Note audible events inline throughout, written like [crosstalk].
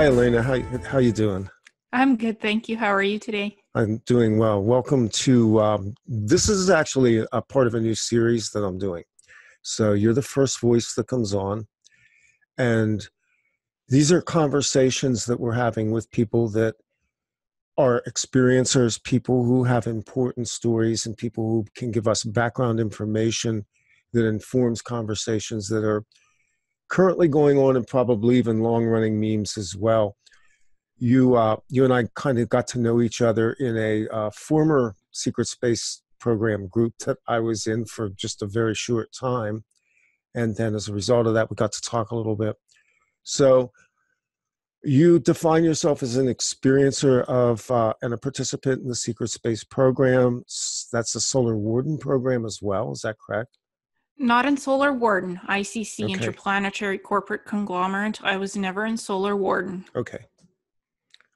Hi, Ileana. How how you doing? I'm good, thank you. How are you today? I'm doing well. Welcome to. Um, this is actually a part of a new series that I'm doing. So you're the first voice that comes on, and these are conversations that we're having with people that are experiencers, people who have important stories, and people who can give us background information that informs conversations that are currently going on and probably even long running memes as well. You, uh, you and I kind of got to know each other in a uh, former secret space program group that I was in for just a very short time. And then as a result of that, we got to talk a little bit. So you define yourself as an experiencer of uh, and a participant in the secret space program. That's the Solar Warden program as well. Is that correct? Not in Solar Warden, ICC, okay. Interplanetary Corporate Conglomerate. I was never in Solar Warden. Okay.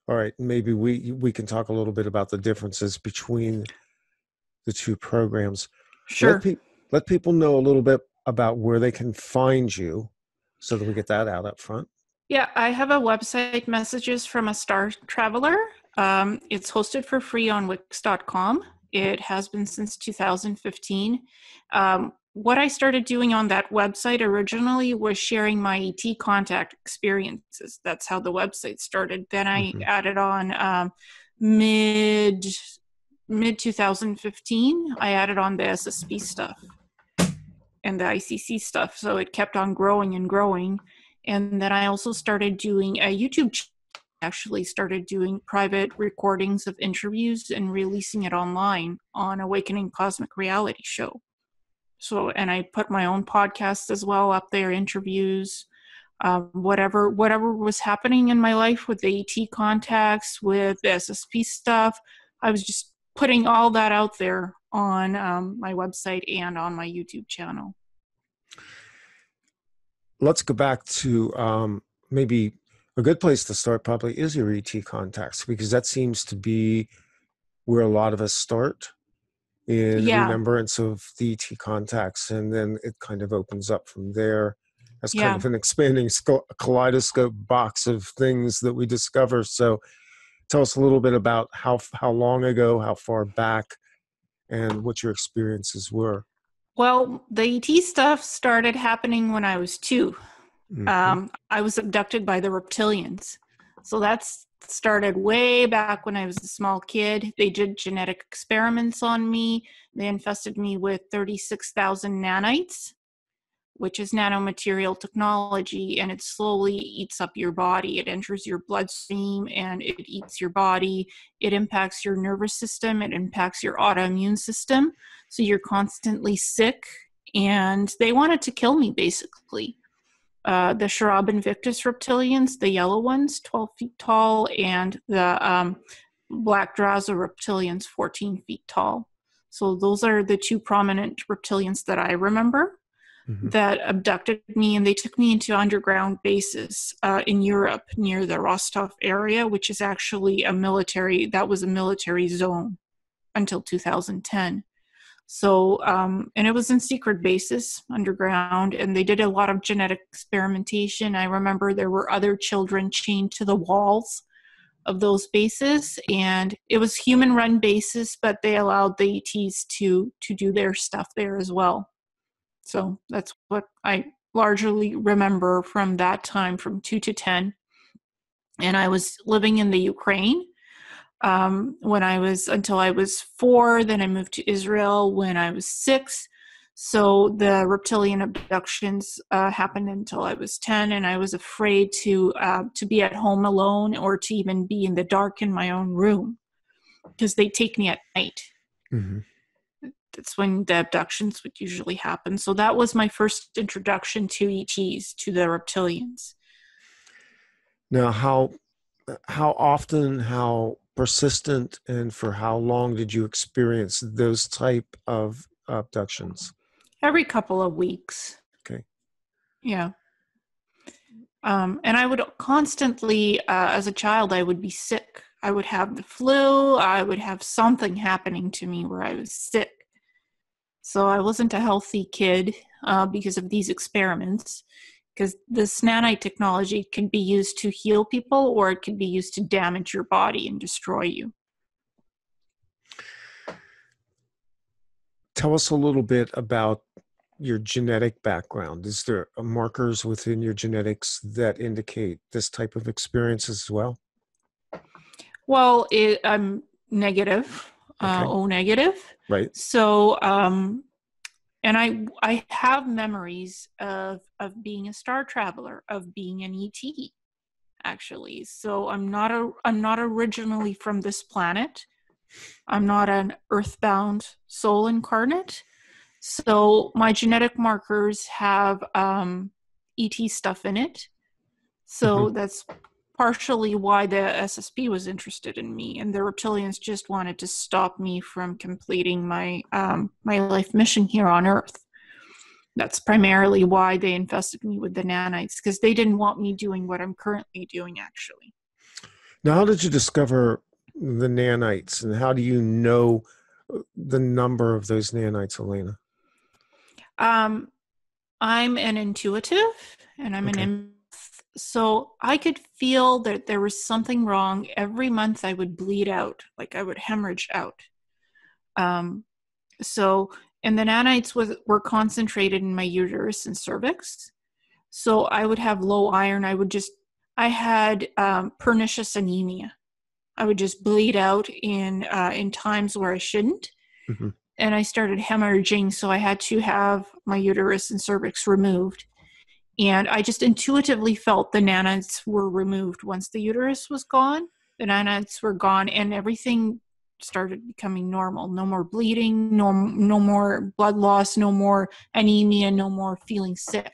All right. Maybe we we can talk a little bit about the differences between the two programs. Sure. Let, pe- let people know a little bit about where they can find you, so that we get that out up front. Yeah, I have a website, Messages from a Star Traveler. Um, it's hosted for free on Wix.com. It has been since 2015. Um, what I started doing on that website originally was sharing my ET contact experiences. That's how the website started. Then I mm-hmm. added on um, mid mid 2015. I added on the SSP stuff and the ICC stuff. So it kept on growing and growing. And then I also started doing a YouTube. Actually, started doing private recordings of interviews and releasing it online on Awakening Cosmic Reality Show. So, and I put my own podcast as well up there, interviews, um, whatever whatever was happening in my life with the ET contacts, with the SSP stuff. I was just putting all that out there on um, my website and on my YouTube channel. Let's go back to um, maybe a good place to start. Probably is your ET contacts because that seems to be where a lot of us start in yeah. remembrance of the ET contacts, and then it kind of opens up from there as yeah. kind of an expanding kaleidoscope box of things that we discover. So, tell us a little bit about how how long ago, how far back, and what your experiences were. Well, the ET stuff started happening when I was 2 mm-hmm. um, I was abducted by the reptilians. So that's started way back when I was a small kid. They did genetic experiments on me. They infested me with 36,000 nanites, which is nanomaterial technology, and it slowly eats up your body. It enters your bloodstream and it eats your body. It impacts your nervous system, it impacts your autoimmune system. So you're constantly sick, and they wanted to kill me basically uh, the Shirab Invictus reptilians, the yellow ones, 12 feet tall, and the um, Black Draza reptilians, 14 feet tall. So those are the two prominent reptilians that I remember mm-hmm. that abducted me, and they took me into underground bases uh, in Europe near the Rostov area, which is actually a military. That was a military zone until 2010. So, um, and it was in secret bases underground, and they did a lot of genetic experimentation. I remember there were other children chained to the walls of those bases, and it was human-run bases, but they allowed the ETs to to do their stuff there as well. So that's what I largely remember from that time, from two to ten. And I was living in the Ukraine um, when I was until I was four. Then I moved to Israel when I was six. So the reptilian abductions uh, happened until I was ten, and I was afraid to uh, to be at home alone or to even be in the dark in my own room because they take me at night. Mm-hmm. That's when the abductions would usually happen. So that was my first introduction to ETs, to the reptilians. Now, how how often, how persistent and for how long did you experience those type of abductions? Every couple of weeks. Okay. Yeah. Um, and i would constantly uh, as a child i would be sick. I would have the flu. I would have something happening to me where i was sick. So i wasn't a healthy kid uh, because of these experiments because this nanite technology can be used to heal people or it can be used to damage your body and destroy you. Tell us a little bit about your genetic background. Is there markers within your genetics that indicate this type of experience as well? Well, it, I'm negative, uh, okay. uh, O negative. Right. So, um, and I I have memories of of being a star traveler, of being an ET, actually. So I'm not a I'm not originally from this planet. I'm not an earthbound soul incarnate. So my genetic markers have um, ET stuff in it. So mm-hmm. that's partially why the SSP was interested in me, and the reptilians just wanted to stop me from completing my um, my life mission here on Earth. That's primarily why they infested me with the nanites, because they didn't want me doing what I'm currently doing, actually. Now, how did you discover the nanites, and how do you know uh, the number of those nanites, Ileana? Um, I'm an intuitive, and I'm okay. an so I could feel that there was something wrong. Every month I would bleed out, like I would hemorrhage out. Um, so, and the nanites was, were concentrated in my uterus and cervix. So I would have low iron. I would just, I had um, pernicious anemia. I would just bleed out in uh, in times where I shouldn't. Mm-hmm. And I started hemorrhaging, so I had to have my uterus and cervix removed and I just intuitively felt the nanites were removed once the uterus was gone. The nanites were gone, and everything started becoming normal. No more bleeding, no no more blood loss, no more anemia, no more feeling sick.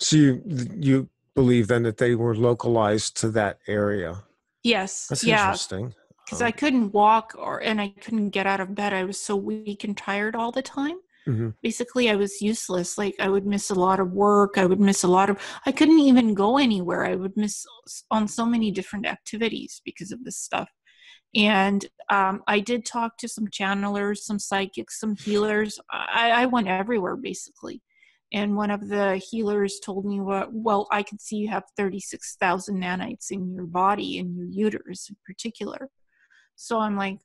So you you believe then that they were localized to that area? Yes. That's yeah. interesting. Because um, I couldn't walk or and I couldn't get out of bed. I was so weak and tired all the time. Mm-hmm. Basically, I was useless. Like, I would miss a lot of work. I would miss a lot of, I couldn't even go anywhere. I would miss on so many different activities because of this stuff. And um, I did talk to some channelers, some psychics, some healers. I, I went everywhere basically. And one of the healers told me, well, well, I could see you have 36,000 nanites in your body, in your uterus in particular. So I'm like,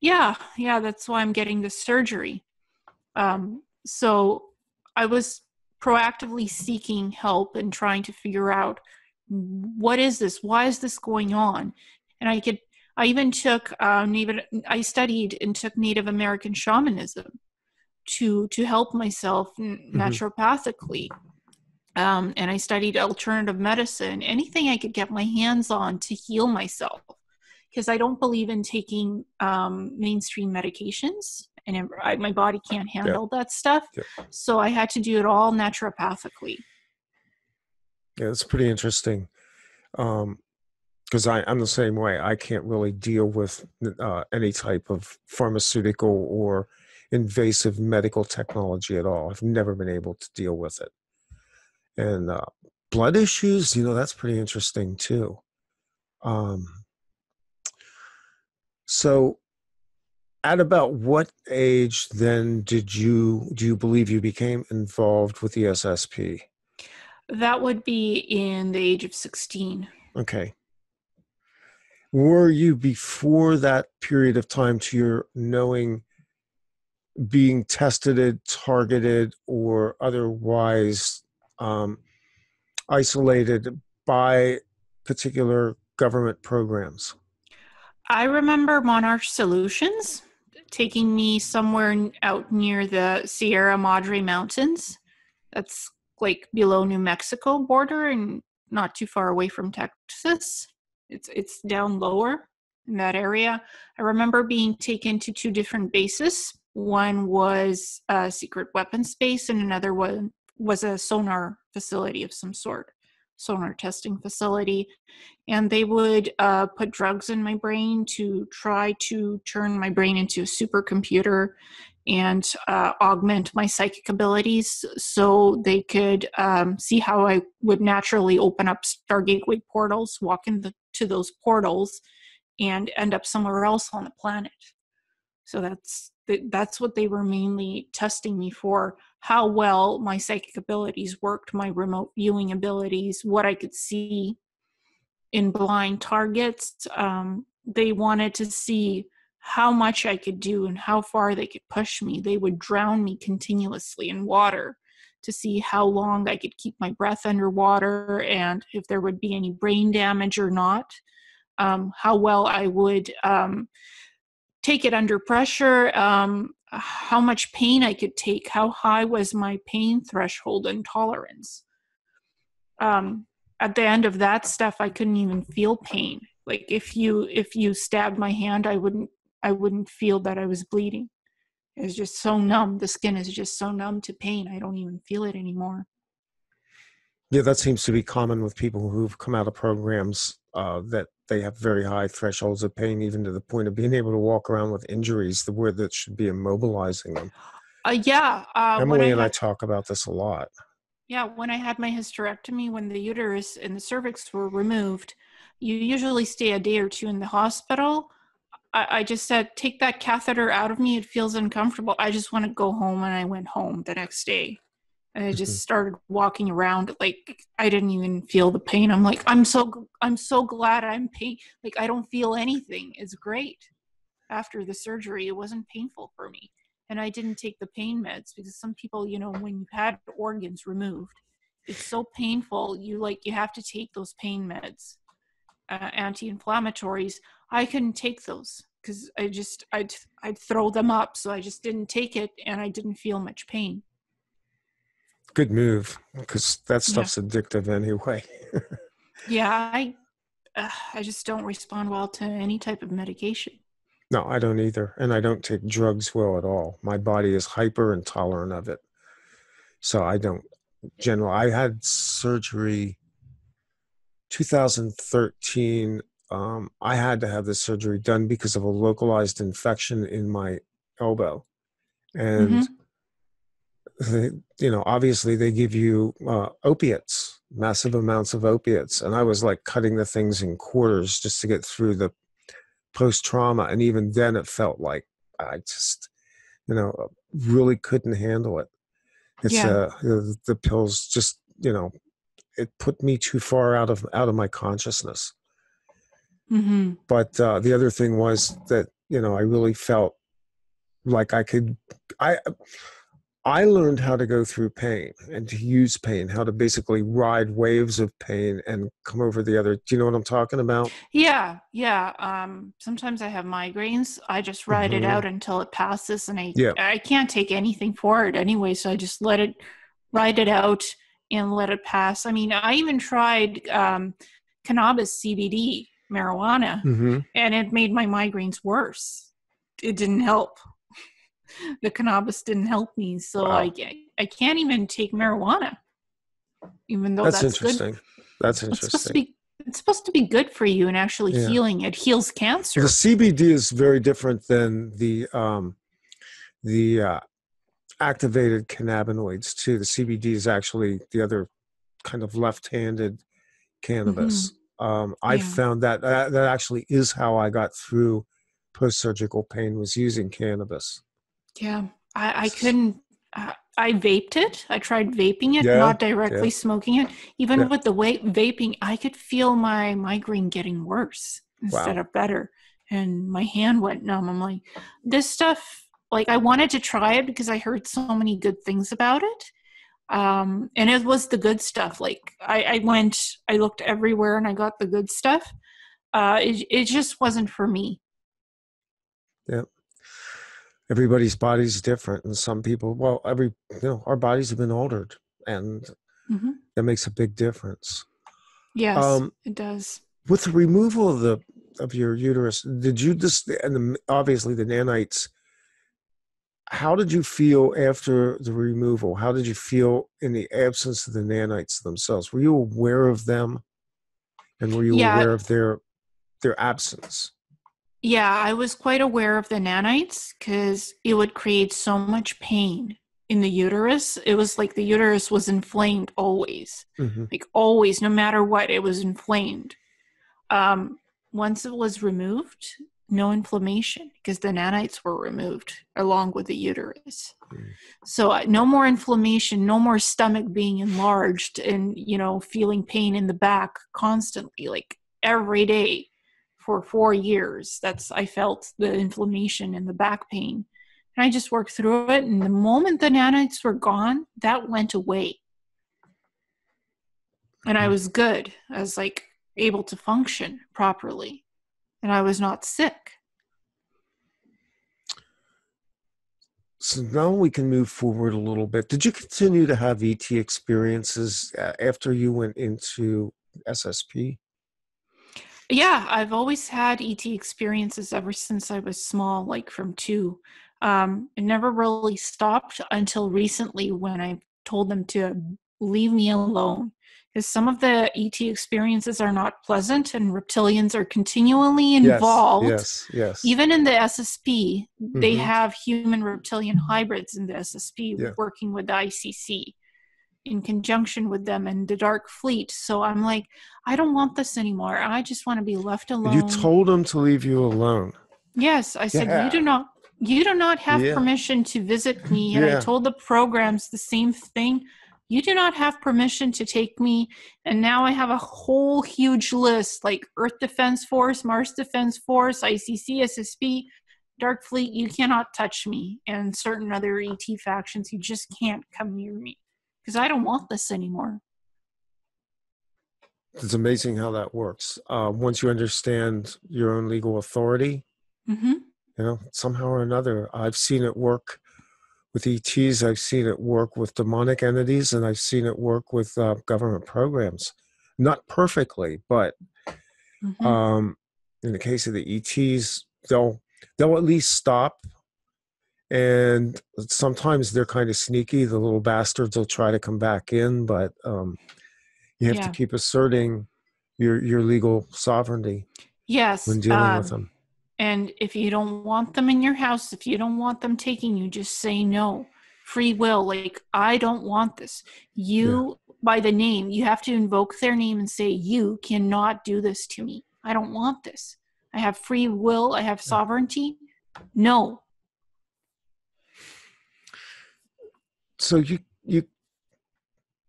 yeah, yeah, that's why I'm getting the surgery. Um, so I was proactively seeking help and trying to figure out what is this? Why is this going on? And I could, I even took uh, Native, I studied and took Native American shamanism to to help myself mm-hmm. naturopathically. Um, and I studied alternative medicine, anything I could get my hands on to heal myself, because I don't believe in taking um, mainstream medications and it, I, my body can't handle yeah. that stuff. Yeah. So I had to do it all naturopathically. Yeah, it's pretty interesting. Um, because I'm the same way. I can't really deal with uh, any type of pharmaceutical or invasive medical technology at all. I've never been able to deal with it. And uh, blood issues, you know, that's pretty interesting too. Um, so at about what age then did you do you believe you became involved with the SSP? That would be in the age of 16. Okay. Were you before that period of time to your knowing being tested, targeted, or otherwise um, isolated by particular government programs? I remember Monarch Solutions taking me somewhere out near the Sierra Madre Mountains. That's like below New Mexico border and not too far away from Texas. It's it's down lower in that area. I remember being taken to two different bases. One was a secret weapons base, and another one was a sonar facility of some sort sonar testing facility and they would uh, put drugs in my brain to try to turn my brain into a supercomputer and uh, augment my psychic abilities so they could um, see how I would naturally open up Star Gateway portals, walk into those portals, and end up somewhere else on the planet. So that's that's what they were mainly testing me for. How well my psychic abilities worked, my remote viewing abilities, what I could see in blind targets. Um, they wanted to see how much I could do and how far they could push me. They would drown me continuously in water to see how long I could keep my breath underwater and if there would be any brain damage or not. Um, how well I would um, take it under pressure, um, how much pain I could take, how high was my pain threshold and tolerance. Um, at the end of that stuff, I couldn't even feel pain. Like if you if you stabbed my hand, I wouldn't I wouldn't feel that I was bleeding. It was just so numb. The skin is just so numb to pain. I don't even feel it anymore. Yeah, that seems to be common with people who've come out of programs uh, that they have very high thresholds of pain, even to the point of being able to walk around with injuries, the word that should be immobilizing them. Uh, yeah. Uh, Emily I and had, I talk about this a lot. Yeah, when I had my hysterectomy, when the uterus and the cervix were removed, you usually stay a day or two in the hospital. I, I just said, take that catheter out of me. It feels uncomfortable. I just want to go home. And I went home the next day and I just mm-hmm. started walking around like I didn't even feel the pain. I'm like, I'm so I'm so glad I'm pain. Like I don't feel anything. It's great. After the surgery, it wasn't painful for me, and I didn't take the pain meds because some people, you know, when you've had organs removed, it's so painful. You like you have to take those pain meds, uh, anti-inflammatories. I couldn't take those because I just I'd I'd throw them up, so I just didn't take it, and I didn't feel much pain good move because that stuff's yeah. addictive anyway. [laughs] yeah, I uh, I just don't respond well to any type of medication. No, I don't either, and I don't take drugs well at all. My body is hyper intolerant of it, so I don't. General, I had surgery 2013. Um, I had to have this surgery done because of a localized infection in my elbow, and. Mm-hmm you know, obviously they give you uh, opiates, massive amounts of opiates. And I was like cutting the things in quarters just to get through the post trauma. And even then it felt like I just, you know, really couldn't handle it. It's yeah. uh, the, the pills just, you know, it put me too far out of out of my consciousness. Mm-hmm. But uh, the other thing was that you know I really felt like I could I I learned how to go through pain and to use pain, how to basically ride waves of pain and come over the other. Do you know what I'm talking about? Yeah, yeah. Um, sometimes I have migraines. I just ride mm-hmm. it out until it passes, and I yeah. I can't take anything for it anyway. So I just let it ride it out and let it pass. I mean, I even tried um, cannabis CBD marijuana, mm-hmm. and it made my migraines worse. It didn't help. [laughs] the cannabis didn't help me, so wow. I I can't even take marijuana, even though that's, that's interesting. Good. That's interesting. It's supposed, to be, it's supposed to be good for you and actually yeah. healing. It heals cancer. The CBD is very different than the um, the uh, activated cannabinoids too. The CBD is actually the other kind of left-handed cannabis. Mm-hmm. Um, I yeah. found that, that that actually is how I got through post-surgical pain was using cannabis. Yeah, I, I couldn't. Uh, I vaped it. I tried vaping it, yeah, not directly yeah. smoking it. Even yeah. with the way vaping, I could feel my migraine getting worse instead wow. of better. And my hand went numb. I'm like, this stuff, like, I wanted to try it because I heard so many good things about it. Um, and it was the good stuff. Like, I, I went, I looked everywhere and I got the good stuff. Uh, it, it just wasn't for me. Yeah everybody's body's different and some people well every you know our bodies have been altered and mm-hmm. that makes a big difference. Yes um, it does. with the removal of the of your uterus did you just and the, obviously the nanites how did you feel after the removal? How did you feel in the absence of the nanites themselves? Were you aware of them? And were you yeah. aware of their their absence yeah, I was quite aware of the nanites because it would create so much pain in the uterus. It was like the uterus was inflamed always, mm-hmm. like always, no matter what, it was inflamed. Um, once it was removed, no inflammation because the nanites were removed along with the uterus. Mm. So uh, no more inflammation, no more stomach being enlarged and you know feeling pain in the back constantly like every day for 4 years. That's I felt the inflammation and the back pain. And I just worked through it and the moment the nanites were gone, that went away. And I Mm. was good. I was like able to function properly and I was not sick. So now we can move forward a little bit. Did you continue to have ET experiences uh, after you went into SSP? Yeah, I've always had ET experiences ever since I was small, like from two. Um, it never really stopped until recently when I told them to leave me alone. Because some of the ET experiences are not pleasant, and reptilians are continually involved. Yes, yes, yes. Even in the SSP, they Mhm. have human reptilian hybrids in the SSP Yeah. working with the ICC in conjunction with them and the Dark Fleet. So I'm like, I don't want this anymore. I just want to be left alone. you told them to leave you alone. yes, I said Yeah. you do not. You do not have Yeah. permission to visit me, and Yeah. I told the programs the same thing. You do not have permission to take me, and now I have a whole huge list like Earth Defense Force, Mars Defense Force, ICC, SSP, Dark Fleet. You cannot touch me, and certain other ET factions. You just can't come near me because I don't want this anymore. It's amazing how that works. Uh, once you understand your own legal authority, hmm you know, somehow or another, I've seen it work with ETs. I've seen it work with demonic entities, and I've seen it work with uh, government programs. Not perfectly, but hmm um, in the case of the ETs, they'll they'll at least stop. And sometimes they're kind of sneaky. The little bastards will try to come back in, but um, you have Yeah. to keep asserting your your legal sovereignty yes. when dealing with um, them. And if you don't want them in your house, if you don't want them taking you, just say no. Free will. Like, I don't want this. You, by the name, you have to invoke their name and say, You cannot do this to me. I don't want this. I have free will. I have sovereignty. No. So you you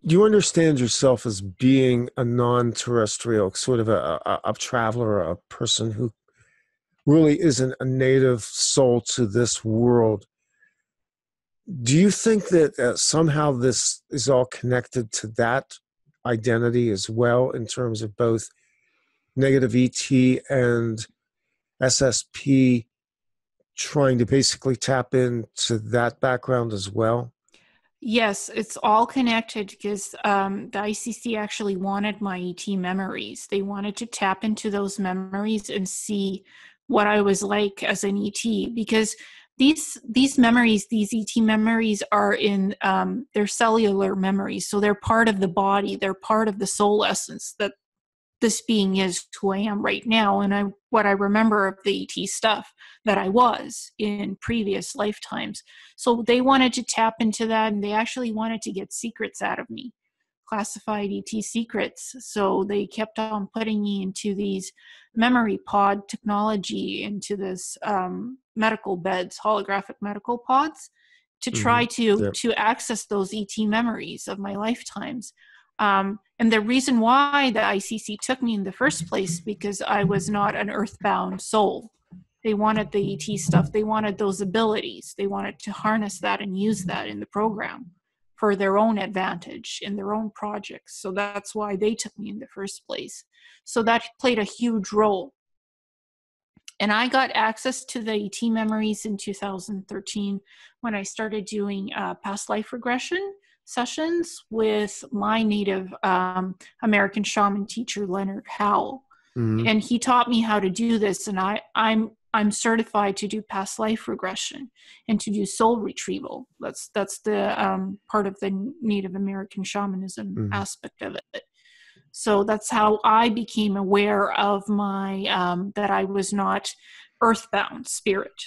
you understand yourself as being a non-terrestrial, sort of a, a, a traveler, a person who really isn't a native soul to this world. Do you think that uh, somehow this is all connected to that identity as well, in terms of both negative ET and SSP trying to basically tap into that background as well? Yes, it's all connected because um, the ICC actually wanted my ET memories. They wanted to tap into those memories and see what I was like as an ET because these these memories, these ET memories, are in um, their cellular memories, so they're part of the body. They're part of the soul essence that this being is who I am right now, and I what I remember of the ET stuff that I was in previous lifetimes. So they wanted to tap into that, and they actually wanted to get secrets out of me, classified ET secrets. So they kept on putting me into these memory pod technology, into this um, medical beds, holographic medical pods, to try to Yep. to access those ET memories of my lifetimes. Um, and the reason why the ICC took me in the first place because I was not an earthbound soul. They wanted the ET stuff. They wanted those abilities. They wanted to harness that and use that in the program for their own advantage in their own projects. So that's why they took me in the first place. So that played a huge role. And I got access to the ET memories in 2013 when I started doing uh, past life regression sessions with my native um, American shaman teacher, Leonard Howell Mhm. and he taught me how to do this and i i'm i'm certified to do past life regression and to do soul retrieval that's that's the um, part of the native american shamanism Mhm. aspect of it so that's how i became aware of my um, that i was not earthbound spirit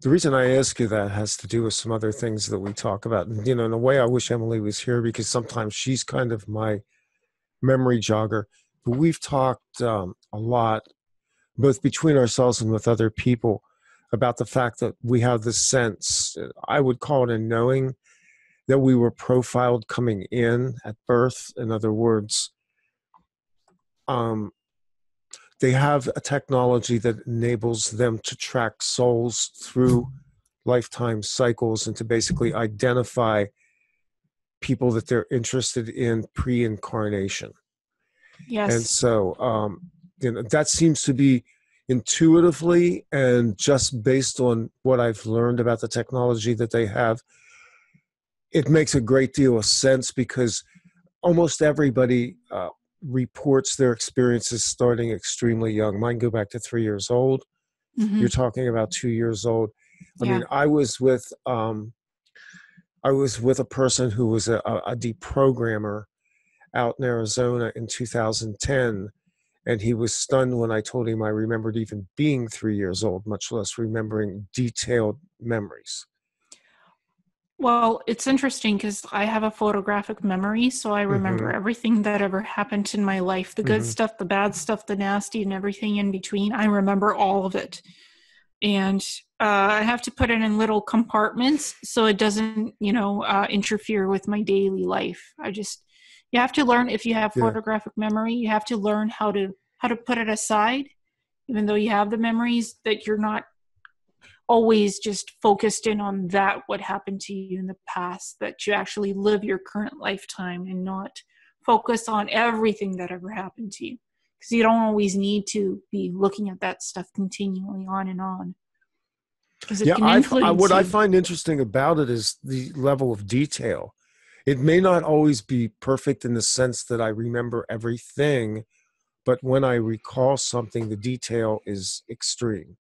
The reason I ask you that has to do with some other things that we talk about. And, You know, in a way, I wish Emily was here because sometimes she's kind of my memory jogger. but we've talked um, a lot, both between ourselves and with other people, about the fact that we have this sense, I would call it a knowing, that we were profiled coming in at birth. In other words, um, they have a technology that enables them to track souls through lifetime cycles and to basically identify people that they're interested in pre-incarnation. Yes. And so, um, you know, that seems to be intuitively and just based on what I've learned about the technology that they have, it makes a great deal of sense because almost everybody uh, reports their experiences starting extremely young. Mine go back to three years old. Mm-hmm. You're talking about two years old. I yeah. mean, I was with um, I was with a person who was a, a deprogrammer out in Arizona in 2010, and he was stunned when I told him I remembered even being three years old, much less remembering detailed memories. Well, it's interesting because I have a photographic memory, so I remember mm-hmm. everything that ever happened in my life the good mm-hmm. stuff, the bad stuff, the nasty, and everything in between. I remember all of it. And uh, I have to put it in little compartments so it doesn't, you know, uh, interfere with my daily life. I just, you have to learn if you have yeah. photographic memory, you have to learn how to how to put it aside, even though you have the memories that you're not always just focused in on that what happened to you in the past that you actually live your current lifetime and not focus on everything that ever happened to you because you don't always need to be looking at that stuff continually on and on yeah I, I, what you. i find interesting about it is the level of detail it may not always be perfect in the sense that i remember everything but when i recall something the detail is extreme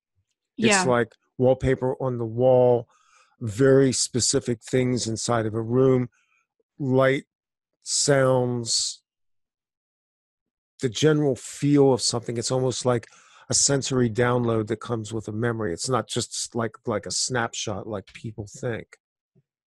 yeah. it's like wallpaper on the wall, very specific things inside of a room, light, sounds, the general feel of something. It's almost like a sensory download that comes with a memory. It's not just like like a snapshot like people think.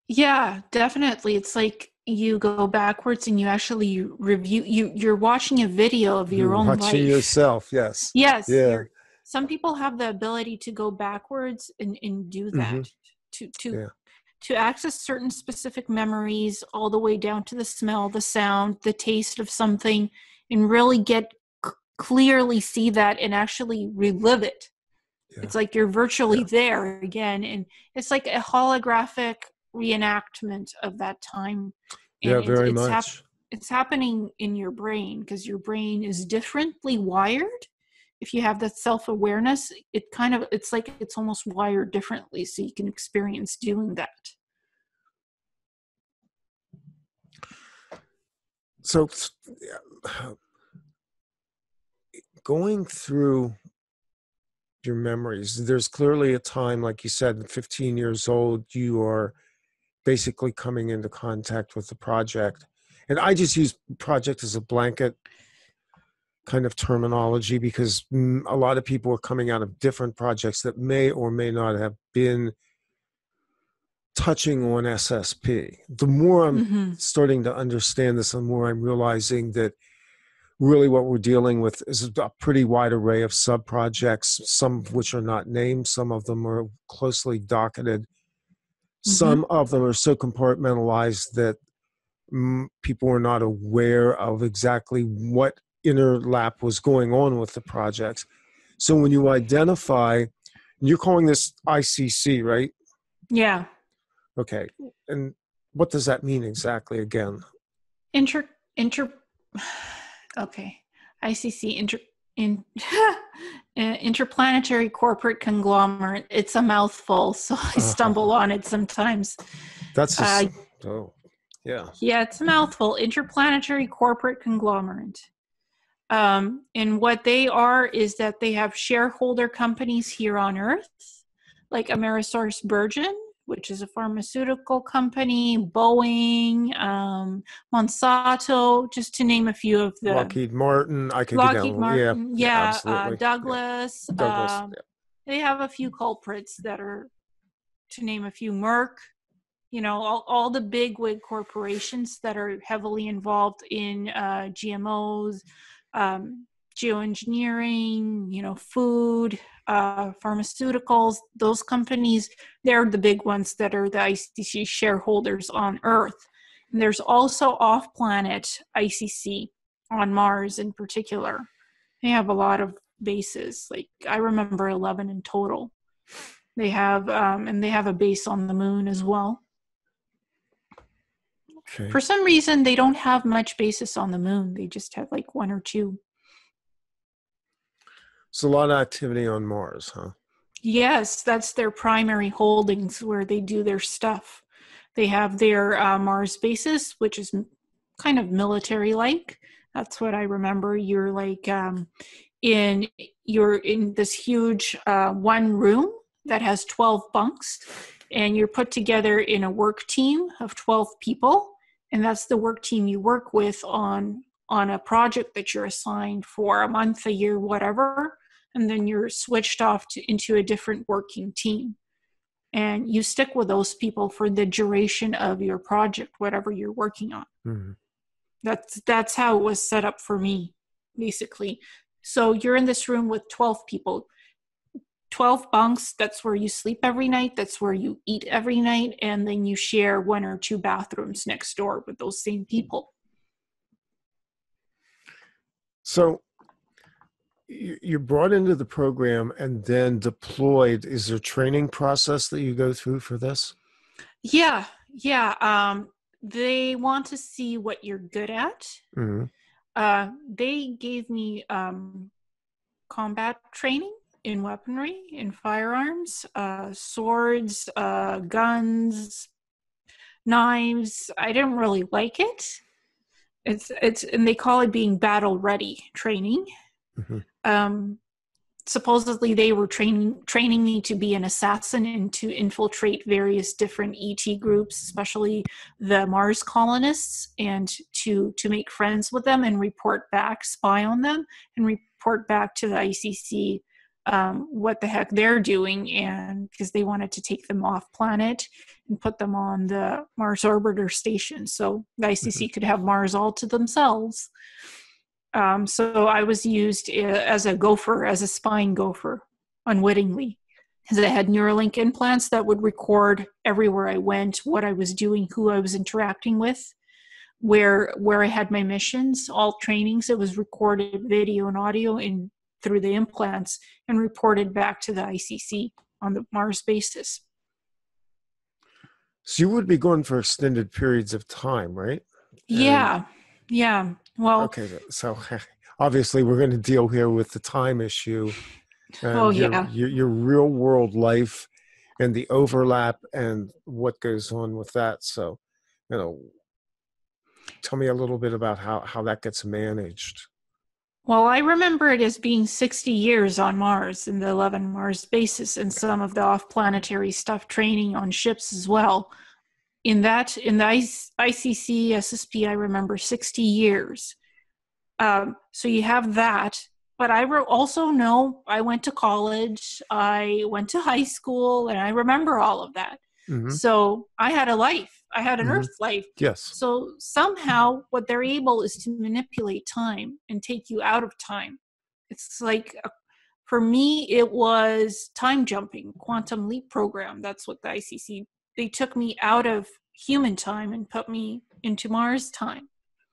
Yeah, definitely. It's like you go backwards and you actually review you you're watching a video of your you're own watching life. yourself yes yes yeah some people have the ability to go backwards and, and do that mm-hmm. to to yeah. to access certain specific memories all the way down to the smell the sound the taste of something and really get c- clearly see that and actually relive it yeah. it's like you're virtually yeah. there again and it's like a holographic reenactment of that time and yeah very it's, much hap- it's happening in your brain because your brain is differently wired if you have that self-awareness it kind of it's like it's almost wired differently so you can experience doing that. So going through your memories there's clearly a time like you said 15 years old you are basically coming into contact with the project. And i just use project as a blanket kind of terminology because a lot of people are coming out of different projects that may or may not have been touching on SSP. The more I'm mm-hmm. starting to understand this, the more I'm realizing that really what we're dealing with is a pretty wide array of sub projects, some of which are not named, some of them are closely docketed. Mm-hmm. Some of them are so compartmentalized that people are not aware of exactly what interlap was going on with the projects. So when you identify, you're calling this ICC, right? Yeah. Okay. And what does that mean exactly again? Inter inter [sighs] okay. ICC inter in [laughs] interplanetary corporate conglomerate. It's a mouthful, so I uh-huh. stumble uh-huh. on it sometimes. That's just, uh, oh yeah. Yeah, it's a mouthful. Interplanetary corporate conglomerate. Um, and what they are is that they have shareholder companies here on Earth, like AmerisourceBergen, which is a pharmaceutical company, Boeing, um, Monsanto, just to name a few of the. Lockheed Martin, I could Lockheed Martin, yeah, yeah, uh, Douglas. Yeah. Douglas um, yeah. They have a few culprits that are, to name a few, Merck. You know, all, all the big wig corporations that are heavily involved in uh, GMOs, um, geoengineering, you know, food, uh, pharmaceuticals, those companies, they're the big ones that are the ICC shareholders on Earth. And there's also off planet ICC on Mars in particular. They have a lot of bases. Like I remember 11 in total. They have, um, and they have a base on the moon as well. Okay. For some reason, they don't have much basis on the moon. They just have like one or two. It's a lot of activity on Mars, huh? Yes, that's their primary holdings where they do their stuff. They have their uh, Mars basis, which is kind of military like. That's what I remember. You're like um, in you're in this huge uh, one room that has 12 bunks and you're put together in a work team of 12 people and that's the work team you work with on on a project that you're assigned for a month a year whatever. And then you're switched off to, into a different working team. And you stick with those people for the duration of your project whatever you're working on. Mm-hmm. that's that's how it was set up for me basically. So you're in this room with 12 people 12 bunks that's where you sleep every night that's where you eat every night and then you share one or two bathrooms next door with those same people. So you're brought into the program and then deployed. Is there a training process that you go through for this? Yeah yeah um, they want to see what you're good at. Mm-hmm. uh, they gave me um, combat training in weaponry, in firearms, uh, swords, uh, guns, knives. I didn't really like it. It's it's and they call it being battle ready training. Mm-hmm. Um, supposedly they were training training me to be an assassin and to infiltrate various different ET groups, especially the Mars colonists, and to to make friends with them and report back, spy on them, and report back to the ICC um, what the heck they're doing and because they wanted to take them off planet and put them on the mars orbiter station so the icc mm-hmm. could have mars all to themselves um, so i was used uh, as a gopher as a spying gopher unwittingly because i had neuralink implants that would record everywhere i went what i was doing who i was interacting with where where i had my missions all trainings it was recorded video and audio in through the implants and reported back to the ICC on the Mars basis. So you would be going for extended periods of time, right? Yeah. And, yeah. Well, okay. So [laughs] obviously, we're going to deal here with the time issue. oh, your, yeah. Your, your real world life and the overlap and what goes on with that. So, you know, tell me a little bit about how, how that gets managed. Well, I remember it as being 60 years on Mars in the 11 Mars bases and some of the off planetary stuff training on ships as well. In that, in the ICC SSP, I remember 60 years. Um, so you have that. But I also know I went to college, I went to high school, and I remember all of that. Mm-hmm. So I had a life. I had an mm-hmm. earth life. Yes. So somehow what they're able is to manipulate time and take you out of time. It's like a, for me it was time jumping, quantum leap program. That's what the ICC they took me out of human time and put me into Mars time.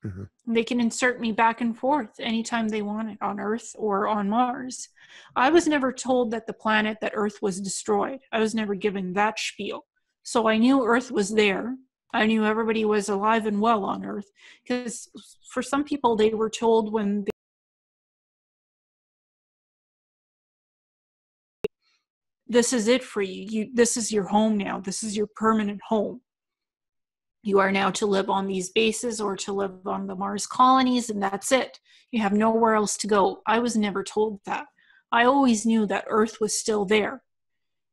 Mm-hmm. They can insert me back and forth anytime they want it on Earth or on Mars. I was never told that the planet that Earth was destroyed. I was never given that spiel. So I knew Earth was there. I knew everybody was alive and well on Earth. Because for some people, they were told when they this is it for you. you this is your home now this is your permanent home you are now to live on these bases or to live on the mars colonies and that's it you have nowhere else to go i was never told that i always knew that earth was still there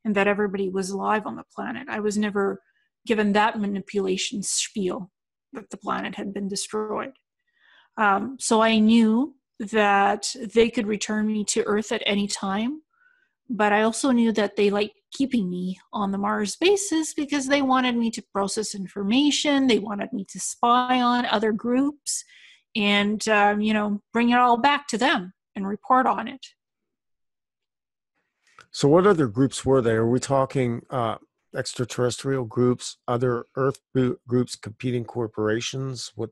and that everybody was alive on the planet. I was never given that manipulation spiel that the planet had been destroyed. Um, so I knew that they could return me to Earth at any time, but I also knew that they liked keeping me on the Mars basis because they wanted me to process information, they wanted me to spy on other groups, and um, you know bring it all back to them and report on it so what other groups were there are we talking uh, extraterrestrial groups other earth groups competing corporations? What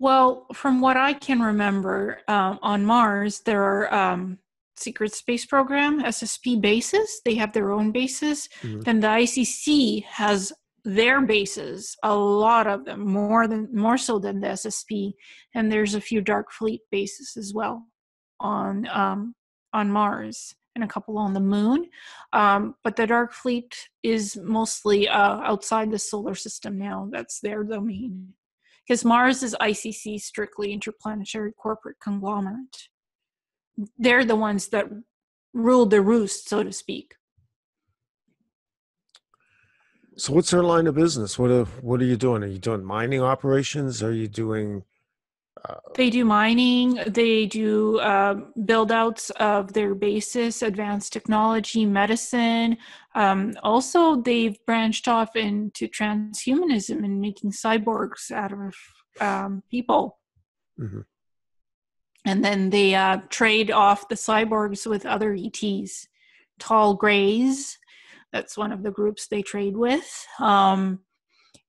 well from what i can remember um, on mars there are um, secret space program ssp bases. They have their own bases. Mm-hmm. then the icc has their bases a lot of them more than more so than the ssp and there's a few dark fleet bases as well on um, on mars and a couple on the moon um, but the dark fleet is mostly uh, outside the solar system now that's their domain because mars is icc strictly interplanetary corporate conglomerate they're the ones that rule the roost so to speak so what's their line of business? What are what are you doing? Are you doing mining operations? Are you doing? They do mining. They do uh, build outs of their basis, advanced technology, medicine. Um, also, they've branched off into transhumanism and making cyborgs out of um, people. Mm-hmm. And then they uh, trade off the cyborgs with other ETs, tall grays, that's one of the groups they trade with. Um,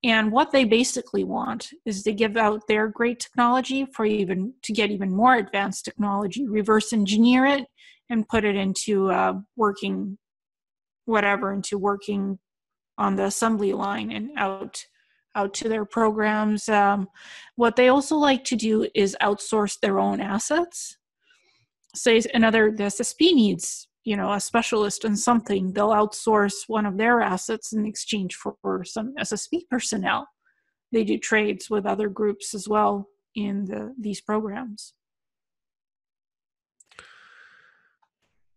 and what they basically want is to give out their great technology for even to get even more advanced technology, reverse engineer it, and put it into uh, working whatever into working on the assembly line and out out to their programs. Um, what they also like to do is outsource their own assets. Say another the SSP needs you know a specialist in something they'll outsource one of their assets in exchange for, some ssp personnel. They do trades with other groups as well in the, these programs.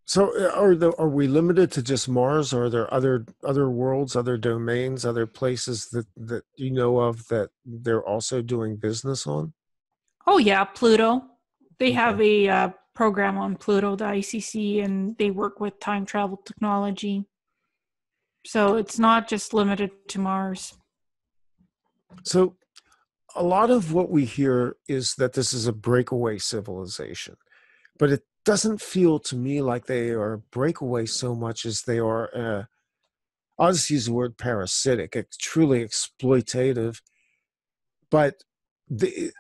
So uh, are the, are we limited to just mars or are there other other worlds other domains other places that that you know of that they're also doing business on? Oh yeah pluto. They okay. have a uh, program on Pluto, the ICC, and they work with time travel technology. So it's not just limited to Mars. So a lot of what we hear is that this is a breakaway civilization, but it doesn't feel to me like they are a breakaway so much as they are. Uh, I'll just use the word parasitic. Truly exploitative. But the,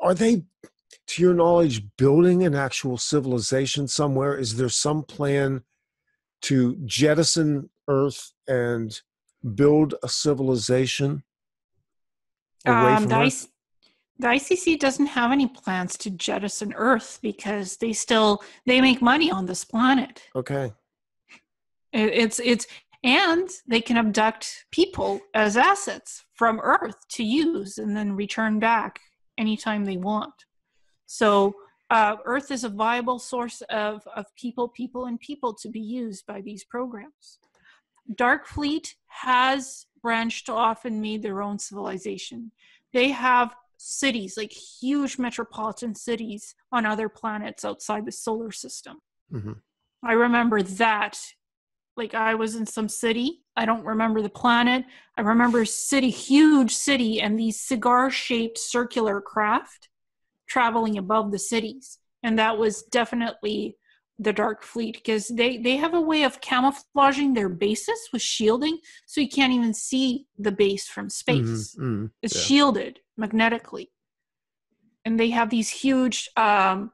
are they to your knowledge, building an actual civilization somewhere? Is there some plan to jettison Earth and build a civilization away um, from the, Earth? the ICC doesn't have any plans to jettison Earth because they still they make money on this planet. Okay. It, it's it's and they can abduct people as assets from Earth to use and then return back anytime they want. So uh, Earth is a viable source of, of people, people, and people to be used by these programs. Dark Fleet has branched off and made their own civilization. They have cities, like huge metropolitan cities on other planets outside the solar system. Mm-hmm. I remember that. Like I was in some city. I don't remember the planet. I remember city, huge city, and these cigar shaped circular craft traveling above the cities. And that was definitely the dark fleet because they they have a way of camouflaging their bases with shielding so you can't even see the base from space. Mm-hmm, mm-hmm, it's yeah. shielded magnetically. And they have these huge um,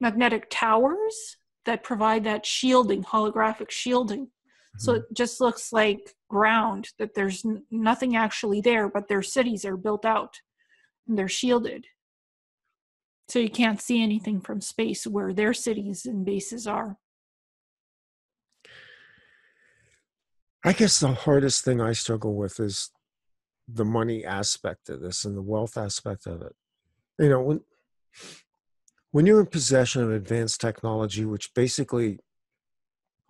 magnetic towers that provide that shielding holographic shielding. Mm-hmm. so it just looks like ground that there's n- nothing actually there but their cities are built out. And they're shielded so you can't see anything from space where their cities and bases are. I guess the hardest thing I struggle with is the money aspect of this and the wealth aspect of it. You know, when when you're in possession of advanced technology, which basically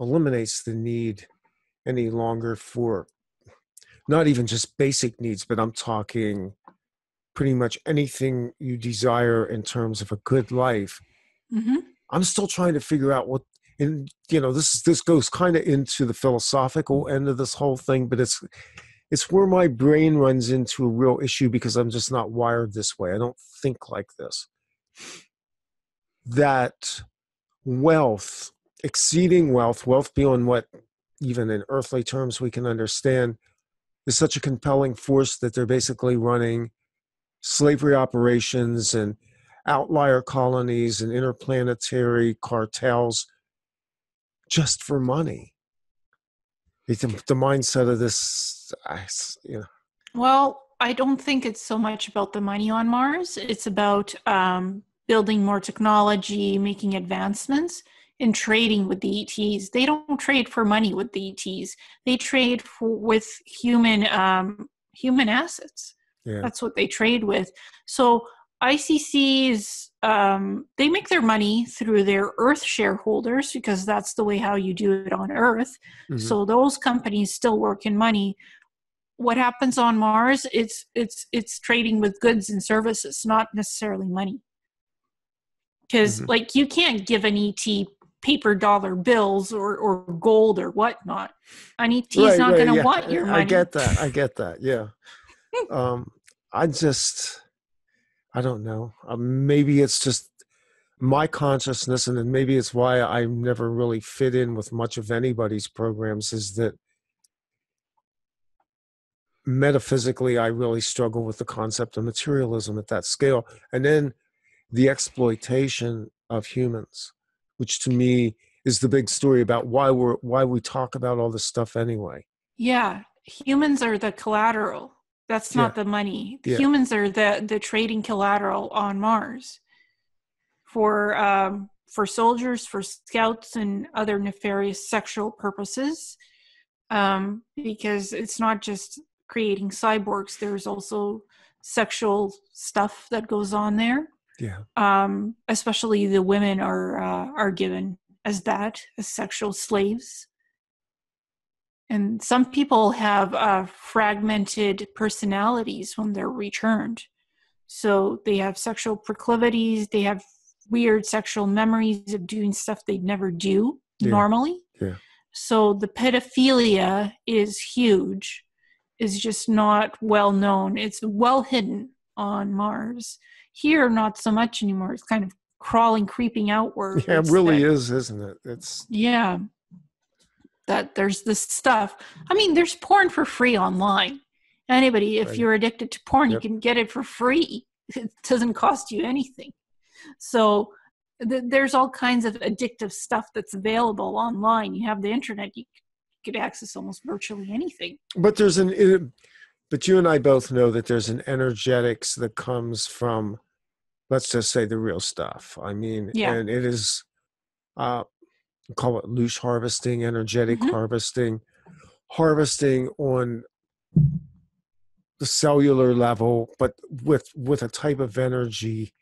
eliminates the need any longer for not even just basic needs, but I'm talking pretty much anything you desire in terms of a good life. Mm-hmm. I'm still trying to figure out what, and you know, this this goes kind of into the philosophical end of this whole thing, but it's it's where my brain runs into a real issue because I'm just not wired this way. I don't think like this. That wealth, exceeding wealth, wealth beyond what even in earthly terms we can understand, is such a compelling force that they're basically running slavery operations and outlier colonies and interplanetary cartels just for money. It's the, mindset of this, you know. Well, I don't think it's so much about the money on Mars. It's about um, building more technology, making advancements, and trading with the ETs. They don't trade for money with the ETs. They trade for, with human um, human assets. Yeah. That's what they trade with. So ICCs um, they make their money through their Earth shareholders because that's the way how you do it on Earth. Mm-hmm. So those companies still work in money. What happens on Mars? It's it's it's trading with goods and services, not necessarily money. Because mm-hmm. like you can't give an ET paper dollar bills or or gold or whatnot. An ET is right, not right, going to yeah. want your money. I get that. I get that. Yeah. [laughs] um, I just I don't know. Uh, maybe it's just my consciousness, and then maybe it's why I never really fit in with much of anybody's programs. Is that metaphysically, I really struggle with the concept of materialism at that scale, and then the exploitation of humans, which to me is the big story about why we're why we talk about all this stuff anyway. Yeah, humans are the collateral that's not yeah. the money. The yeah. humans are the the trading collateral on Mars for um, for soldiers, for scouts, and other nefarious sexual purposes. Um, because it's not just creating cyborgs. There's also sexual stuff that goes on there. Yeah. Um, especially the women are uh, are given as that as sexual slaves. And some people have uh, fragmented personalities when they're returned. So they have sexual proclivities, they have weird sexual memories of doing stuff they'd never do yeah. normally. Yeah. So the pedophilia is huge, is just not well known. It's well hidden on Mars. Here, not so much anymore. It's kind of crawling, creeping outward. [laughs] Yeah, it really that, is, isn't it? It's yeah that there's this stuff. I mean, there's porn for free online. Anybody, if right. you're addicted to porn, yep. you can get it for free. [laughs] It doesn't cost you anything. So th- there's all kinds of addictive stuff that's available online. You have the internet, you could access almost virtually anything. But there's an, it, but you and I both know that there's an energetics that comes from, let's just say, the real stuff. I mean, yeah. and it is. Uh, call it loose harvesting, energetic mm-hmm. harvesting, harvesting on the cellular level, but with with a type of energy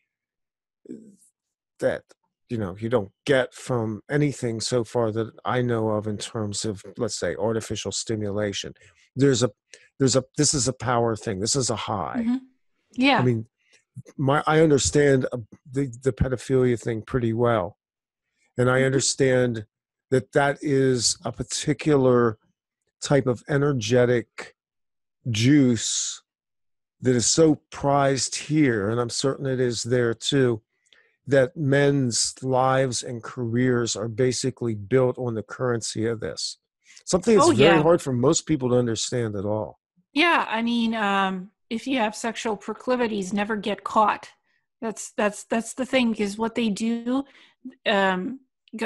that you know you don't get from anything so far that I know of in terms of let's say artificial stimulation. There's a there's a this is a power thing. This is a high. Mm-hmm. Yeah. I mean, my I understand uh, the the pedophilia thing pretty well and I understand that that is a particular type of energetic juice that is so prized here, and I'm certain it is there too, that men's lives and careers are basically built on the currency of this. Something that's oh, yeah. very hard for most people to understand at all. Yeah, I mean, um, if you have sexual proclivities, never get caught. That's that's that's the thing because what they do, um,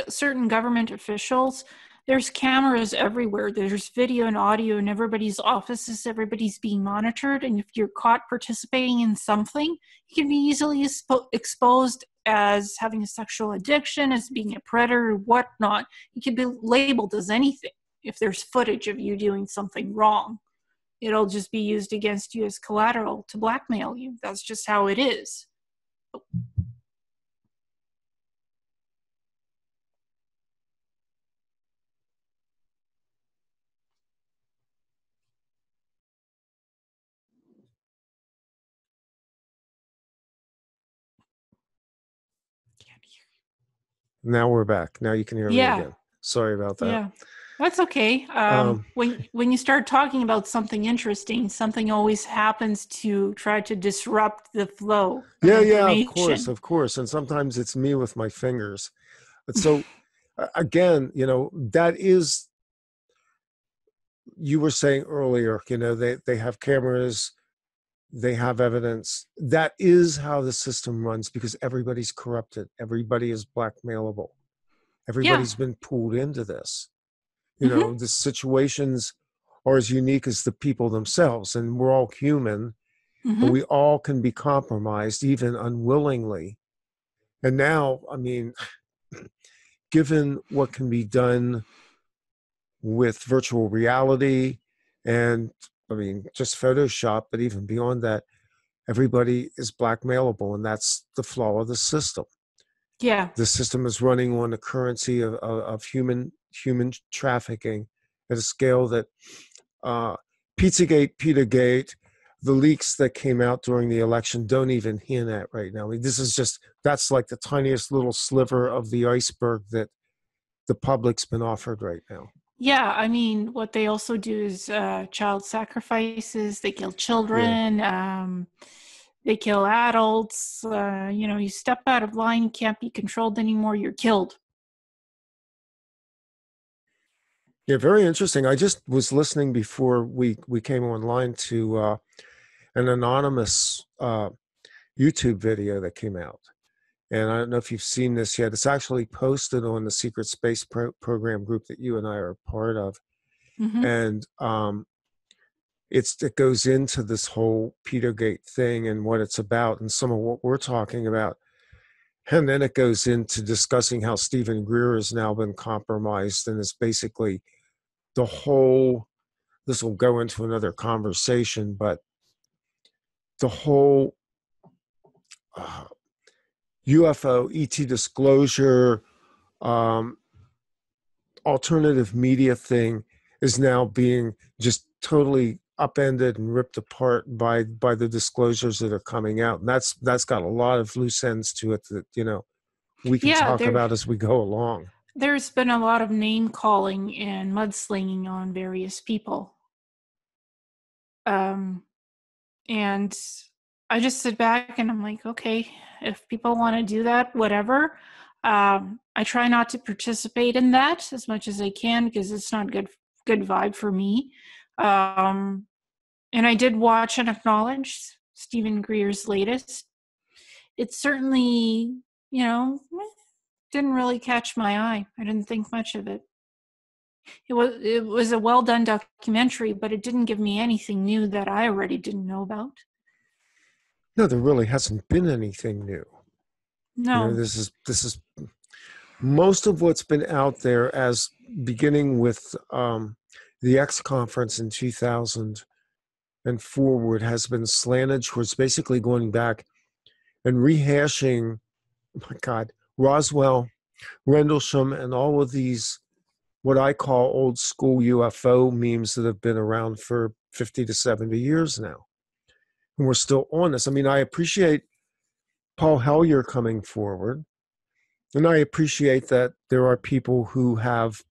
certain government officials there's cameras everywhere. There's video and audio in everybody's offices. Everybody's being monitored. And if you're caught participating in something you can be easily exposed as having a sexual addiction as being a predator whatnot. You can be labeled as anything if there's footage of you doing something wrong. It'll just be used against you as collateral to blackmail you. That's just how it is Now we're back. Now you can hear me again. Sorry about that. Yeah. That's okay. Um, um, when when you start talking about something interesting, something always happens to try to disrupt the flow. Yeah, yeah, of course, of course. And sometimes it's me with my fingers. But [laughs] so again, you know, that is you were saying earlier, you know, they, they have cameras, they have evidence. That is how the system runs because everybody's corrupted. Everybody is blackmailable. Everybody's yeah. been pulled into this. You mm-hmm. know, the situations are as unique as the people themselves, and we're all human, mm-hmm. but we all can be compromised, even unwillingly. And now, I mean, [sighs] given what can be done with virtual reality and I mean, just Photoshop, but even beyond that, everybody is blackmailable, and that's the flaw of the system. Yeah, the system is running on a currency of, of, of human human trafficking at a scale that uh, Pizzagate, Pedogate, the leaks that came out during the election don't even hint at right now. I mean, this is just that's like the tiniest little sliver of the iceberg that the public's been offered right now. Yeah, I mean, what they also do is uh, child sacrifices. They kill children. Yeah. Um, they kill adults. Uh, you know, you step out of line, you can't be controlled anymore. You're killed. Yeah, very interesting. I just was listening before we we came online to uh, an anonymous uh, YouTube video that came out, and I don't know if you've seen this yet. It's actually posted on the Secret Space Pro- Program group that you and I are part of, mm-hmm. and um, it's it goes into this whole Pedogate thing and what it's about, and some of what we're talking about, and then it goes into discussing how Steven Greer has now been compromised and is basically the whole. This will go into another conversation, but the whole. Uh, UFO, ET disclosure, um, alternative media thing is now being just totally upended and ripped apart by by the disclosures that are coming out, and that's that's got a lot of loose ends to it that you know we can yeah, talk about as we go along. There's been a lot of name calling and mudslinging on various people, um, and I just sit back and I'm like, okay, if people want to do that, whatever. Um, I try not to participate in that as much as I can because it's not good good vibe for me. Um, and I did watch and acknowledge Steven Greer's latest. It certainly, you know, didn't really catch my eye. I didn't think much of it. It was it was a well done documentary, but it didn't give me anything new that I already didn't know about. No, there really hasn't been anything new. No, you know, this is this is most of what's been out there as beginning with um, the X conference in 2000 and forward has been slanted towards basically going back and rehashing, oh my God, Roswell, Rendlesham, and all of these what I call old school UFO memes that have been around for 50 to 70 years now and we're still on this. I mean, I appreciate Paul Hellyer coming forward, and I appreciate that there are people who have.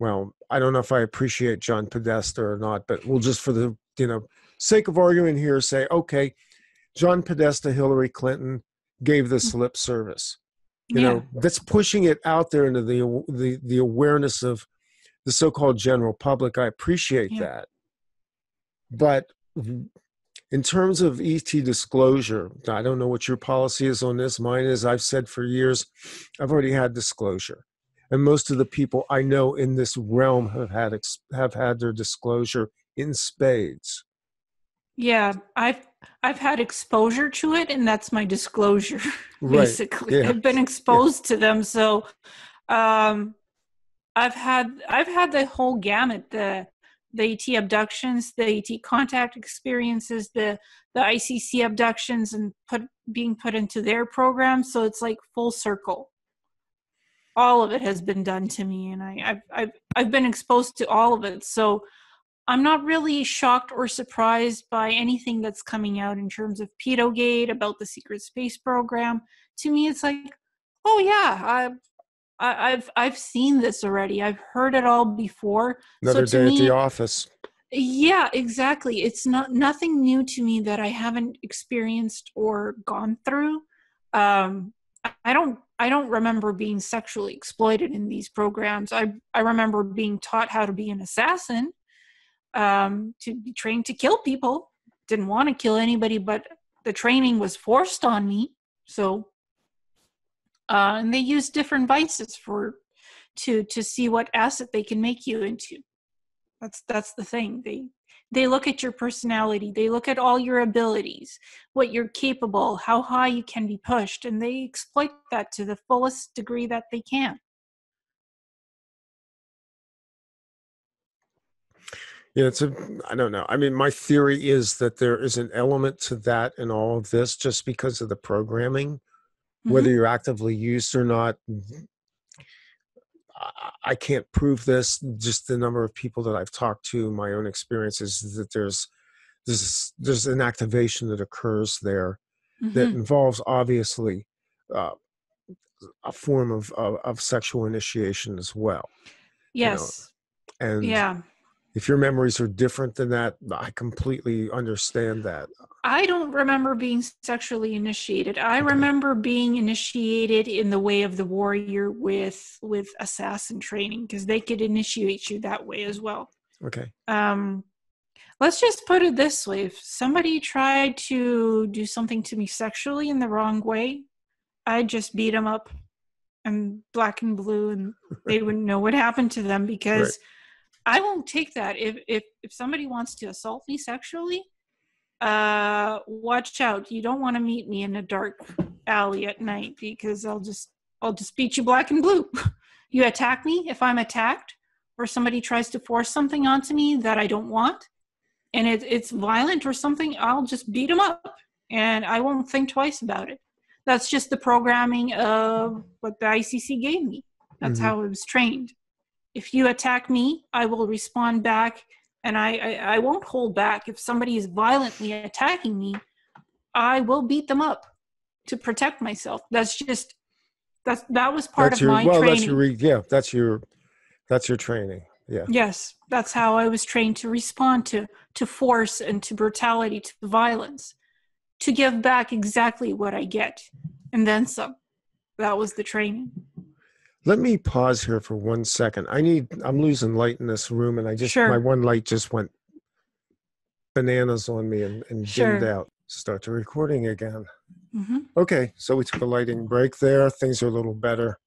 Well, I don't know if I appreciate John Podesta or not, but we'll just for the you know sake of argument here say, okay, John Podesta, Hillary Clinton gave this hmm. lip service. You yeah. know, that's pushing it out there into the the the awareness of the so-called general public. I appreciate yeah. that, but in terms of ET disclosure, I don't know what your policy is on this. Mine is I've said for years, I've already had disclosure, and most of the people I know in this realm have had have had their disclosure in spades. Yeah, I've I've had exposure to it, and that's my disclosure. [laughs] Basically, yeah. I've been exposed yeah. to them, so um, I've had I've had the whole gamut. The the ET abductions, the ET contact experiences, the the ICC abductions, and put being put into their program. So it's like full circle. All of it has been done to me, and I, I've I've I've been exposed to all of it. So I'm not really shocked or surprised by anything that's coming out in terms of Pedogate about the secret space program. To me, it's like, oh yeah, I have I've seen this already. I've heard it all before. Another so day me, at the office. Yeah, exactly. It's not nothing new to me that I haven't experienced or gone through. Um, I don't I don't remember being sexually exploited in these programs. I I remember being taught how to be an assassin, um, to be trained to kill people. Didn't want to kill anybody, but the training was forced on me. So, uh, and they use different vices for to to see what asset they can make you into. That's that's the thing. They they look at your personality, they look at all your abilities, what you're capable, how high you can be pushed, and they exploit that to the fullest degree that they can. Yeah, it's a, I don't know. I mean, my theory is that there is an element to that in all of this just because of the programming, mm-hmm. whether you're actively used or not. I can't prove this. Just the number of people that I've talked to, my own experiences is that there's there's there's an activation that occurs there mm-hmm. that involves obviously uh, a form of, of, of sexual initiation as well. Yes. You know? And yeah if your memories are different than that, I completely understand that. I don't remember being sexually initiated. I okay. remember being initiated in the way of the warrior with with assassin training because they could initiate you that way as well. Okay. Um let's just put it this way if somebody tried to do something to me sexually in the wrong way, I'd just beat them up and black and blue and [laughs] they wouldn't know what happened to them because right I won't take that. If if if somebody wants to assault me sexually, uh, watch out. You don't want to meet me in a dark alley at night because I'll just I'll just beat you black and blue. [laughs] you attack me if I'm attacked, or somebody tries to force something onto me that I don't want, and it, it's violent or something. I'll just beat them up, and I won't think twice about it. That's just the programming of what the ICC gave me. That's mm-hmm. how I was trained if you attack me, I will respond back and I, I, I, won't hold back. If somebody is violently attacking me, I will beat them up to protect myself. That's just that's that was part that's of your, my well, training. That's your, yeah, that's your that's your training. Yeah. Yes, that's how I was trained to respond to to force and to brutality, to violence, to give back exactly what I get, and then some. That was the training. Let me pause here for one second. I need, I'm losing light in this room, and I just, sure. my one light just went bananas on me and, and dimmed out. Start the recording again. Mm-hmm. Okay, so we took a lighting break there. Things are a little better.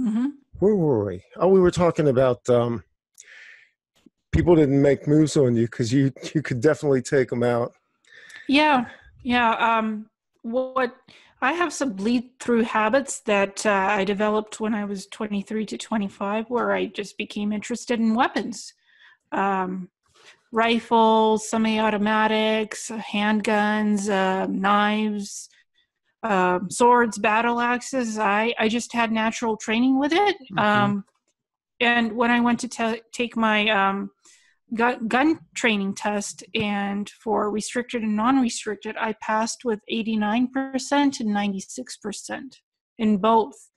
Mm-hmm. Where were we? Oh, we were talking about um, people didn't make moves on you because you you could definitely take them out. Yeah, yeah. Um, what I have some bleed through habits that uh, I developed when I was 23 to 25, where I just became interested in weapons um, rifles, semi automatics, handguns, uh, knives, uh, swords, battle axes. I, I just had natural training with it. Mm-hmm. Um, and when I went to t- take my um, gun, gun training test and for restricted and non-restricted i passed with 89% and 96% in both.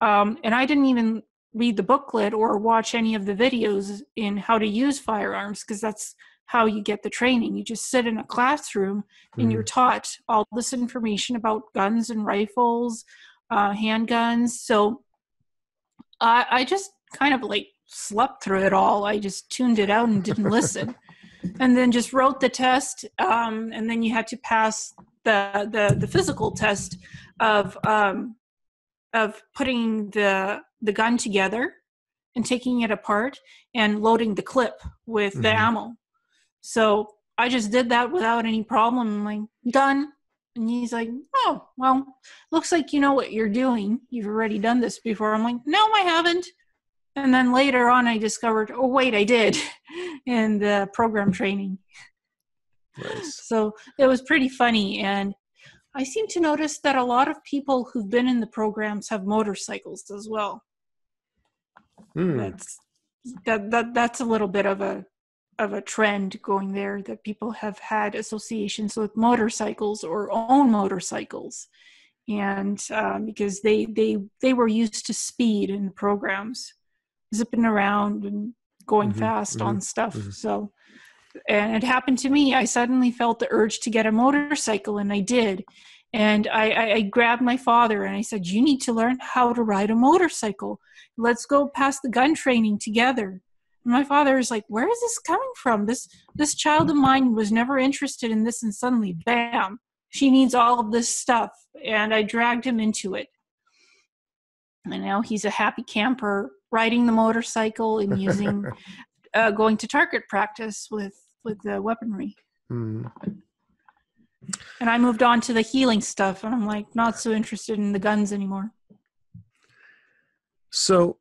Um, and i didn't even read the booklet or watch any of the videos in how to use firearms because that's how you get the training. You just sit in a classroom and mm. you're taught all this information about guns and rifles uh, handguns. So I, I just kind of like slept through it all. I just tuned it out and didn't listen. and then just wrote the test. Um, and then you had to pass the, the, the physical test of, um, of putting the, the gun together and taking it apart and loading the clip with mm-hmm. the ammo. So I just did that without any problem. I'm like, done. And he's like, oh, well, looks like you know what you're doing. You've already done this before. I'm like, no, I haven't and then later on i discovered oh wait i did [laughs] in the program training. Nice. so it was pretty funny. And i seem to notice that a lot of people who've been in the programs have motorcycles as well. Mm. that's that, that that's a little bit of a of a trend going there that people have had associations with motorcycles or own motorcycles. And uh, because they they they were used to speed in the programs, zipping around and going mm-hmm, fast mm-hmm, on stuff. Mm-hmm. So, and it happened to me. I suddenly felt the urge to get a motorcycle, and I did. And I, I, I grabbed my father and I said, "You need to learn how to ride a motorcycle. Let's go past the gun training together." And my father is like, "Where is this coming from? This this child of mine was never interested in this, and suddenly, bam, she needs all of this stuff." And I dragged him into it. And now he's a happy camper, riding the motorcycle and using, [laughs] uh, going to target practice with with the weaponry. Mm. And I moved on to the healing stuff, and I'm like not so interested in the guns anymore. So,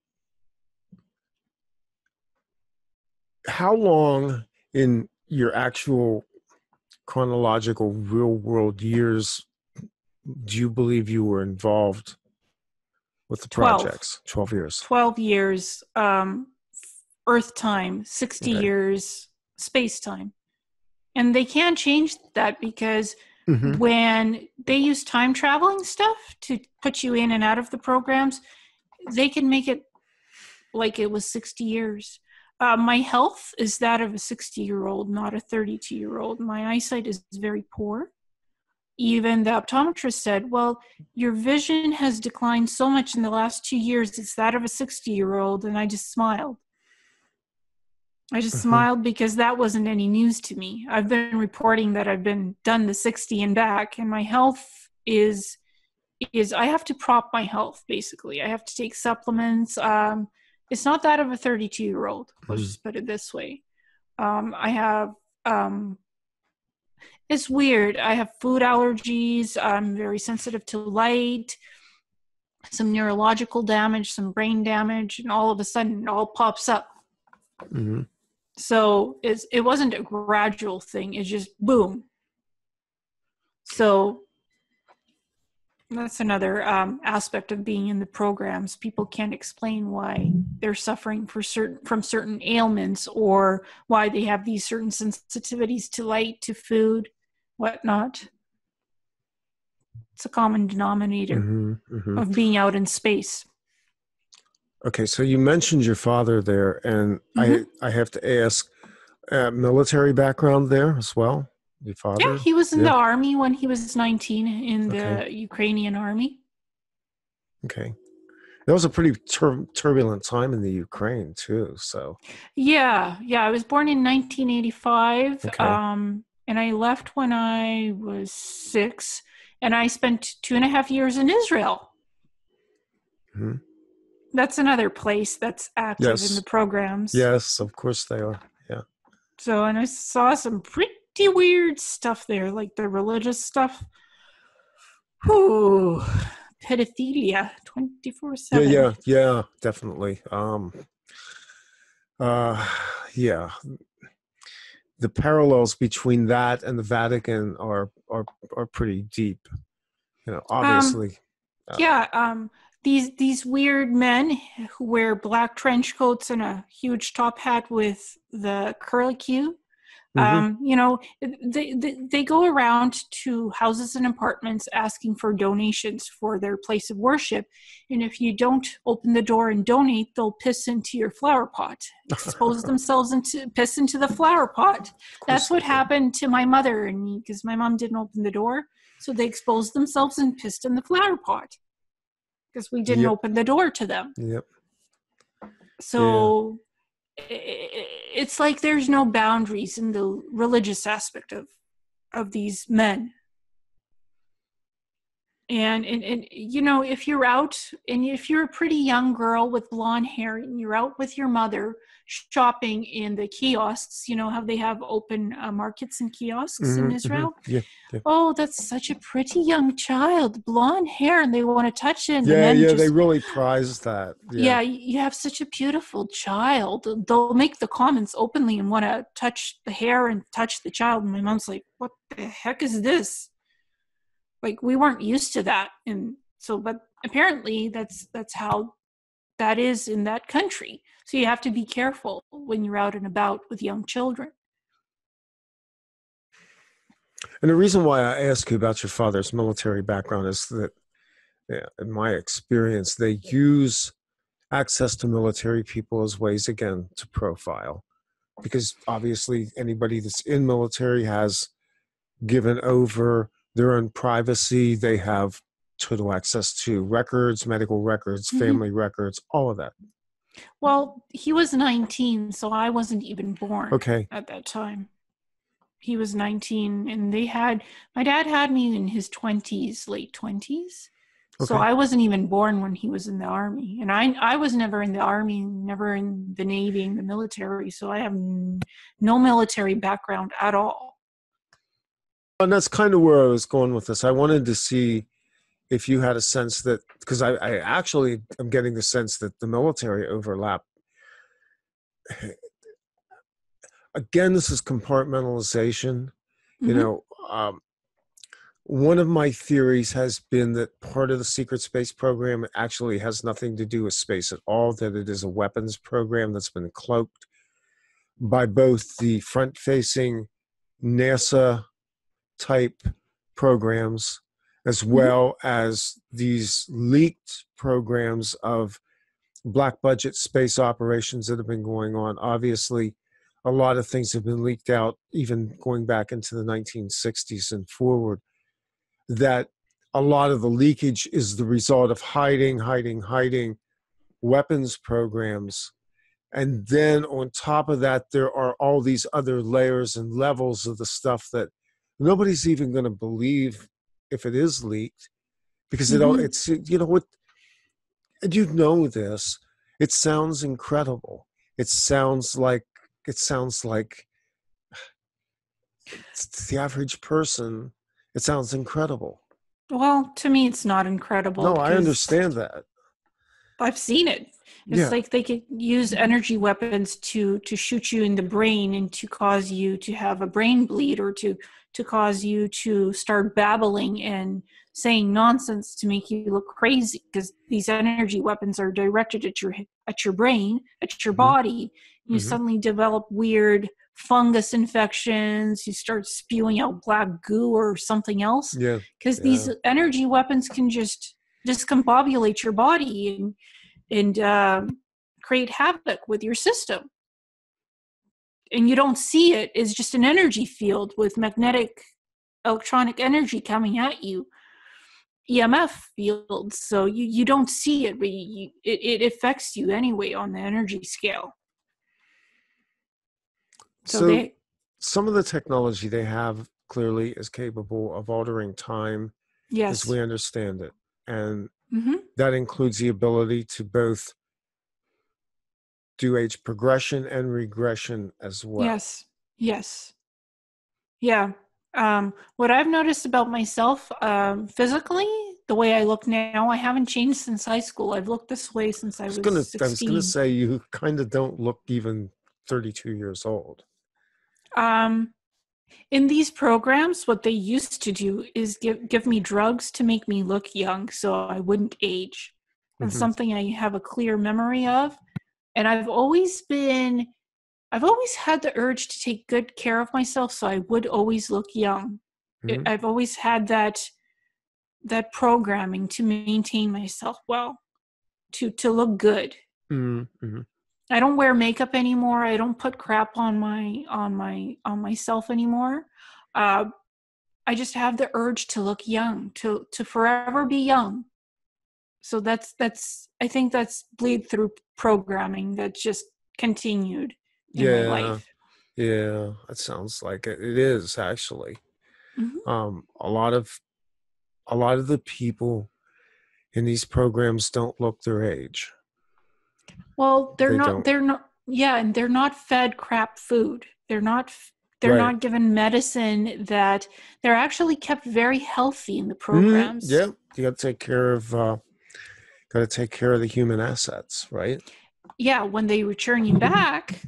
how long in your actual chronological real world years do you believe you were involved with the projects. 12, 12 years. 12 years um, earth time 60 okay. years space time. And they can't change that because mm-hmm. when they use time traveling stuff to put you in and out of the programs they can make it like it was 60 years. Uh, my health is that of a 60 year old not a 32 year old my eyesight is very poor even the optometrist said well your vision has declined so much in the last two years it's that of a 60 year old and i just smiled I just uh-huh. smiled because that wasn't any news to me. I've been reporting that I've been done the 60 and back and my health is is I have to prop my health basically. I have to take supplements. Um, it's not that of a 32 year old. Let's mm-hmm. just put it this way. Um, I have um, it's weird. I have food allergies. I'm very sensitive to light, some neurological damage, some brain damage, and all of a sudden it all pops up. Mm-hmm. So it's, it wasn't a gradual thing, it's just boom. So that's another um, aspect of being in the programs. People can't explain why they're suffering for certain from certain ailments or why they have these certain sensitivities to light, to food, whatnot. It's a common denominator mm-hmm, mm-hmm. of being out in space. Okay, so you mentioned your father there, and mm-hmm. I I have to ask, uh, military background there as well. Your father? Yeah, he was in yeah. the army when he was nineteen in the okay. Ukrainian army. Okay, that was a pretty tur- turbulent time in the Ukraine too. So. Yeah, yeah. I was born in 1985, okay. um, and I left when I was six, and I spent two and a half years in Israel. Mm-hmm that's another place that's active yes. in the programs. Yes, of course they are. Yeah. So, and I saw some pretty weird stuff there, like the religious stuff. Whoo, pedophilia, twenty four seven. Yeah, yeah, yeah, definitely. Um, uh, yeah. The parallels between that and the Vatican are are are pretty deep. You know, um, obviously. Um, yeah. Um, these these weird men who wear black trench coats and a huge top hat with the curlicue mm-hmm. um, you know they, they, they go around to houses and apartments asking for donations for their place of worship and if you don't open the door and donate they'll piss into your flower pot expose [laughs] themselves into piss into the flower pot that's what happened to my mother and me because my mom didn't open the door so they exposed themselves and pissed in the flower pot because we didn't yep. open the door to them. Yep. So. It's like there's no boundaries in the religious aspect of of these men and, and and you know if you're out and if you're a pretty young girl with blonde hair and you're out with your mother shopping in the kiosks you know how they have open uh, markets and kiosks mm-hmm, in mm-hmm. israel mm-hmm. Yeah, yeah, oh that's such a pretty young child blonde hair and they want to touch it yeah yeah just, they really prize that yeah. yeah you have such a beautiful child they'll make the comments openly and want to touch the hair and touch the child and my mom's like what the heck is this like we weren't used to that. And so but apparently that's that's how that is in that country. So you have to be careful when you're out and about with young children. And the reason why i ask you about your father's military background is that in my experience, they use access to military people as ways again to profile, because obviously anybody that's in military has given over their own privacy. They have total access to records, medical records, Mhm. family records, all of that. Well, he was 19, so I wasn't even born Okay. at that time. He was 19, and they had my dad had me in his 20s, late 20s. Okay. So I wasn't even born when he was in the army, and I I was never in the army, never in the navy, in the military. So I have no military background at all. And that's kind of where I was going with this. I wanted to see if you had a sense that, because I, I actually am getting the sense that the military overlap. Again, this is compartmentalization. You Mhm. know, um, one of my theories has been that part of the secret space program actually has nothing to do with space at all, that it is a weapons program that's been cloaked by both the front facing NASA type programs as mm-hmm. well as these leaked programs of black budget space operations that have been going on. Obviously, a lot of things have been leaked out, even going back into the 1960s and forward, that a lot of the leakage is the result of hiding, hiding, hiding weapons programs. And then on top of that, there are all these other layers and levels of the stuff that nobody's even going to believe if it is leaked because it all Mhm. it's you know what and you know this it sounds incredible it sounds like it sounds like the average person it sounds incredible Well, to me, it's not incredible. no i understand that I've seen it. It's yeah. like they could use energy weapons to to shoot you in the brain and to cause you to have a brain bleed or to to cause you to start babbling and saying nonsense to make you look crazy because these energy weapons are directed at your at your brain at your Mhm. body. You Mhm. suddenly develop weird fungus infections you start spewing out black goo or something else. Yeah. Because these energy weapons can just discombobulate your body and and um, create havoc with your system. And you don't see it it's just an energy field with magnetic electronic energy coming at you emf fields so you you don't see it but you, it, it affects you anyway on the energy scale. So, so they some of the technology they have clearly is capable of altering time yes. as we understand it and hmm that includes the ability to both do age progression and regression as well. Yes. Yes. Yeah. Um, what I've noticed about myself um, physically, the way I look now, I haven't changed since high school. I've looked this way since I I was, was gonna, I was gonna say you kind of don't look even 32 years old. um, in these programs, what they used to do is give give me drugs to make me look young, so I wouldn't age. That's Mhm. something I have a clear memory of, and I've always been, I've always had the urge to take good care of myself, so I would always look young. it- Mhm. I've always had that that programming to maintain myself well, to to look good. Mhm, mhm. I don't wear makeup anymore. I don't put crap on my on my on myself anymore. Uh, I just have the urge to look young, to to forever be young. So that's that's I think that's bleed through programming that just continued in Yeah. my life. Yeah, that sounds like it. It is actually. Mhm. Um, a lot of a lot of the people in these programs don't look their age. Well, they're They not. don't. They're not. Yeah, and they're not fed crap food. They're not. They're Right. not given medicine that they're actually kept very healthy in the Mhm, programs. Yeah, you got to take care of. Uh, got to take care of the human assets, right? Yeah, when they return you back,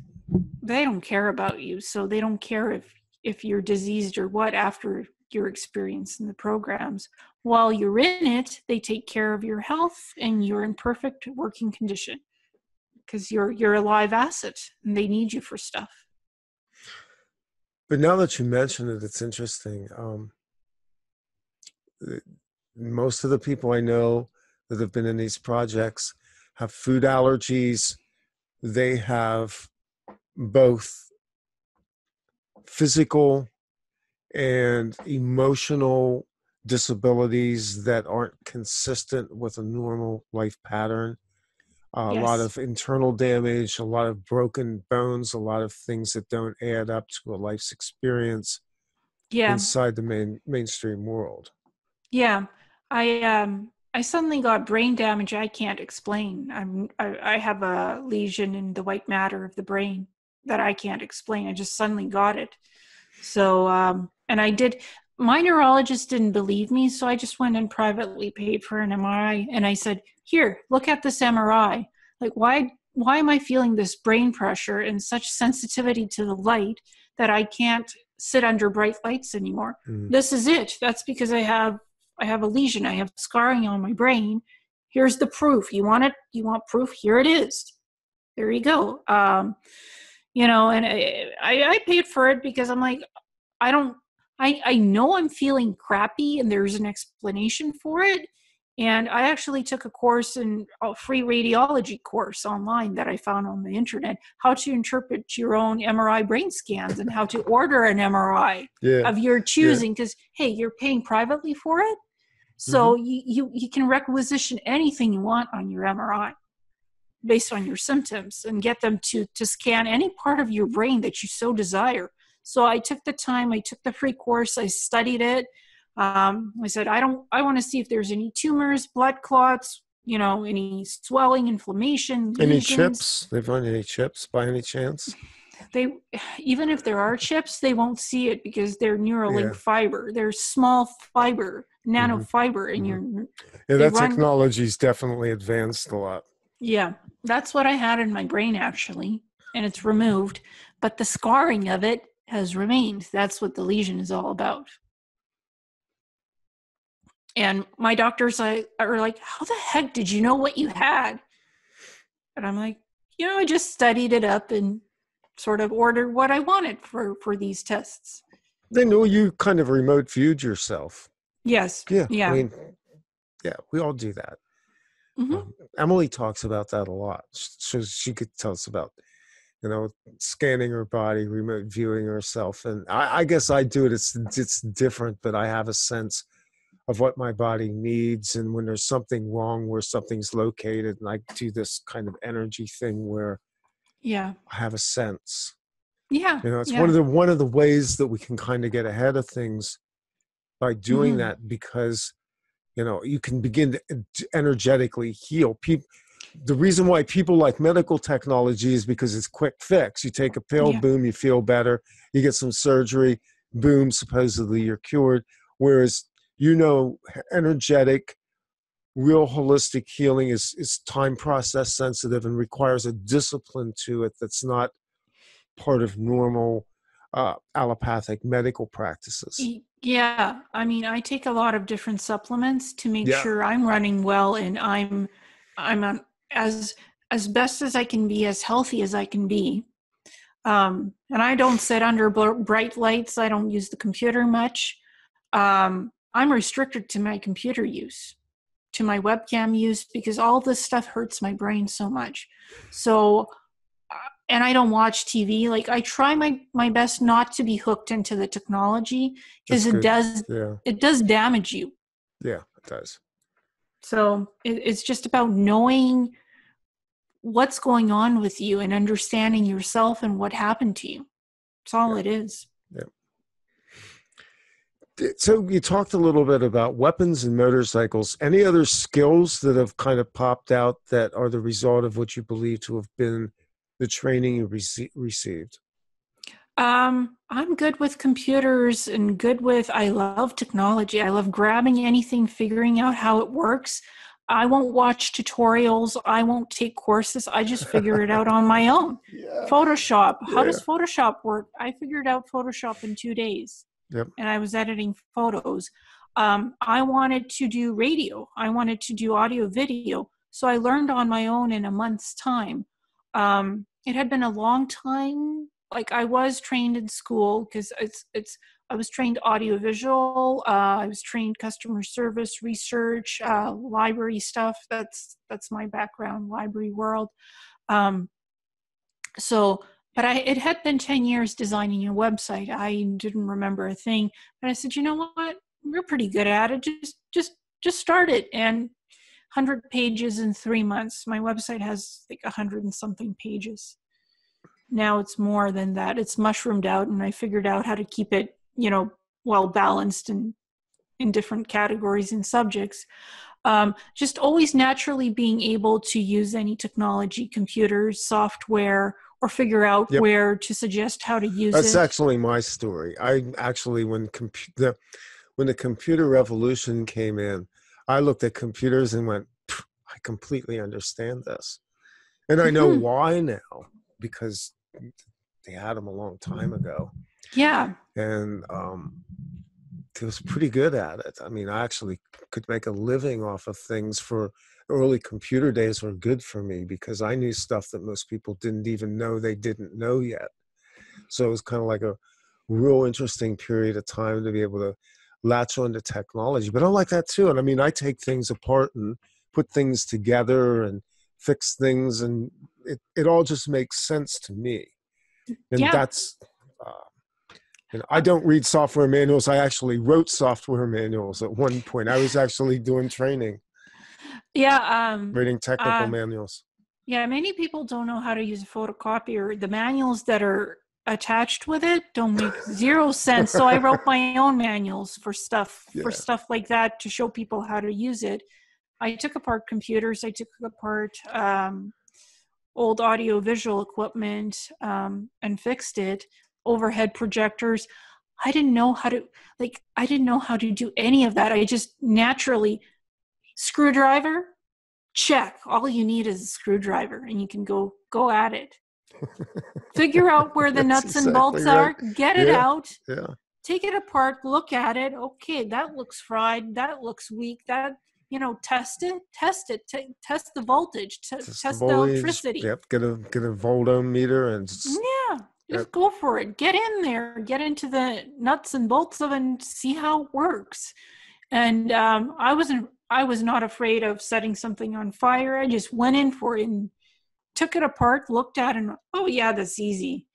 they don't care about you. So they don't care if if you're diseased or what after your experience in the programs. While you're in it, they take care of your health and you're in perfect working condition because you're you're a live asset and they need you for stuff. But now that you mention it, it's interesting. Um, most of the people I know that have been in these projects have food allergies. They have both physical and emotional disabilities that aren't consistent with a normal life pattern. Uh, yes. A lot of internal damage, a lot of broken bones, a lot of things that don't add up to a life's experience yeah. inside the main mainstream world. Yeah, I um I suddenly got brain damage I can't explain. I'm I, I have a lesion in the white matter of the brain that I can't explain. I just suddenly got it. So um and I did my neurologist didn't believe me, so I just went and privately paid for an MRI and I said, "Here, look at this MRI. Like why why am I feeling this brain pressure and such sensitivity to the light that I can't sit under bright lights anymore? Mm. This is it. That's because I have I have a lesion. I have scarring on my brain. Here's the proof. You want it? You want proof? Here it is. There you go. Um, you know, and I, I paid for it because I'm like, I don't, I, I know I'm feeling crappy and there's an explanation for it. And I actually took a course in a free radiology course online that I found on the internet, how to interpret your own MRI brain scans and how to order an MRI yeah. of your choosing. Because yeah. hey, you're paying privately for it, so mm-hmm. you, you you can requisition anything you want on your MRI based on your symptoms and get them to to scan any part of your brain that you so desire. So I took the time, I took the free course, I studied it um, I said, I don't, I want to see if there's any tumors, blood clots, you know, any swelling, inflammation. Any lesions. chips? They find any chips by any chance? They, even if there are chips, they won't see it because they're Neuralink yeah. fiber. They're small fiber, nano mm-hmm. fiber, and mm-hmm. you're. Yeah, that technology's definitely advanced a lot. Yeah, that's what I had in my brain actually, and it's removed, but the scarring of it has remained. That's what the lesion is all about. And my doctors are like how the heck did you know what you had? And i'm like you know i just studied it up and sort of ordered what i wanted for for these tests. They know you kind of remote viewed yourself. Yes. Yeah yeah. i mean yeah we all do that. Mm-hmm. um, emily talks about that a lot. So she could tell us about you know scanning her body remote viewing herself and I, I guess i do it it's it's different but i have a sense of what my body needs and when there's something wrong where something's located and i do this kind of energy thing where yeah i have a sense yeah you know it's yeah. one of the one of the ways that we can kind of get ahead of things by doing mm-hmm. that because you know you can begin to energetically heal people the reason why people like medical technology is because it's quick fix. You take a pill yeah. boom you feel better. You get some surgery boom supposedly you're cured. Whereas you know energetic real holistic healing is is time process sensitive and requires a discipline to it that's not part of normal uh, allopathic medical practices. Yeah. I mean i take a lot of different supplements to make yeah. sure i'm running well and i'm i'm on, as as best as i can be as healthy as i can be um, and i don't sit under bright lights i don't use the computer much um, I'm restricted to my computer use, to my webcam use, because all this stuff hurts my brain so much. So, uh, and I don't watch TV. Like I try my my best not to be hooked into the technology because it does yeah. it does damage you. Yeah, it does. So it, it's just about knowing what's going on with you and understanding yourself and what happened to you. That's all yeah. it is. So you talked a little bit about weapons and motorcycles. Any other skills that have kind of popped out that are the result of what you believe to have been the training you rece- received? Um, i'm good with computers and good with i love technology. I love grabbing anything figuring out how it works i won't watch tutorials i won't take courses i just figure it out on my [laughs] own yeah. photoshop how yeah. does photoshop work i figured out photoshop in two days yep. and I was editing photos. Um, I wanted to do radio. I wanted to do audio video. So I learned on my own in a month's time. Um, it had been a long time like I was trained in school because it's it's I was trained audiovisual. Uh, I was trained customer service, research, uh, library stuff. That's that's my background, library world. Um, so, but I it had been ten years designing a website. I didn't remember a thing, but I said, you know what, we're pretty good at it. Just just just start it and 100 pages in three months. My website has like 100 and something pages. Now it's more than that. It's mushroomed out, and I figured out how to keep it, you know, well balanced and in different categories and subjects. Um, just always naturally being able to use any technology, computers, software, or figure out yep. where to suggest how to use That's it. That's actually my story. I actually, when compu- the, when the computer revolution came in, I looked at computers and went, I completely understand this. And I know mm-hmm. why now because they had them a long time ago. Yeah. And um, he was pretty good at it. I mean, I actually could make a living off of things for early computer days were good for me because I knew stuff that most people didn't even know they didn't know yet. So it was kind of like a real interesting period of time to be able to latch onto technology. But I like that too. And I mean, I take things apart and put things together and fix things, and it, it all just makes sense to me. And yeah. that's, uh, know, I don't read software manuals. I actually wrote software manuals at one point. I was actually doing training. Yeah. Um, reading technical uh, manuals. Yeah, many people don't know how to use a photocopier. The manuals that are attached with it don't make zero sense so i wrote my [laughs] own manuals for stuff yeah. for stuff like that to show people how to use it i took apart computers i took apart um, old audio visual equipment um, and fixed it overhead projectors i didn't know how to like i didn't know how to do any of that i just naturally screwdriver check all you need is a screwdriver and you can go go at it [laughs] figure out where the nuts exactly and bolts right. are, get it yeah. out, yeah. take it apart, look at it. Okay, that looks fried. That looks weak. That you know, test it, test it, t- test the voltage, t- test, test the, the, electricity. Yep, get a get a voltometer and yeah, just go for it. Get in there, get into the nuts and bolts of it, and see how it works. And um, I wasn't, I was not afraid of setting something on fire. I just went in for it and took it apart, looked at, it and oh yeah, that's easy.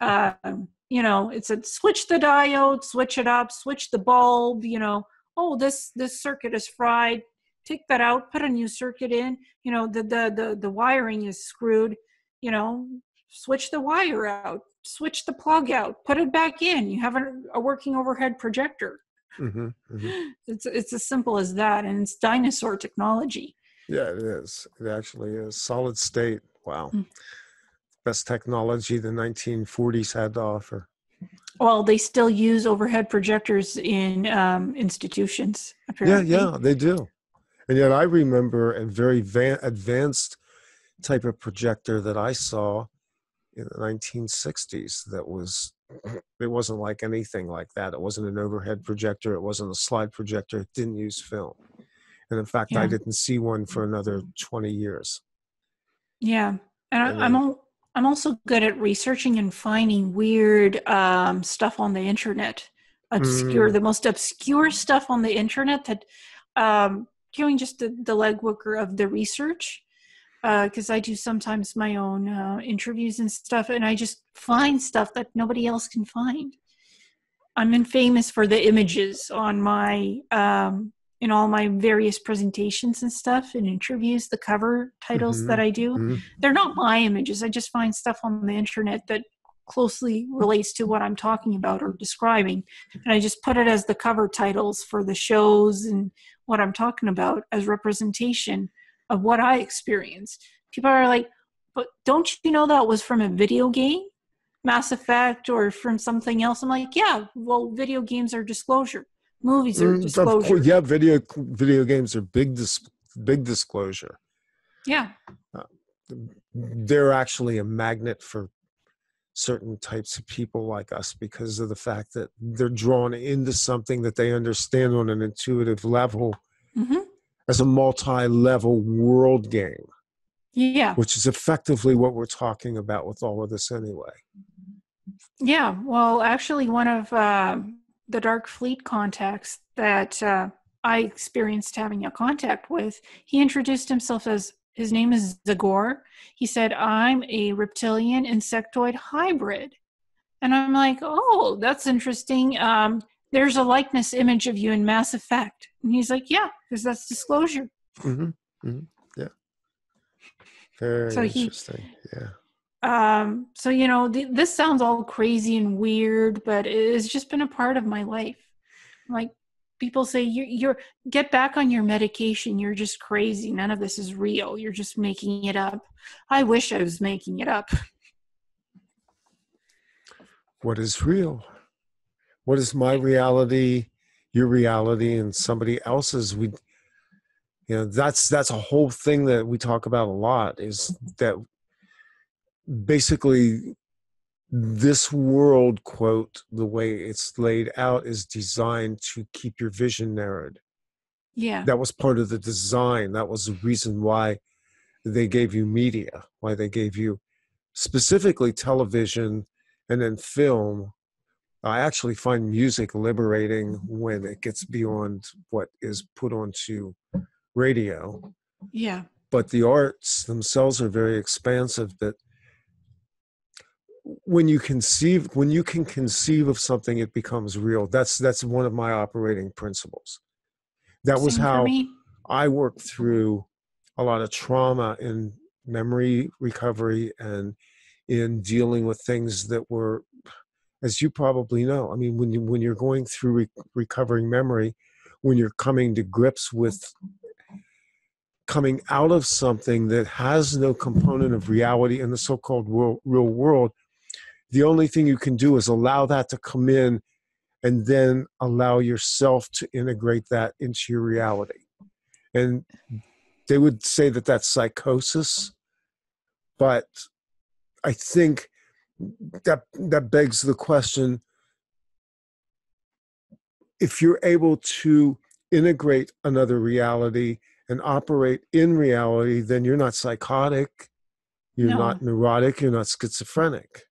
Um, you know, it's a switch the diode, switch it up, switch the bulb. You know, oh this this circuit is fried. Take that out, put a new circuit in. You know, the the the the wiring is screwed. You know, switch the wire out, switch the plug out, put it back in. You have a, a working overhead projector. Mm-hmm, mm-hmm. [gasps] It's it's as simple as that, and it's dinosaur technology. Yeah, it is. It actually is solid state. Wow. Mm. Best technology the 1940s had to offer. Well, they still use overhead projectors in um, institutions. Apparently. Yeah, yeah, they do. And yet, I remember a very van- advanced type of projector that I saw in the 1960s. That was, [clears throat] it wasn't like anything like that. It wasn't an overhead projector. It wasn't a slide projector. It didn't use film. And in fact, yeah. I didn't see one for another 20 years. Yeah, and I, am al- I'm also good at researching and finding weird um, stuff on the internet, obscure, mm. the most obscure stuff on the internet that um, doing just the, the legwork of the research because uh, I do sometimes my own uh, interviews and stuff, and I just find stuff that nobody else can find. I'm famous for the images on my um, in all my various presentations and stuff and interviews the cover titles mm-hmm. that i do mm-hmm. they're not my images i just find stuff on the internet that closely relates to what i'm talking about or describing and i just put it as the cover titles for the shows and what i'm talking about as representation of what i experienced people are like but don't you know that was from a video game mass effect or from something else i'm like yeah well video games are disclosure movies are mm, disclosure. Course, yeah, video video games are big dis, big disclosure. Yeah. Uh, they're actually a magnet for certain types of people like us because of the fact that they're drawn into something that they understand on an intuitive level mm-hmm. As a multi-level world game. Yeah. Which is effectively what we're talking about with all of this anyway. Yeah, well, actually, one of uh, the Dark Fleet contacts that uh, I experienced having a contact with, he introduced himself as his name is Zagor. He said, I'm a reptilian insectoid hybrid. And I'm like, oh, that's interesting. Um, there's a likeness image of you in Mass Effect. And he's like, yeah, because that's disclosure. Mm-hmm. Mm-hmm. Yeah. Very so interesting. He, yeah. Um, so, you know, th- this sounds all crazy and weird, but it's just been a part of my life. Like, people say you're, you're get back on your medication you're just crazy none of this is real you're just making it up i wish i was making it up what is real what is my reality your reality and somebody else's? We you know that's that's a whole thing that we talk about a lot is that basically this world quote the way it's laid out is designed to keep your vision narrowed. Yeah. That was part of the design. That was the reason why they gave you media why they gave you specifically television and then film i actually find music liberating mm-hmm. when it gets beyond what is put onto radio. Yeah. But the arts themselves are very expansive that when you conceive when you can conceive of something it becomes real. That's that's one of my operating principles. That was Same how i worked through a lot of trauma in memory recovery and in dealing with things that were as you probably know i mean when you when you're going through re- recovering memory when you're coming to grips with coming out of something that has no component of reality in the so-called real, real world the only thing you can do is allow that to come in and then allow yourself to integrate that into your reality. And they would say that that's psychosis, but I think that that begs the question if you're able to integrate another reality and operate in reality, then you're not psychotic, you're no. not neurotic, you're not schizophrenic.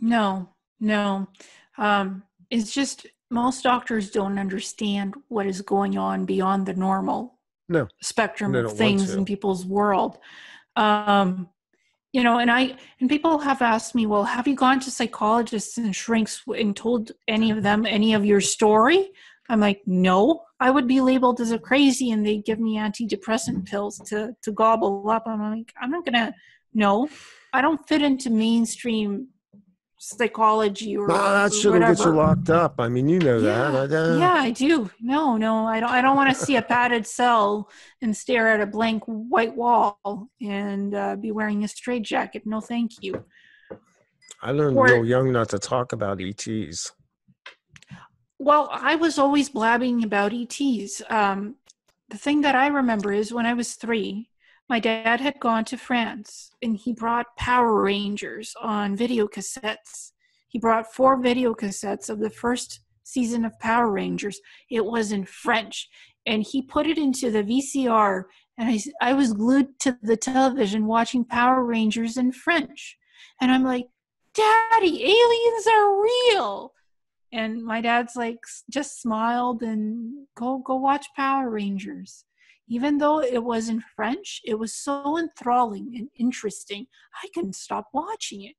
No, no. Um, it's just most doctors don't understand what is going on beyond the normal no, spectrum of things in people's world. Um, you know, and I and people have asked me, well, have you gone to psychologists and shrinks and told any of them any of your story? I'm like, no, I would be labeled as a crazy, and they give me antidepressant pills to to gobble up. I'm like, I'm not gonna. No, I don't fit into mainstream psychology or no, that shouldn't get you locked up. I mean, you know yeah. that. I, yeah, I do. No, no, I don't. I don't want to see a padded cell and stare at a blank white wall and uh, be wearing a straight jacket. No, thank you. I learned or, real young not to talk about ETs. Well, I was always blabbing about ETs. Um, the thing that I remember is when I was three, my dad had gone to France and he brought Power Rangers on video cassettes. He brought four video cassettes of the first season of Power Rangers. It was in French and he put it into the VCR and I, I was glued to the television watching Power Rangers in French. And I'm like, Daddy, aliens are real. And my dad's like just smiled and go go watch Power Rangers. Even though it was in French, it was so enthralling and interesting, I couldn't stop watching it.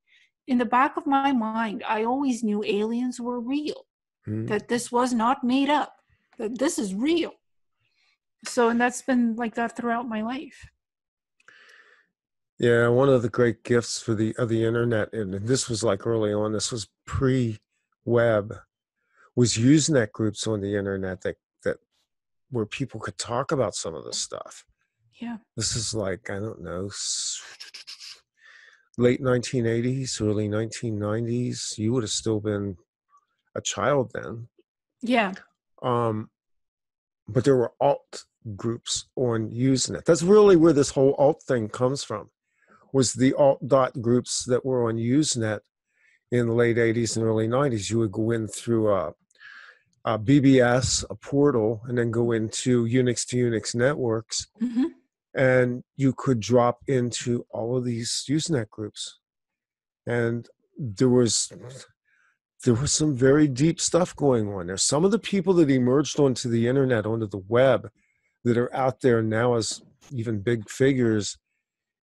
In the back of my mind, I always knew aliens were real, mm. that this was not made up, that this is real. So, and that's been like that throughout my life. Yeah, one of the great gifts for the of the internet, and this was like early on. This was pre-web, was Usenet groups on the internet that where people could talk about some of this stuff. Yeah. This is like, I don't know, late 1980s, early 1990s. You would have still been a child then. Yeah. Um, but there were alt groups on Usenet. That's really where this whole alt thing comes from. Was the alt dot groups that were on Usenet in the late 80s and early 90s. You would go in through a uh, BBS, a portal, and then go into Unix to Unix networks. Mm-hmm. And you could drop into all of these Usenet groups. And there was there was some very deep stuff going on there. Some of the people that emerged onto the internet, onto the web, that are out there now as even big figures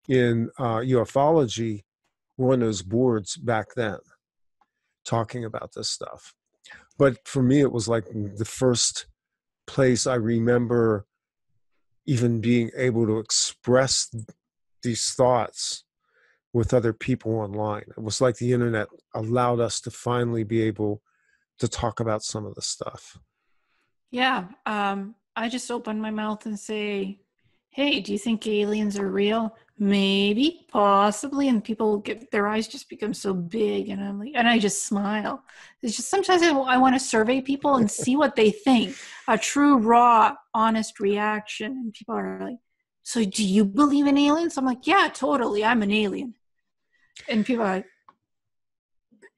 in uh, ufology were on those boards back then talking about this stuff. But for me, it was like the first place I remember even being able to express these thoughts with other people online. It was like the internet allowed us to finally be able to talk about some of the stuff. Yeah. Um, I just open my mouth and say, hey, do you think aliens are real? Maybe, possibly. And people get their eyes just become so big. And I'm like, and I just smile. It's just sometimes I, I want to survey people and see what they think a true, raw, honest reaction. And people are like, so do you believe in aliens? I'm like, yeah, totally. I'm an alien. And people are like,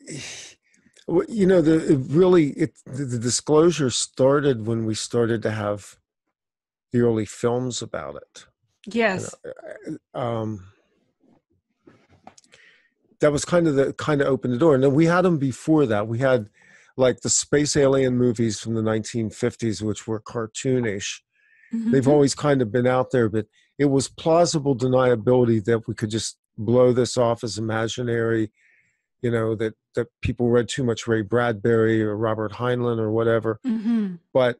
[sighs] you know the it really it the disclosure started when we started to have the early films about it yes. you um that was kind of the kind of opened the door. And then we had them before that. We had like the space alien movies from the 1950s which were cartoonish. Mm-hmm. they've always kind of been out there but it was plausible deniability that we could just blow this off as imaginary you know that that people read too much ray bradbury or robert heinlein or whatever. Mm-hmm. but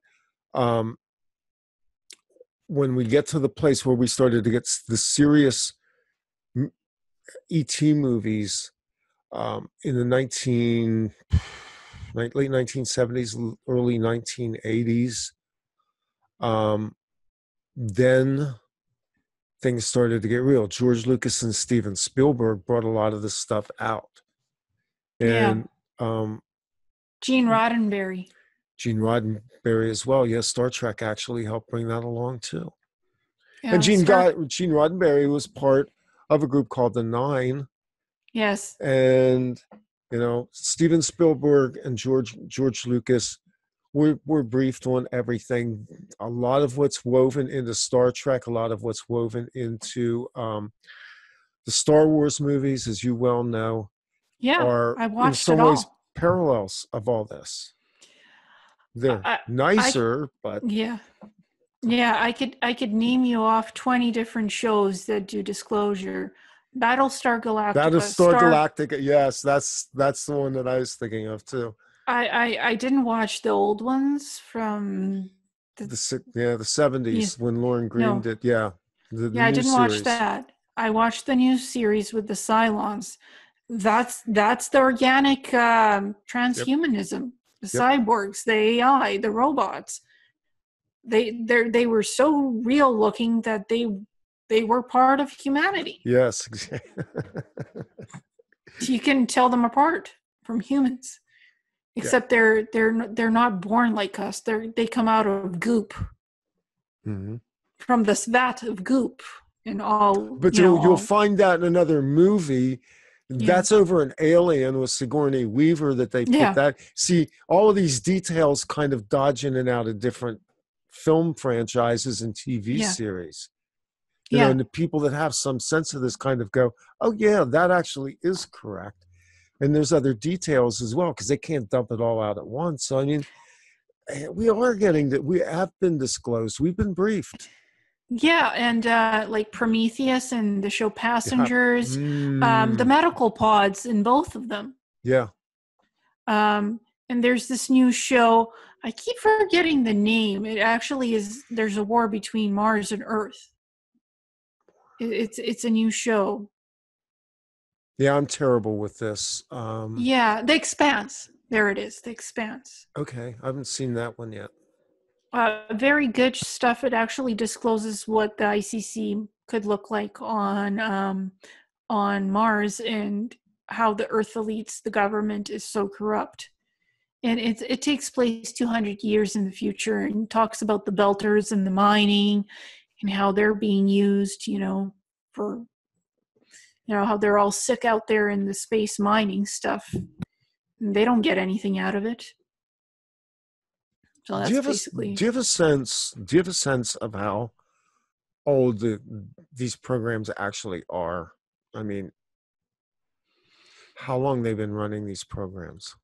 um when we get to the place where we started to get the serious et movies um in the 19 late 1970s early 1980s um then things started to get real george lucas and steven spielberg brought a lot of this stuff out and yeah. um, Gene Roddenberry. Gene Roddenberry as well. Yes, Star Trek actually helped bring that along too. Yeah, and Gene got Gene Roddenberry was part of a group called the Nine. Yes. And you know, Steven Spielberg and George George Lucas were were briefed on everything. A lot of what's woven into Star Trek, a lot of what's woven into um, the Star Wars movies, as you well know, yeah, are I watched in some ways all. parallels of all this. They're I, nicer, I, but yeah, yeah. I could I could name you off twenty different shows that do disclosure. Battlestar Galactica. Battlestar Star, Galactica. Yes, that's that's the one that I was thinking of too. I I, I didn't watch the old ones from the, the yeah the seventies yeah, when Lorne Greene no. did yeah. The, the yeah, I didn't series. watch that. I watched the new series with the Cylons that's that's the organic um, transhumanism yep. The yep. cyborgs the ai the robots they they they were so real looking that they they were part of humanity yes [laughs] you can tell them apart from humans except yeah. they're they're they're not born like us they're they come out of goop mm-hmm. from this vat of goop and all but you will you'll find that in another movie yeah. That's over an Alien with Sigourney Weaver that they put yeah. that. See, all of these details kind of dodge in and out of different film franchises and TV yeah. series. You know, and the people that have some sense of this kind of go, oh, yeah, that actually is correct. And there's other details as well because they can't dump it all out at once. So, I mean, eh, we are getting that. We have been disclosed. We've been briefed. Yeah, and uh, like Prometheus and the show Passengers, yeah. mm. um, the medical pods in both of them. Yeah. Um, and there's this new show. I keep forgetting the name. It actually is. There's a war between Mars and Earth. It, it's it's a new show. Yeah, I'm terrible with this. Um, yeah, The Expanse. There it is. The Expanse. Okay, I haven't seen that one yet uh, very good stuff. It actually discloses what the ICC could look like on um, on Mars and how the Earth elites, the government, is so corrupt. And it it takes place 200 years in the future and talks about the belters and the mining and how they're being used, you know, for you know how they're all sick out there in the space mining stuff. And they don't get anything out of it. So that's do you have basically. A, do you have a sense? Do you have a sense of how old the, these programs actually are? I mean, how long they've been running these programs?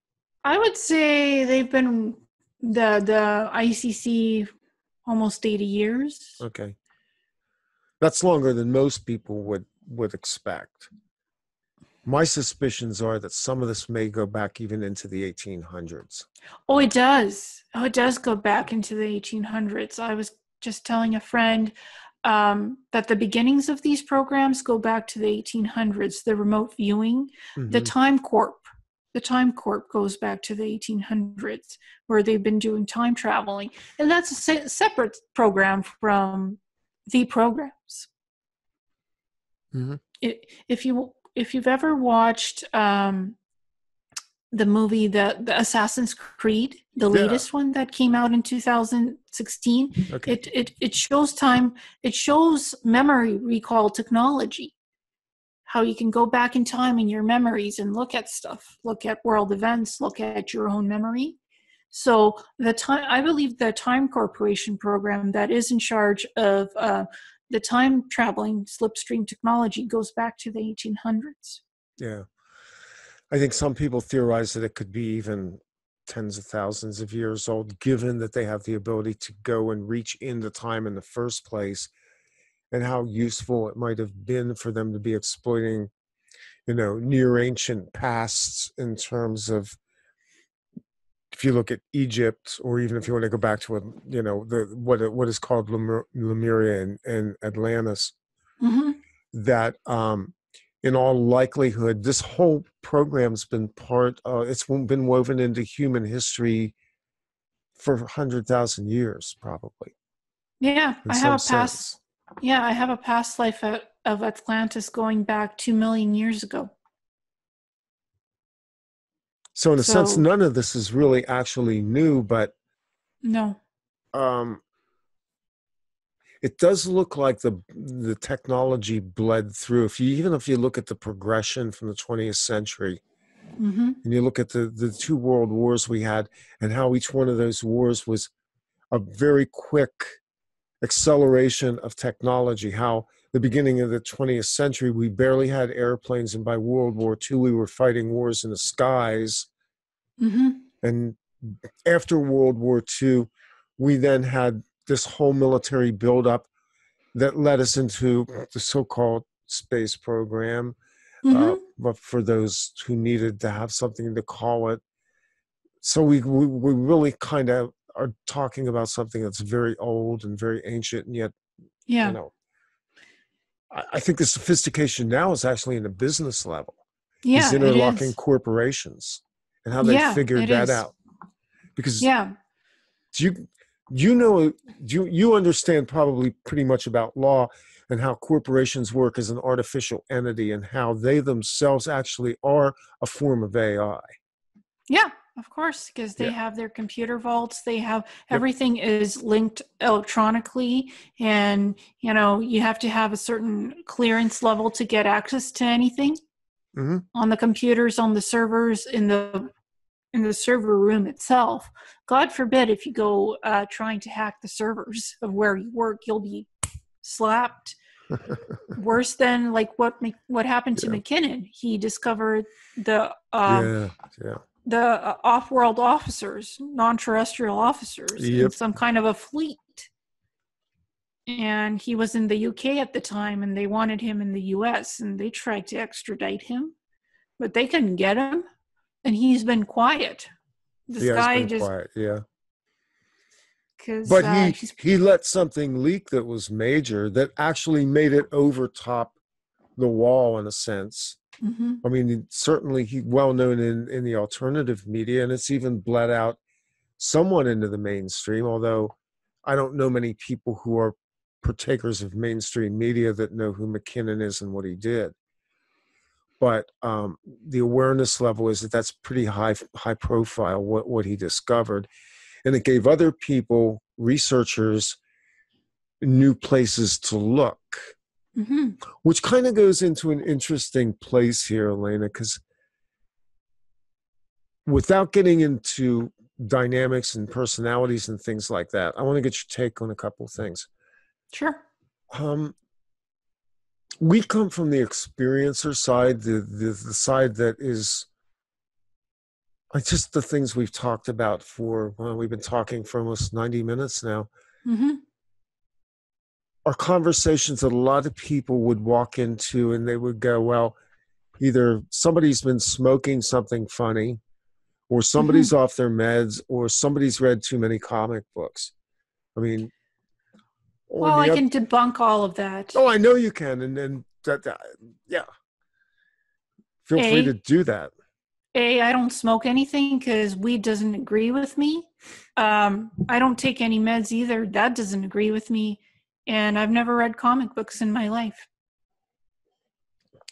I would say they've been the the ICC almost 80 years. Okay. That's longer than most people would would expect. My suspicions are that some of this may go back even into the 1800s. Oh, it does. Oh, it does go back into the 1800s. I was just telling a friend um, that the beginnings of these programs go back to the 1800s. The remote viewing, mm-hmm. the Time Corp. The Time Corp goes back to the 1800s, where they've been doing time traveling, and that's a se- separate program from the programs. Mm-hmm. It, if you if you've ever watched um, the movie the, the Assassin's Creed, the yeah. latest one that came out in 2016, okay. it, it it shows time. It shows memory recall technology. How you can go back in time in your memories and look at stuff, look at world events, look at your own memory. So the time, I believe, the Time Corporation program that is in charge of uh, the time traveling slipstream technology goes back to the 1800s. Yeah. I think some people theorize that it could be even tens of thousands of years old, given that they have the ability to go and reach into time in the first place, and how useful it might have been for them to be exploiting, you know, near ancient pasts in terms of if you look at Egypt, or even if you want to go back to what you know the what what is called Lemuria and, and Atlantis, mm-hmm. that um, in all likelihood, this whole program's been part. Uh, it's been woven into human history for hundred thousand years, probably. Yeah, I have a sense. past. Yeah, I have a past life of Atlantis going back two million years ago. So in a so, sense, none of this is really actually new, but no. Um, it does look like the the technology bled through. If you even if you look at the progression from the 20th century, mm-hmm. and you look at the the two world wars we had, and how each one of those wars was a very quick acceleration of technology. How the beginning of the 20th century, we barely had airplanes, and by World War II, we were fighting wars in the skies. Mm-hmm. And after World War II, we then had this whole military buildup that led us into the so-called space program. Uh, mm-hmm. Uh, but for those who needed to have something to call it, so we we, we really kind of are talking about something that's very old and very ancient, and yet, yeah, you know, I, think the sophistication now is actually in the business level. Yeah, These interlocking corporations and how they yeah, figured that is. out. Because yeah, do you you know do you, you understand probably pretty much about law and how corporations work as an artificial entity and how they themselves actually are a form of AI. Yeah, of course, because they yeah. have their computer vaults. They have everything yep. is linked electronically, and you know you have to have a certain clearance level to get access to anything mm-hmm. on the computers, on the servers, in the in the server room itself. God forbid if you go uh, trying to hack the servers of where you work, you'll be slapped. [laughs] Worse than like what what happened to yeah. McKinnon. He discovered the um, yeah, yeah the uh, off-world officers, non-terrestrial officers, yep. in some kind of a fleet. And he was in the UK at the time, and they wanted him in the US, and they tried to extradite him, but they couldn't get him, and he's been quiet. This he guy just quiet, yeah. But uh, he he let something leak that was major that actually made it over top the wall in a sense Mm-hmm. I mean, certainly he well known in in the alternative media, and it's even bled out somewhat into the mainstream. Although I don't know many people who are partakers of mainstream media that know who McKinnon is and what he did. But um, the awareness level is that that's pretty high high profile what what he discovered, and it gave other people, researchers, new places to look Mm-hmm. Which kind of goes into an interesting place here, Ileana, because without getting into dynamics and personalities and things like that, I want to get your take on a couple of things. Sure. Um, we come from the experiencer side, the, the, the side that is I just the things we've talked about for well, we've been talking for almost 90 minutes now. Mm-hmm. Are conversations that a lot of people would walk into and they would go, well, either somebody's been smoking something funny, or somebody's Mm-hmm. off their meds, or somebody's read too many comic books. I mean, Well, I can debunk all of that. Oh, I know you can, and then that, that yeah. Feel free to do that. A, I don't smoke anything because weed doesn't agree with me. Um, I don't take any meds either. That doesn't agree with me. And I've never read comic books in my life.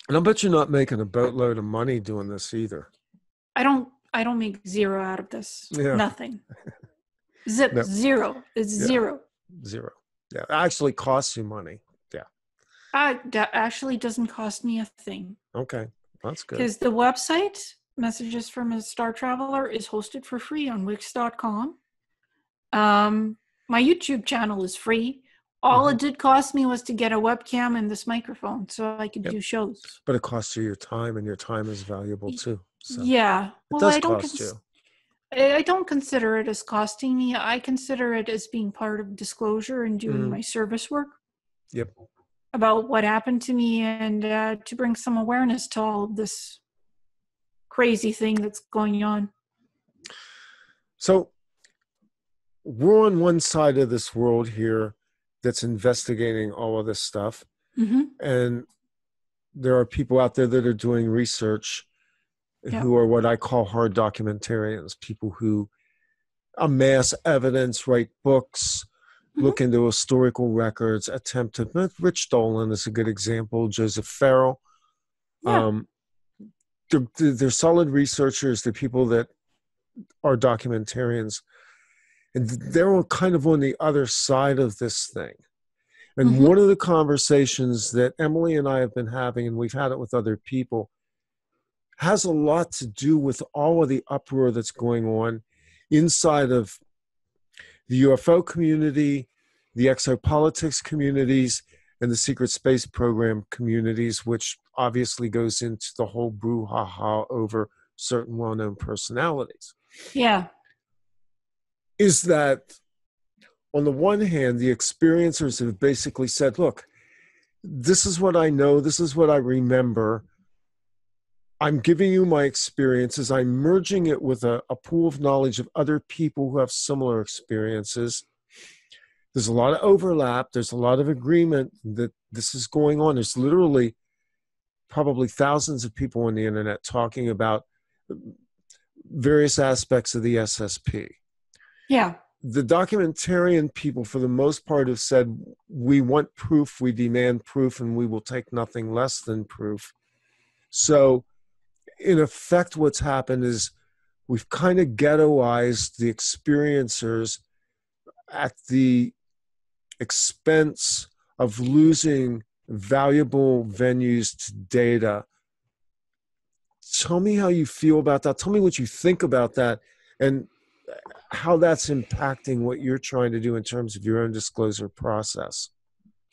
And I bet you're not making a boatload of money doing this either. I don't. I don't make zero out of this. Yeah. Nothing. [laughs] Zip No. zero. It's Yeah. zero. Zero. Yeah, it actually costs you money. Yeah. Uh, that actually doesn't cost me a thing Okay, that's good. because the website Messages from a Star Traveler is hosted for free on Wix.com. Um, my YouTube channel is free. All Mhm. it did cost me was to get a webcam and this microphone so I could Yep. do shows. But it costs you your time, and your time is valuable too. So yeah. it Well, does I don't cost cons- you. I don't consider it as costing me. I consider it as being part of disclosure and doing Mhm. my service work Yep. about what happened to me and uh, to bring some awareness to all of this crazy thing that's going on. So we're on one side of this world here that's investigating all of this stuff. hmm and there are people out there that are doing research Yeah. who are what I call hard documentarians, people who amass evidence, write books, Mhm. look into historical records, attempt to. Rich Dolan is a good example. Joseph Farrell. Yeah. Um, they're they're solid researchers. They're people that are documentarians, and they're all kind of on the other side of this thing. And Mhm. one of the conversations that Emily and I have been having, and we've had it with other people, has a lot to do with all of the uproar that's going on inside of the UFO community, the exopolitics communities, and the secret space program communities, which obviously goes into the whole brouhaha over certain well known personalities Yeah. Is that on the one hand, the experiencers have basically said, look, this is what I know, this is what I remember. I'm giving you my experiences. I'm merging it with a, a pool of knowledge of other people who have similar experiences. There's a lot of overlap. There's a lot of agreement that this is going on. There's literally probably thousands of people on the internet talking about various aspects of the SSP Yeah. the documentarian people, for the most part, have said, we want proof, we demand proof, and we will take nothing less than proof. So, in effect, what's happened is we've kind of ghettoized the experiencers at the expense of losing valuable venues to data. Tell me how you feel about that. Tell me what you think about that. And how that's impacting what you're trying to do in terms of your own disclosure process.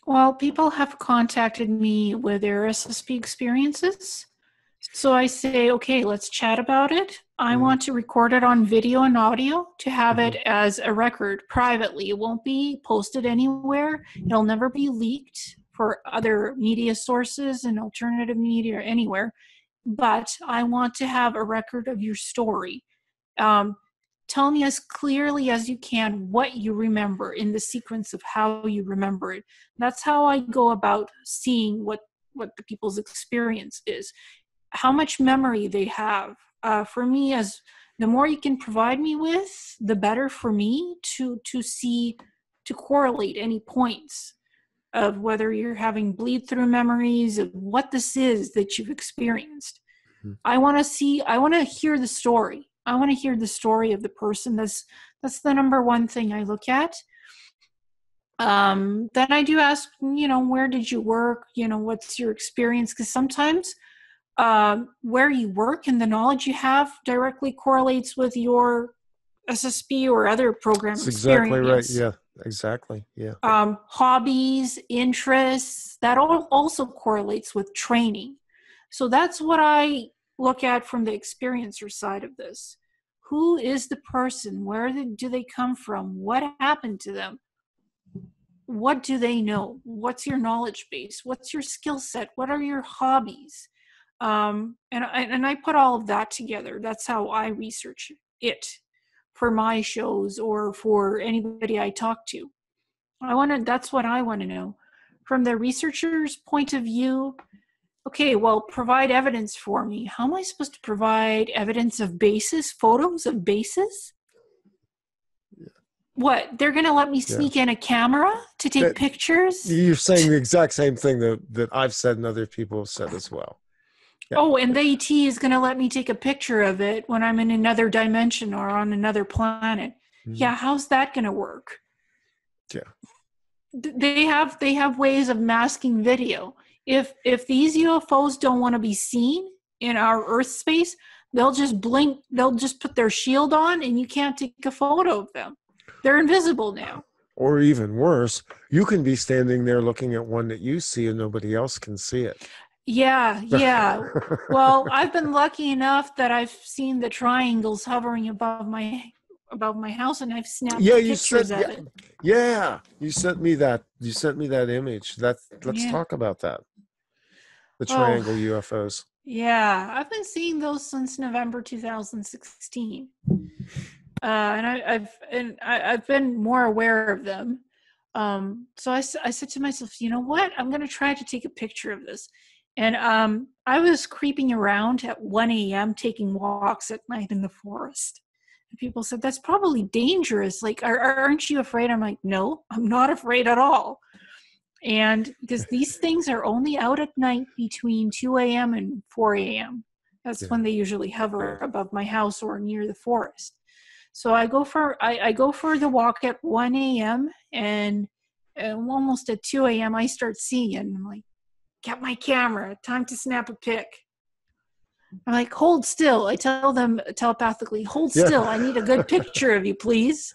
Well, people have contacted me with their SSP experiences. So I say, okay, let's chat about it. I Mhm. want to record it on video and audio to have Mhm. it as a record privately. It won't be posted anywhere, it'll never be leaked for other media sources and alternative media or anywhere. But I want to have a record of your story. Um, tell me as clearly as you can what you remember in the sequence of how you remember it. That's how i go about seeing what what the people's experience is. How much memory they have. Uh, for me as the more you can provide me with the better for me to to see to correlate any points of whether you're having bleed through memories of what this is that you've experienced. Mhm. i want to see i want to hear the story i want to hear the story of the person that's that's the number one thing i look at um, then I do ask, you know, where did you work? You know, what's your experience? Because sometimes um, where you work and the knowledge you have directly correlates with your SSP or other program That's exactly right. Yeah, exactly. Yeah. Um, hobbies, interests, that all also correlates with training. So that's what I look at from the experiencer side of this. Who is the person? Where do they come from? What happened to them? What do they know? What's your knowledge base? What's your skill set? What are your hobbies? Um, and and I put all of that together. That's how i research it for my shows or for anybody i talk to. I want to that's what i want to know. From the researcher's point of view okay well provide evidence for me. How am i supposed to provide evidence of bases photos of bases? What they're going to let me sneak yeah. in a camera to take that, pictures? you're saying the exact same thing that, that i've said and other people have said as well. Yeah. oh and the et is going to let me take a picture of it when i'm in another dimension or on another planet. Mm-hmm. yeah how's that going to work? Yeah. They have they have ways of masking video if if these ufos don't want to be seen in our earth space they'll just blink they'll just put their shield on and you can't take a photo of them they're invisible now. Or even worse, you can be standing there looking at one that you see and nobody else can see it. Yeah, [laughs] yeah. well, I've been lucky enough that I've seen the triangles hovering above my above my house and I've snapped yeah, you pictures sent, of yeah, it. Yeah, you sent me that. You sent me that image. That let's yeah. talk about that. The oh. triangle oh, UFOs. Yeah, I've been seeing those since November 2016 uh, and I, have and I, have been more aware of them. Um, so I, I said to myself, you know what? I'm going to try to take a picture of this. And um, I was creeping around at 1 a.m. taking walks at night in the forest. And people said that's probably dangerous. Like, are, aren't you afraid? I'm like, no, I'm not afraid at all. And because these things are only out at night between 2 a.m. and 4 a.m. That's yeah. when they usually hover above my house or near the forest. So I go for I, I go for the walk at 1 a.m. and almost at 2 a.m. I start seeing it. And I'm like, get my camera, time to snap a pic. I'm like, hold still. I tell them telepathically, hold yeah. still. I need a good picture of you, please.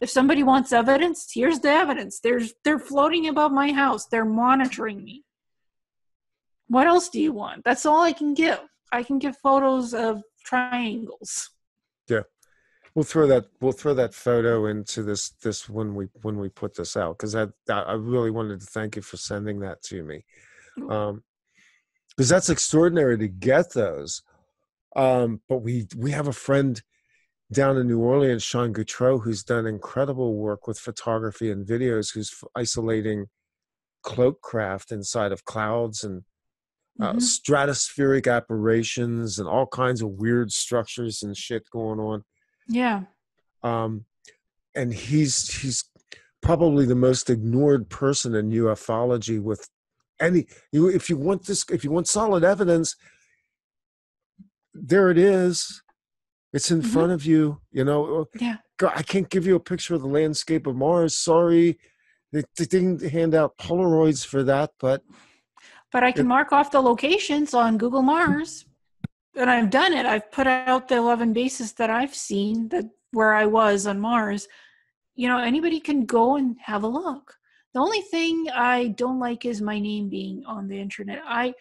If somebody wants evidence, here's the evidence. There's they're floating above my house. They're monitoring me. What else do you want? That's all I can give. I can give photos of triangles. Yeah we'll throw that we'll throw that photo into this this when we when we put this out because I I really wanted to thank you for sending that to me, um, because that's extraordinary to get those. Um, but we we have a friend down in New Orleans, Sean Gautreaux, who's done incredible work with photography and videos, who's isolating cloak craft inside of clouds and uh, mm-hmm. stratospheric apparitions and all kinds of weird structures and shit going on yeah. Um, and he's he's probably the most ignored person in ufology. With any, you if you want this, if you want solid evidence, there it is. It's in mm-hmm. front of you. You know. Yeah. I can't give you a picture of the landscape of Mars. Sorry, they, they didn't hand out Polaroids for that, but. But I can it, mark off the locations on Google Mars and I've done it. I've put out the 11 bases that I've seen that where I was on Mars. You know, anybody can go and have a look. The only thing I don't like is my name being on the internet. I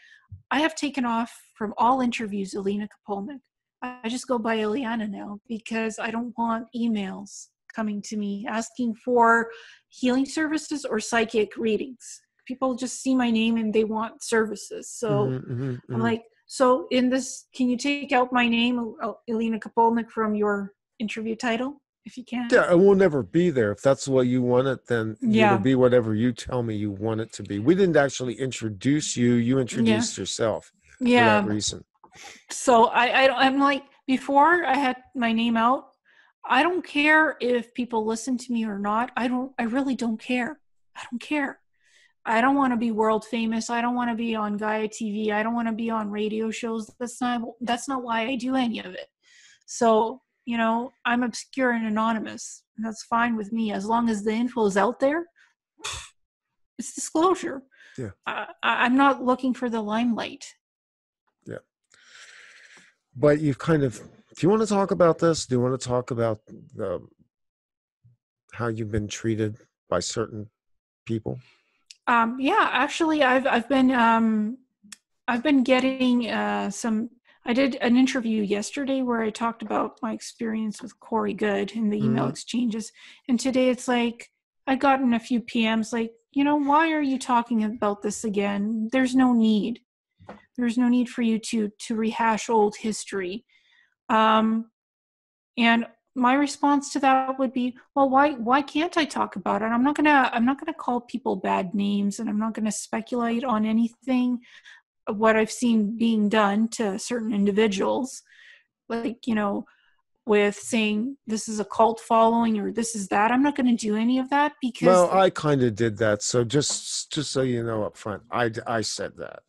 I have taken off from all interviews Ileana Kapolnik. I just go by Ileana now because I don't want emails coming to me asking for healing services or psychic readings. People just see my name and they want services. So mm-hmm, mm-hmm, I'm mm-hmm. like, so in this, can you take out my name, Ileana Kapolnik, from your interview title, if you can? Yeah, it will never be there. If that's what you want it, then yeah. it'll be whatever you tell me you want it to be. We didn't actually introduce you; you introduced yeah. yourself. Yeah, for that reason. So I, I, I'm like before I had my name out. I don't care if people listen to me or not. I don't. I really don't care. I don't care. I don't want to be world famous. I don't want to be on Gaia TV. I don't want to be on radio shows. That's not that's not why I do any of it. So, you know, I'm obscure and anonymous. And that's fine with me as long as the info is out there. It's disclosure. Yeah. I, I'm not looking for the limelight. Yeah. But you've kind of do you want to talk about this? Do you want to talk about the, how you've been treated by certain people? Um, yeah, actually, I've I've been um, I've been getting uh, some. I did an interview yesterday where I talked about my experience with Corey Goode and the email mm-hmm. exchanges. And today it's like I've gotten a few PMs like, you know, why are you talking about this again? There's no need. There's no need for you to to rehash old history. Um, and my response to that would be, well, why why can't I talk about it? I'm not gonna I'm not gonna call people bad names, and I'm not gonna speculate on anything what I've seen being done to certain individuals, like, you know, with saying this is a cult following or this is that. I'm not going to do any of that because. Well, I kind of did that. So just just so you know up front, I, I said that.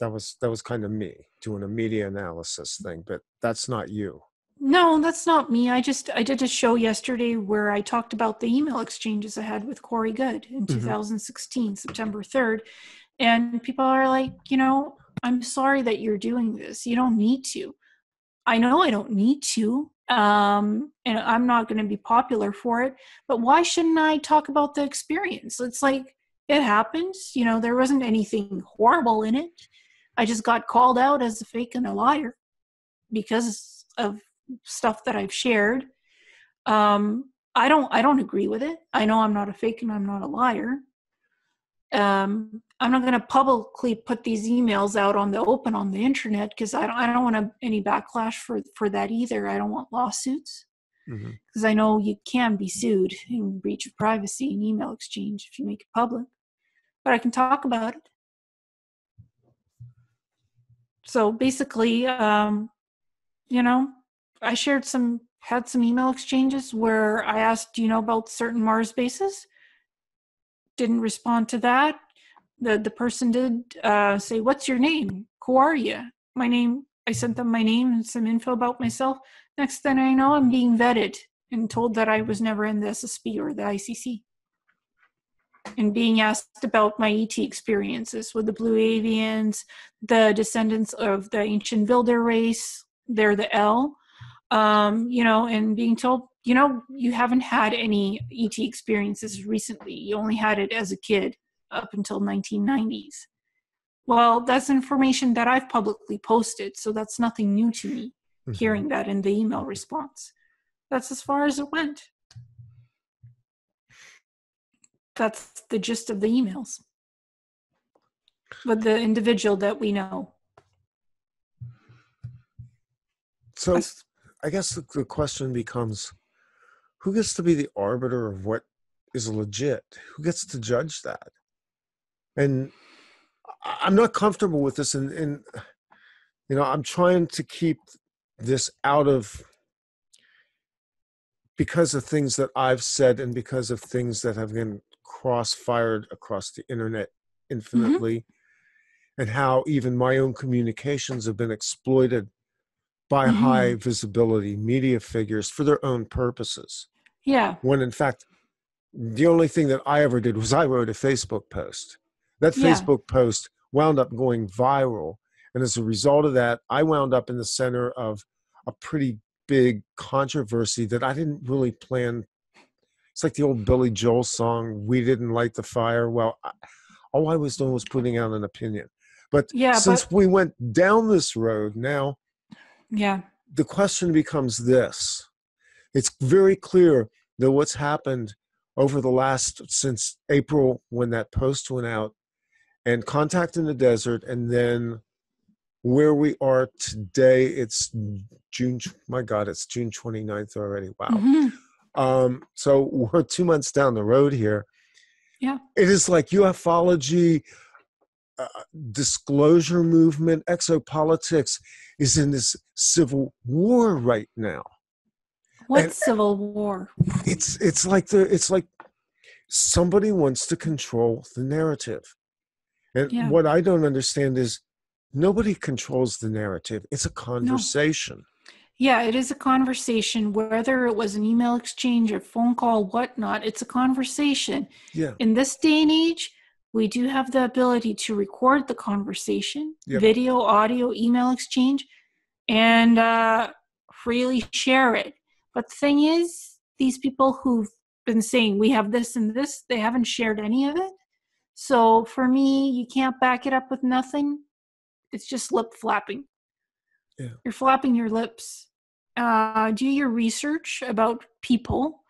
That was that was kind of me doing a media analysis thing, but that's not you. No, that's not me. I just I did a show yesterday where I talked about the email exchanges I had with Corey Goode in mm-hmm. 2016, September 3rd, and people are like, you know, I'm sorry that you're doing this. You don't need to. I know I don't need to. Um, and I'm not going to be popular for it. But why shouldn't I talk about the experience? It's like it happens. You know, there wasn't anything horrible in it. I just got called out as a fake and a liar because of stuff that I've shared. Um, I don't I don't agree with it. I know I'm not a fake and I'm not a liar um, I'm not going to publicly put these emails out on the open on the internet because I don't I don't want any backlash for for that either. I don't want lawsuits because mm-hmm. I know you can be sued in breach of privacy and email exchange if you make it public. But I can talk about it. So basically, um, you know, I shared some had some email exchanges where I asked, "Do you know about certain Mars bases?" didn't respond to that. The the person did uh, say, "What's your name? Who are you?" My name. I sent them my name and some info about myself. Next thing I know, I'm being vetted and told that I was never in the SSP or the ICC. And being asked about my ET experiences with the Blue Avians, the descendants of the ancient builder race, they're the L, um, you know, and being told you know, you haven't had any ET experiences recently. You only had it as a kid up until 1990s. Well, that's information that I've publicly posted, so that's nothing new to me. Mm-hmm. Hearing that in the email response, that's as far as it went. That's the gist of the emails with the individual that we know. So, I guess the, the question becomes who gets to be the arbiter of what is legit? Who gets to judge that? And I'm not comfortable with this, and, and you know, I'm trying to keep this out of because of things that I've said and because of things that have been cross-fired across the internet mm-hmm. infinitely, mm-hmm. and how even my own communications have been exploited by mm-hmm. high visibility media figures for their own purposes. Yeah. When in fact, the only thing that I ever did was I wrote a Facebook post. That yeah. Facebook post wound up going viral. And as a result of that, I wound up in the center of a pretty big controversy that I didn't really plan. It's like the old Billy Joel song, We Didn't Light the Fire. Well, I, all I was doing was putting out an opinion. But yeah, since but, we went down this road now, yeah, the question becomes this it's very clear that what's happened over the last since April when that post went out and contact in the desert and then where we are today it's june my god it's june 29th already wow mm-hmm. um, so we're two months down the road here yeah it is like ufology uh, disclosure movement exopolitics is in this civil war right now what and civil war? It's it's like the it's like somebody wants to control the narrative. And yeah. what I don't understand is nobody controls the narrative. It's a conversation. No. Yeah, it is a conversation, whether it was an email exchange, or phone call, whatnot, it's a conversation. Yeah. In this day and age, we do have the ability to record the conversation, yep. video, audio, email exchange, and uh, freely share it. But the thing is, these people who've been saying we have this and this, they haven't shared any of it. So for me, you can't back it up with nothing. It's just lip flapping. Yeah. You're flapping your lips. Uh, do your research about people.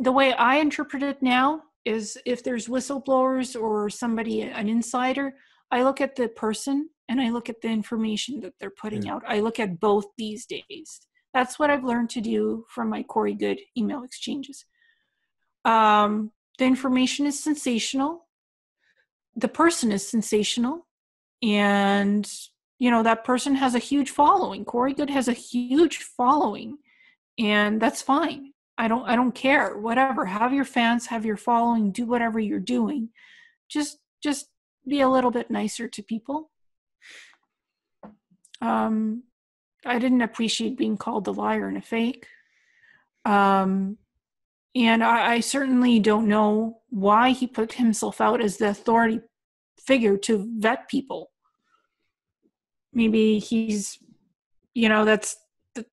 The way I interpret it now is if there's whistleblowers or somebody, an insider, I look at the person and I look at the information that they're putting Yeah. out. I look at both these days. That's what I've learned to do from my Corey Goode email exchanges. Um, the information is sensational. The person is sensational. And, you know, that person has a huge following. Corey Goode has a huge following. And that's fine. I don't I don't care. Whatever. Have your fans, have your following, do whatever you're doing. Just just be a little bit nicer to people. Um I didn't appreciate being called a liar and a fake. Um and I, I certainly don't know why he put himself out as the authority figure to vet people. Maybe he's, you know, that's the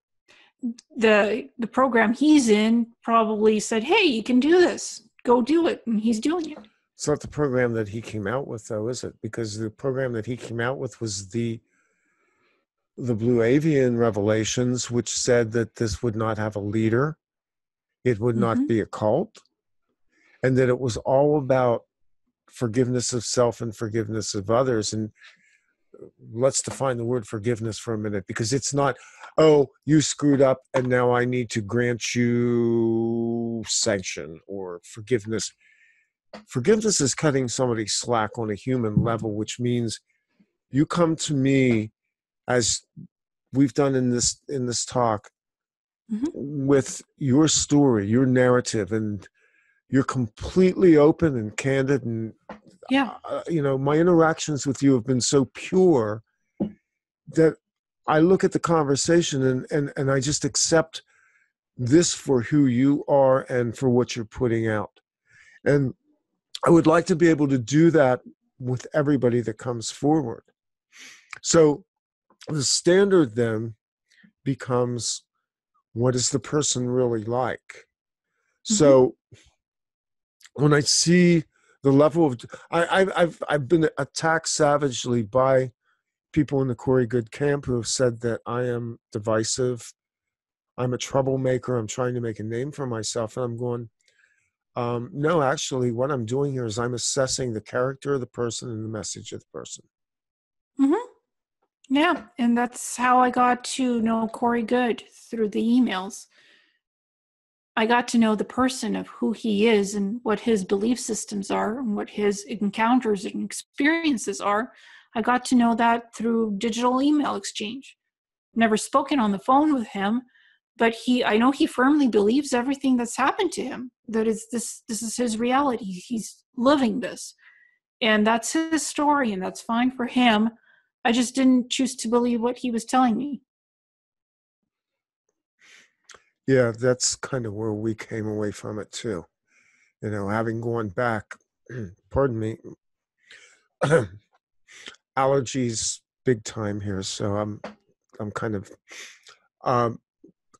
the the program he's in probably said, "Hey, you can do this. Go do it," and he's doing it. It's not the program that he came out with, though, is it? Because the program that he came out with was the the Blue Avian revelations, which said that this would not have a leader, it would not Mhm. be a cult, and that it was all about forgiveness of self and forgiveness of others. And let's define the word forgiveness for a minute, because it's not, oh, you screwed up, and now I need to grant you sanction or forgiveness forgiveness is cutting somebody slack on a human level which means you come to me as we've done in this in this talk Mhm. with your story your narrative and you're completely open and candid and Yeah. uh, you know my interactions with you have been so pure that i look at the conversation and and, and i just accept this for who you are and for what you're putting out and i would like to be able to do that with everybody that comes forward so the standard then becomes what is the person really like? So when i see the level of I, I've, I've I've been attacked savagely by people in the Corey Goode camp who have said that I am divisive, I'm a troublemaker, I'm trying to make a name for myself, and I'm going, um, no, actually, what I'm doing here is I'm assessing the character of the person and the message of the person. Yeah, and that's how I got to know Corey Goode through the emails. I got to know the person of who he is and what his belief systems are and what his encounters and experiences are. I got to know that through digital email exchange. Never spoken on the phone with him, but he I know he firmly believes everything that's happened to him. That is this this is his reality. He's living this. And that's his story and that's fine for him. I just didn't choose to believe what he was telling me. Yeah, that's kind of where we came away from it too. You know, having gone back, [clears throat] pardon me, [clears throat] allergies big time here, so I'm I'm kind of um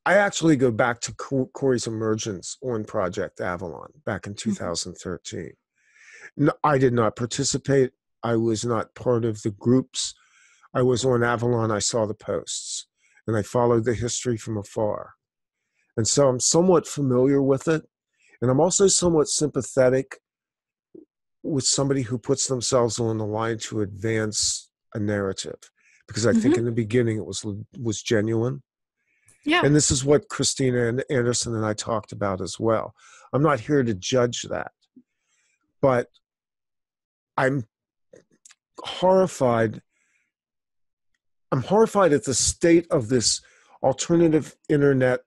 I actually go back to Corey's emergence on Project Avalon back in 2013. No, I did not participate. I was not part of the groups. I was on Avalon. I saw the posts and I followed the history from afar. And so I'm somewhat familiar with it. And I'm also somewhat sympathetic with somebody who puts themselves on the line to advance a narrative because I think Mhm. in the beginning it was was genuine. Yeah. And this is what Christina and Anderson and I talked about as well. I'm not here to judge that, but I'm horrified. I'm horrified at the state of this alternative internet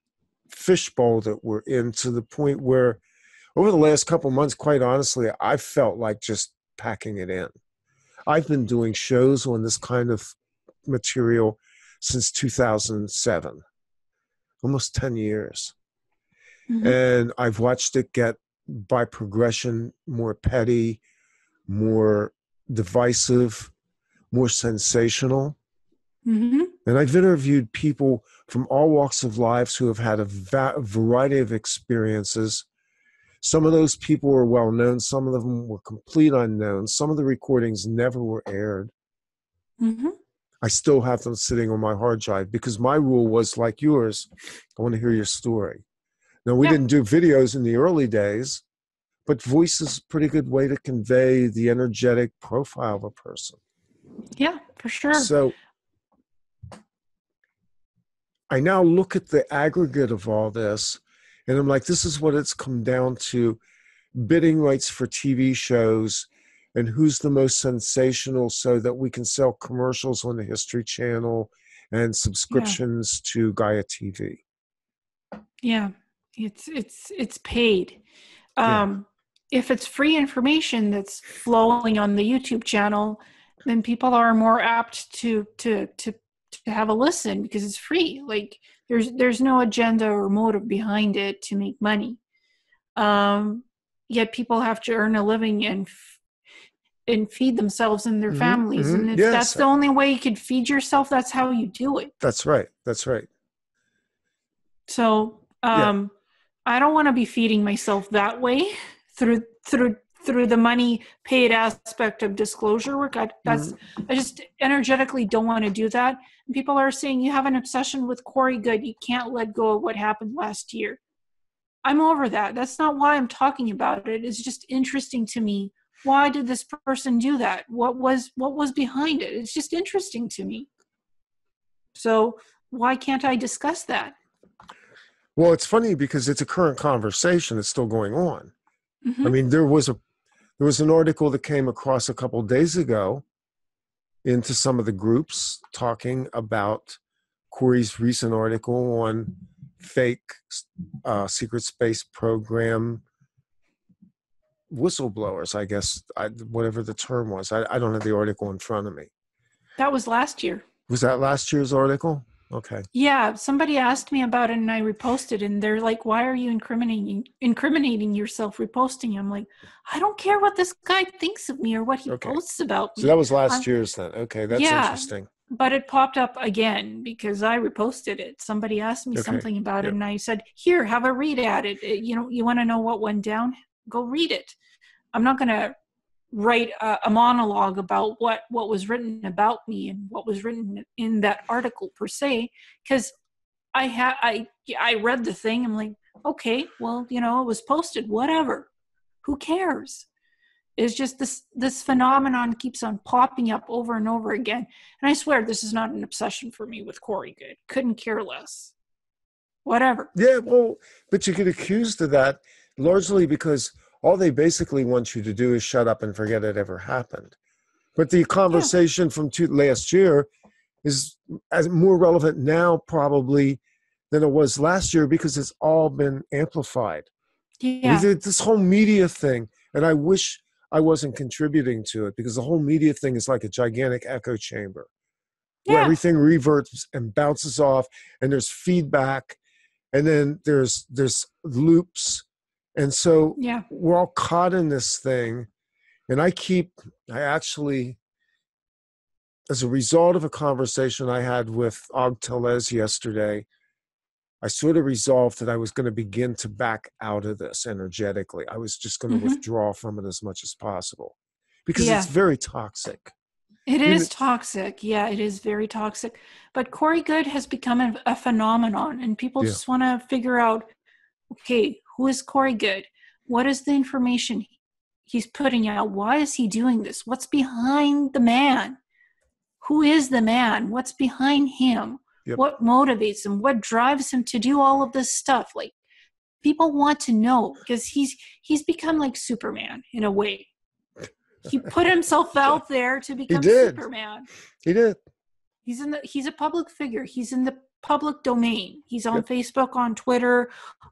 fishbowl that we're in to the point where over the last couple months, quite honestly, I felt like just packing it in. I've been doing shows on this kind of material since 2007 almost 10 years. Mhm. And I've watched it get by progression more petty, more divisive, more sensational. Mhm. And I've interviewed people from all walks of lives who have had a va- variety of experiences. Some of those people were well known, some of them were complete unknowns. Some of the recordings never were aired. Mhm. I still have them sitting on my hard drive because my rule was like yours. I want to hear your story. Now we Yeah. didn't do videos in the early days, but voice is a pretty good way to convey the energetic profile of a person. Yeah, for sure. So I now look at the aggregate of all this and I'm like, this is what it's come down to bidding rights for TV shows and who's the most sensational so that we can sell commercials on the History Channel and subscriptions to Gaia TV. yeah, it's it's it's paid. Yeah. Um, If it's free information that's flowing on the YouTube channel, then people are more apt to to to to have a listen because it's free. Like there's there's no agenda or motive behind it to make money. Um, yet people have to earn a living and f- and feed themselves and their Mhm, families, mhm, and if yes. that's the only way you could feed yourself, that's how you do it. That's right. That's right. So Yeah. um, I don't want to be feeding myself that way through through through the money paid aspect of disclosure work. I, that's Mm-hmm. I just energetically don't want to do that. And people are saying you have an obsession with Corey Goode. You can't let go of what happened last year. I'm over that. That's not why I'm talking about it. It's just interesting to me. Why did this person do that? What was what was behind it? It's just interesting to me. So why can't I discuss that? Well, it's funny because it's a current conversation that's still going on. Mhm. I mean, there was a there was an article that came across a couple days ago into some of the groups talking about Corey's recent article on fake uh, secret space program whistleblowers. I guess I, whatever the term was. I, I don't have the article in front of me. That was last year. Was that last year's article? Okay. Yeah, somebody asked me about it and I reposted and they're like, "Why are you incriminating incriminating yourself reposting?" I'm like, "I don't care what this guy thinks of me or what he Okay. posts about me." So that was last I'm- year's then. Okay, that's Yeah. interesting. but it popped up again because I reposted it. Somebody asked me Okay. something about Yep. it and I said, "Here, have a read at it. You know, you want to know what went down? Go read it." I'm not going to write a, a monologue about what what was written about me and what was written in that article per se because I had I I read the thing. I'm like, okay, well, you know, it was posted. Whatever. Who cares? It's just this this phenomenon keeps on popping up over and over again. And I swear this is not an obsession for me with Corey Goode. Couldn't care less. Whatever. Yeah, well, but you get accused of that largely because all they basically want you to do is shut up and forget it ever happened. But the conversation from two, last year is as more relevant now probably than it was last year because it's all been amplified. Yeah. This whole media thing, and I wish I wasn't contributing to it because the whole media thing is like a gigantic echo chamber where everything reverts and bounces off, and there's feedback, and then there's there's loops, and so Yeah. we're all caught in this thing. And I keep, I actually, as a result of a conversation I had with Og Telez yesterday, I sort of resolved that I was going to begin to back out of this energetically. I was just going to Mhm. withdraw from it as much as possible because Yeah. it's very toxic. It is toxic. Yeah, it is very toxic. But Corey Goode has become a, a phenomenon, and people Yeah. just want to figure out okay, who is Corey Goode? What is the information he's putting out? Why is he doing this? What's behind the man? Who is the man? What's behind him? Yep. What motivates him? What drives him to do all of this stuff? Like people want to know because he's he's become like Superman in a way. He put himself [laughs] out there to become did. Superman. He did. He's in the he's a public figure. He's in the public domain. He's on Yep. Facebook, on Twitter,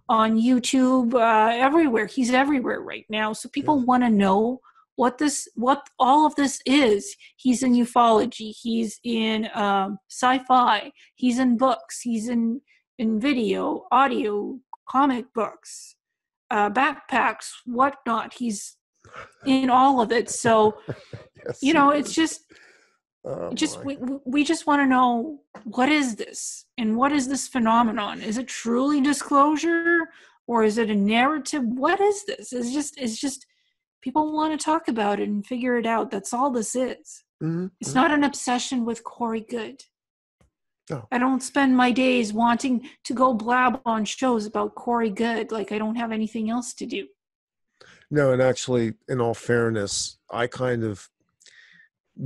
on YouTube, uh, everywhere. He's everywhere right now. So people want to know what this what all of this is. He's in ufology. He's in um, sci-fi. He's in books. He's in in video, audio, comic books, uh, backpacks, whatnot. He's in all of it. So [laughs] Yes, you know, it's just Oh, just we, we- just want to know what is this and what is this phenomenon is it truly disclosure or is it a narrative what is this it's just it's just people want to talk about it and figure it out that's all this is Mm-hmm. It's not an obsession with Corey Goode. No. I don't spend my days wanting to go blab on shows about Corey Goode. Like I don't have anything else to do. No, and actually, in all fairness, I kind of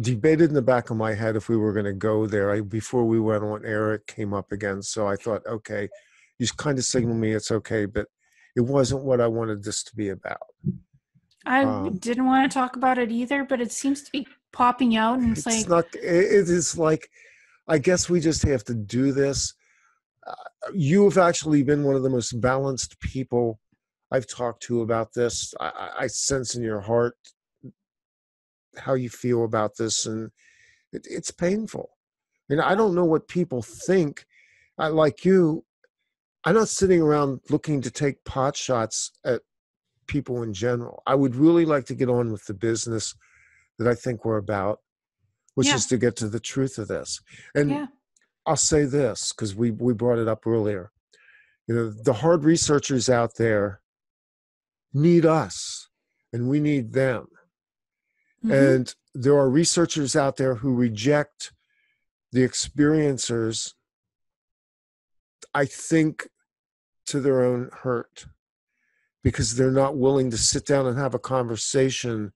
debated in the back of my head if we were going to go there. I, before we went on air, it came up again. So I thought, okay, you kind of signaled me it's okay, but it wasn't what I wanted this to be about. I Um, didn't want to talk about it either, but it seems to be popping out, and it's, It's like, not, it it is like, I guess we just have to do this. Uh, you have actually been one of the most balanced people I've talked to about this. I- I sense in your heart how you feel about this, and it, it's painful. And I don't know what people think. I like you. I'm not sitting around looking to take pot shots at people in general. I would really like to get on with the business that I think we're about, which Yeah. is to get to the truth of this. And yeah, I'll say this because we we brought it up earlier. You know, the hard researchers out there need us, and we need them. Mhm, And there are researchers out there who reject the experiencers, I think, to their own hurt because they're not willing to sit down and have a conversation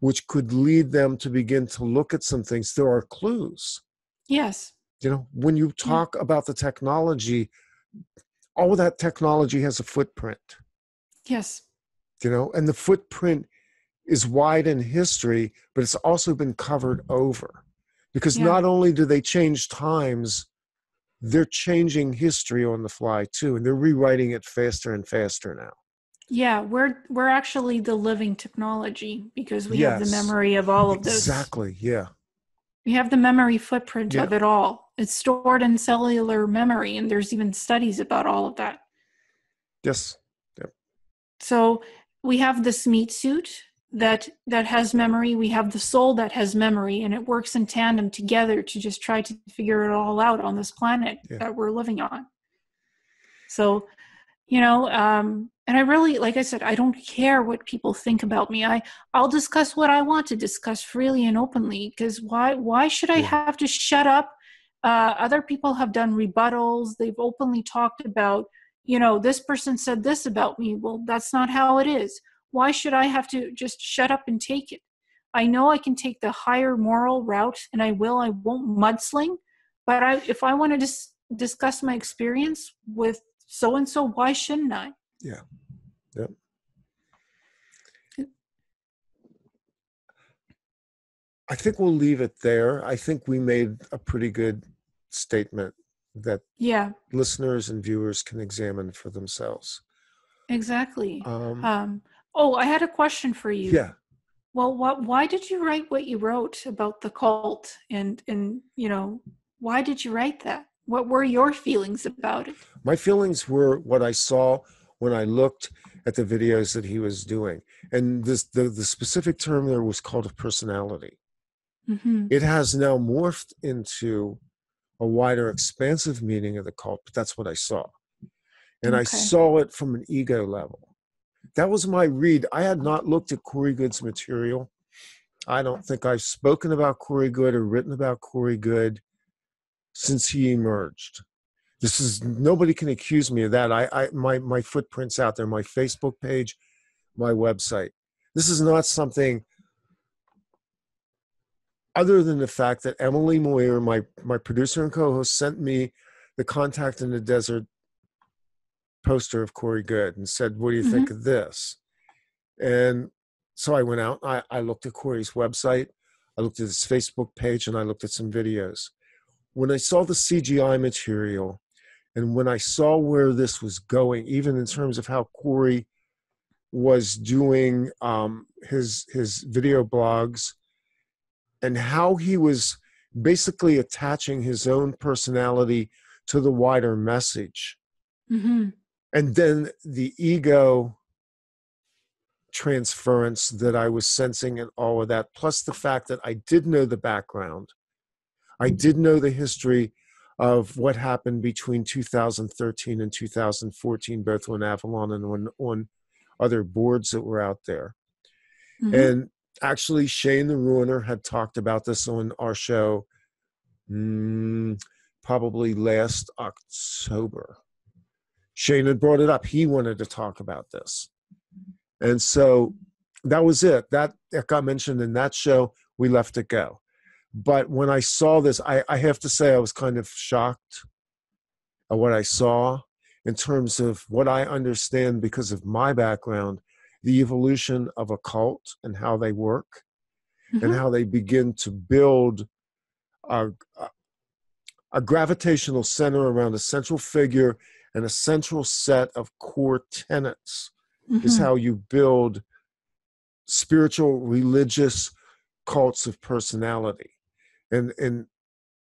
which could lead them to begin to look at some things. There are clues. yes, You know, when you talk about the technology, all that technology has a footprint. Yes, you know and the footprint is wide in history but it's also been covered over because Yeah. not only do they change times they're changing history on the fly too and they're rewriting it faster and faster now yeah. We're we're actually the living technology because we have the memory of all of those. exactly yeah We have the memory footprint Yeah. of it all. It's stored in cellular memory, and there's even studies about all of that. yes So we have this meat suit that that has memory. We have the soul that has memory, and it works in tandem together to just try to figure it all out on this planet Yeah. that we're living on. So, you know, um, and I really, like I said, I don't care what people think about me. I I'll discuss what I want to discuss freely and openly. Because why why should I Yeah. have to shut up? Uh, other people have done rebuttals. They've openly talked about you know, this person said this about me. Well, that's not how it is. Why should I have to just shut up and take it? I know I can take the higher moral route and I will. I won't mudsling. But I, if I want to dis- discuss my experience with so and so, why shouldn't I? Yeah. Yep. i think we'll leave it there i think we made a pretty good statement that Yeah, listeners and viewers can examine for themselves exactly. um, Um, oh, I had a question for you. yeah Well, what, why did you write what you wrote about the cult? And, and, you know, why did you write that? What were your feelings about it? My feelings were what I saw when I looked at the videos that he was doing. And this the, the specific term there was called a personality. hmm It has now morphed into a wider, expansive meaning of the cult, but that's what I saw. And I saw it from an ego level. That was my read. I had not looked at Corey Goode's material. I don't think I've spoken about Corey Goode or written about Corey Goode since he emerged. This is nobody can accuse me of that. I, I my my footprints out there, my Facebook page, my website. This is not something other than the fact that Emily Moyer, my my producer and co-host, sent me the Contact in the Desert poster of Corey Goode and said, "What do you think of this?" And so I went out. I, I looked at Corey's website. I looked at his Facebook page, and I looked at some videos. When I saw the CGI material, and when I saw where this was going, even in terms of how Corey was doing um, his his video blogs, and how he was basically attaching his own personality to the wider message, hmm and then the ego transference that I was sensing and all of that, plus the fact that I did know the background. I did know the history of what happened between 2013 and 2014, both on Avalon and on, on other boards that were out there. Mhm. And actually, Shane the Ruiner had talked about this on our show mm, probably last October. Shane had brought it up. He wanted to talk about this. And so that was it. That, that got mentioned in that show. We left it go. But when I saw this, I, I have to say I was kind of shocked at what I saw in terms of what I understand because of my background, the evolution of a cult and how they work mm-hmm. and how they begin to build a, a gravitational center around a central figure and a central set of core tenets mm-hmm. is how you build spiritual religious cults of personality. And and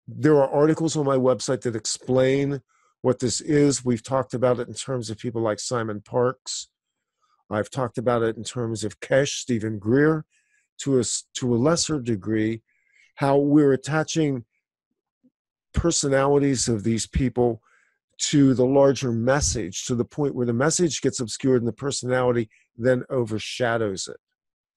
there are articles on my website that explain what this is. We've talked about it in terms of people like Simon Parkes. I've talked about it in terms of Keshe Steven Greer to a to a lesser degree how we're attaching personalities of these people to the larger message to the point where the message gets obscured and the personality then overshadows it.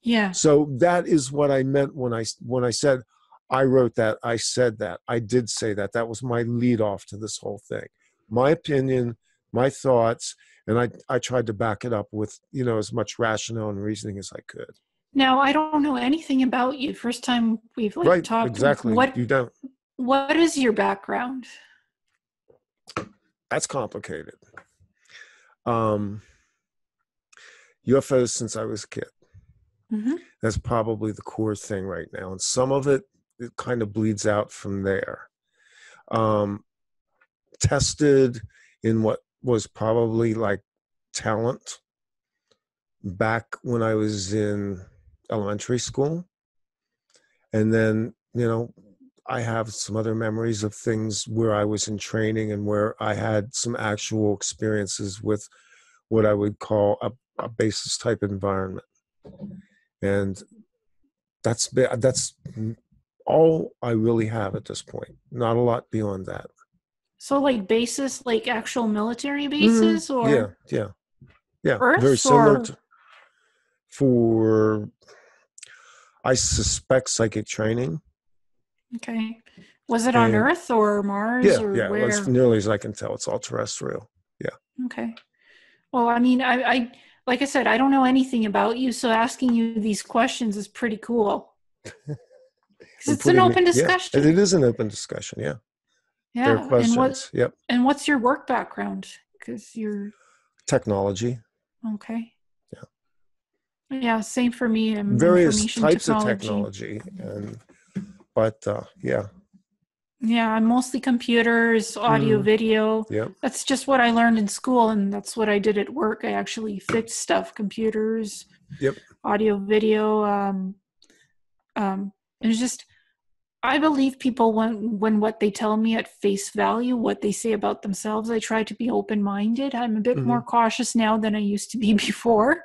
Yeah. So that is what i meant when i when i said i wrote that i said that i did say that that was my lead off to this whole thing. My opinion my thoughts and i i tried to back it up with you know as much rationale and reasoning as i could. Now i don't know anything about you first time we've like right, talked. exactly. What you don't. what is your background? That's complicated. Um, UFOs since I was a kid. Mm-hmm. That's probably the core thing right now, and some of it it kind of bleeds out from there. Um, tested in what was probably like talent back when I was in elementary school, and then you know I have some other memories of things where I was in training and where I had some actual experiences with what I would call a, a basis type environment. And that's that's all I really have at this point. Not a lot beyond that. So, like basis, like actual military mm-hmm. bases, mm-hmm. or yeah, yeah, yeah, very similar or... to for. I suspect psychic training. Okay. Was it on Earth or Mars yeah, or yeah, where? as nearly as I can tell, it's all terrestrial. Yeah. Okay. Well, I mean, I, I like I said, I don't know anything about you, so asking you these questions is pretty cool. [laughs] it's an open discussion. Yeah, it is an open discussion. Yeah. Yeah. There are questions. And what, yep. And what's your work background? Because you're technology. Okay. Yeah. Yeah. Same for me. I'm Various types technology. of technology and but uh, yeah. Yeah i'm mostly computers audio mm. video. Yeah that's just what i learned in school and that's what i did at work. I actually fixed stuff computers yep. audio video um um it's just i believe people when when what they tell me at face value what they say about themselves i try to be open minded i'm a bit mm-hmm. more cautious now than i used to be [laughs] before.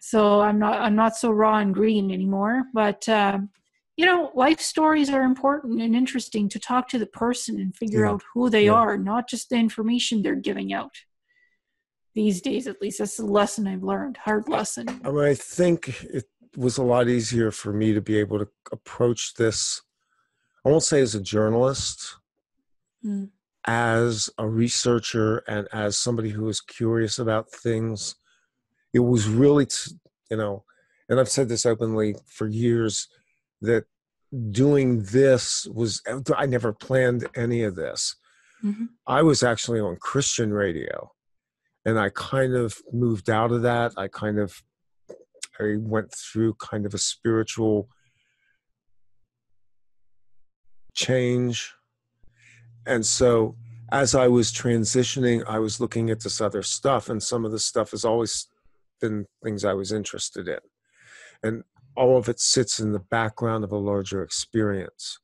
So i'm not i'm not so raw and green anymore but um you know, life stories are important and interesting to talk to the person and figure yeah. out who they yeah. are, not just the information they're giving out. These days, at least, that's a lesson I've learned. Hard lesson. I mean, I think it was a lot easier for me to be able to approach this. I won't say as a journalist, mm. as a researcher, and as somebody who is curious about things. It was really, you know, and I've said this openly for years that doing this was I never planned any of this. Mm-hmm. I was actually on Christian radio and I kind of moved out of that. I kind of I went through kind of a spiritual change. And so as I was transitioning, I was looking at this other stuff, and some of the stuff has always been things I was interested in. And all of it sits in the background of a larger experience.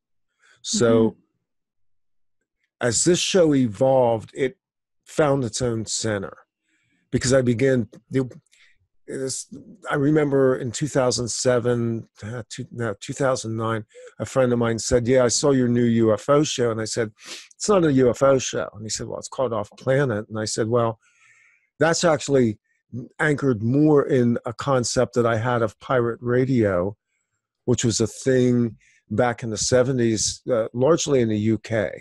So, mm-hmm. as this show evolved, it found its own center because I began. I remember in 2007, uh, no, 2009, a friend of mine said, Yeah, I saw your new UFO show. And I said, It's not a UFO show. And he said, Well, it's called Off Planet. And I said, Well, that's actually anchored more in a concept that I had of pirate radio, which was a thing back in the 70s, uh, largely in the UK,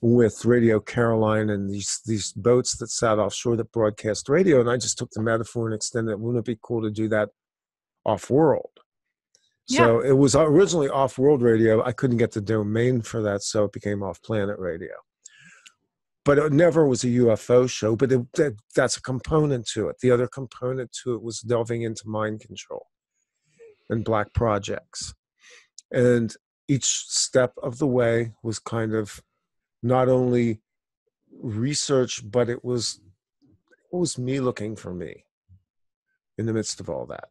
with Radio Caroline and these, these boats that sat offshore that broadcast radio. And I just took the metaphor and extended it. Wouldn't it be cool to do that off world? So yeah. it was originally off world radio. I couldn't get the domain for that, so it became off planet radio but it never was a UFO show. But it, that, that's a component to it. The other component to it was delving into mind control and black projects, and each step of the way was kind of not only research, but it was it was me looking for me in the midst of all that.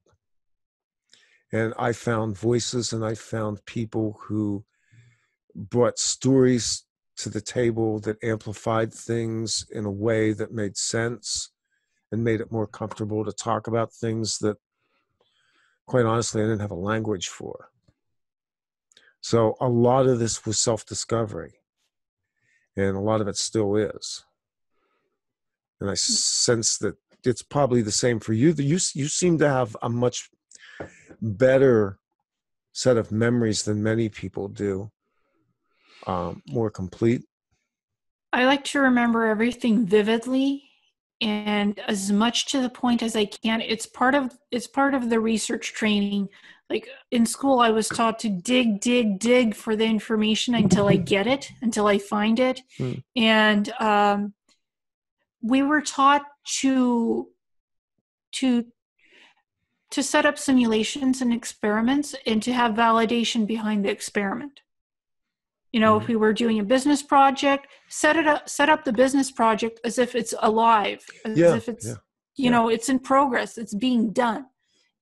And I found voices and I found people who brought stories to the table that amplified things in a way that made sense and made it more comfortable to talk about things that, quite honestly, I didn't have a language for. So a lot of this was self discovery, and a lot of it still is. And I hmm. sense that it's probably the same for you. You, you seem to have a much better set of memories than many people do um, more complete? I like to remember everything vividly and as much to the point as I can. It's part of it's part of the research training. Like in school, I was taught to dig, dig, dig for the information until I get it, until I find it, hmm. and um, we were taught to to to set up simulations and experiments and to have validation behind the experiment you know mm-hmm. if we were doing a business project set it up set up the business project as if it's alive as yeah, if it's yeah, you yeah. know it's in progress it's being done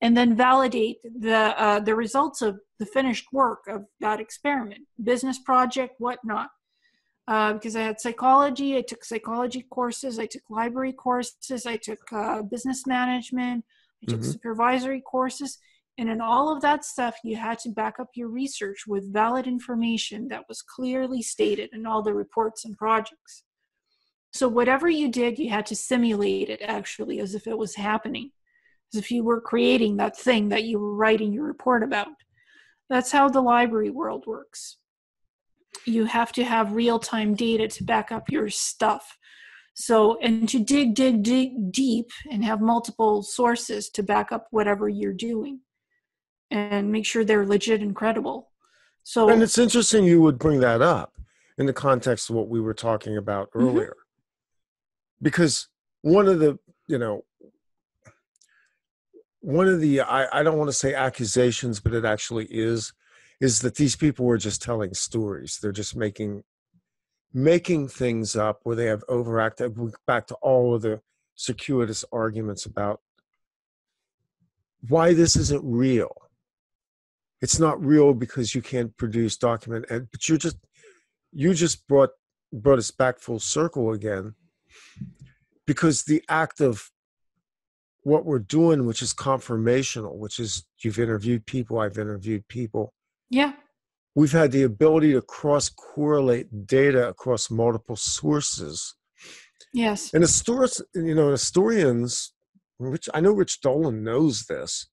and then validate the uh, the results of the finished work of that experiment business project whatnot uh, because I had psychology, I took psychology courses, I took library courses, I took uh, business management, I took mm-hmm. supervisory courses, and in all of that stuff, you had to back up your research with valid information that was clearly stated in all the reports and projects. So, whatever you did, you had to simulate it actually as if it was happening, as if you were creating that thing that you were writing your report about. That's how the library world works. You have to have real time data to back up your stuff. So, and to dig, dig, dig deep and have multiple sources to back up whatever you're doing and make sure they're legit and credible. So And it's interesting you would bring that up in the context of what we were talking about mm-hmm. earlier. Mm-hmm. Because one of the, you know, one of the I, I don't want to say accusations, but it actually is, is that these people were just telling stories. They're just making making things up where they have overacted back to all of the circuitous arguments about why this isn't real it's not real because you can't produce document and but you just you just brought brought us back full circle again because the act of what we're doing which is confirmational which is you've interviewed people i've interviewed people. Yeah. We've had the ability to cross correlate data across multiple sources. Yes. And historians you know historians which i know rich dolan knows this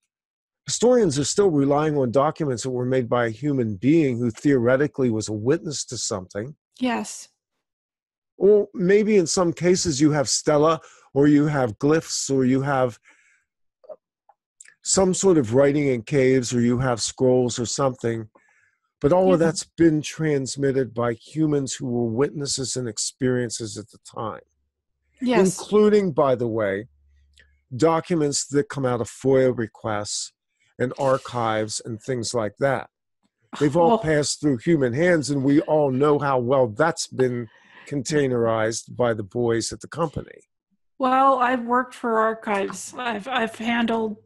historians are still relying on documents that were made by a human being who theoretically was a witness to something. Yes. Or maybe in some cases you have stela or you have glyphs or you have some sort of writing in caves or you have scrolls or something. But all of that's been transmitted by humans who were witnesses and experiences at the time. Yes. Including, by the way, documents that come out of FOIA requests and archives and things like that. They've all well, passed through human hands, and we all know how well that's been containerized by the boys at the company. Well, I've worked for archives. I've I've handled,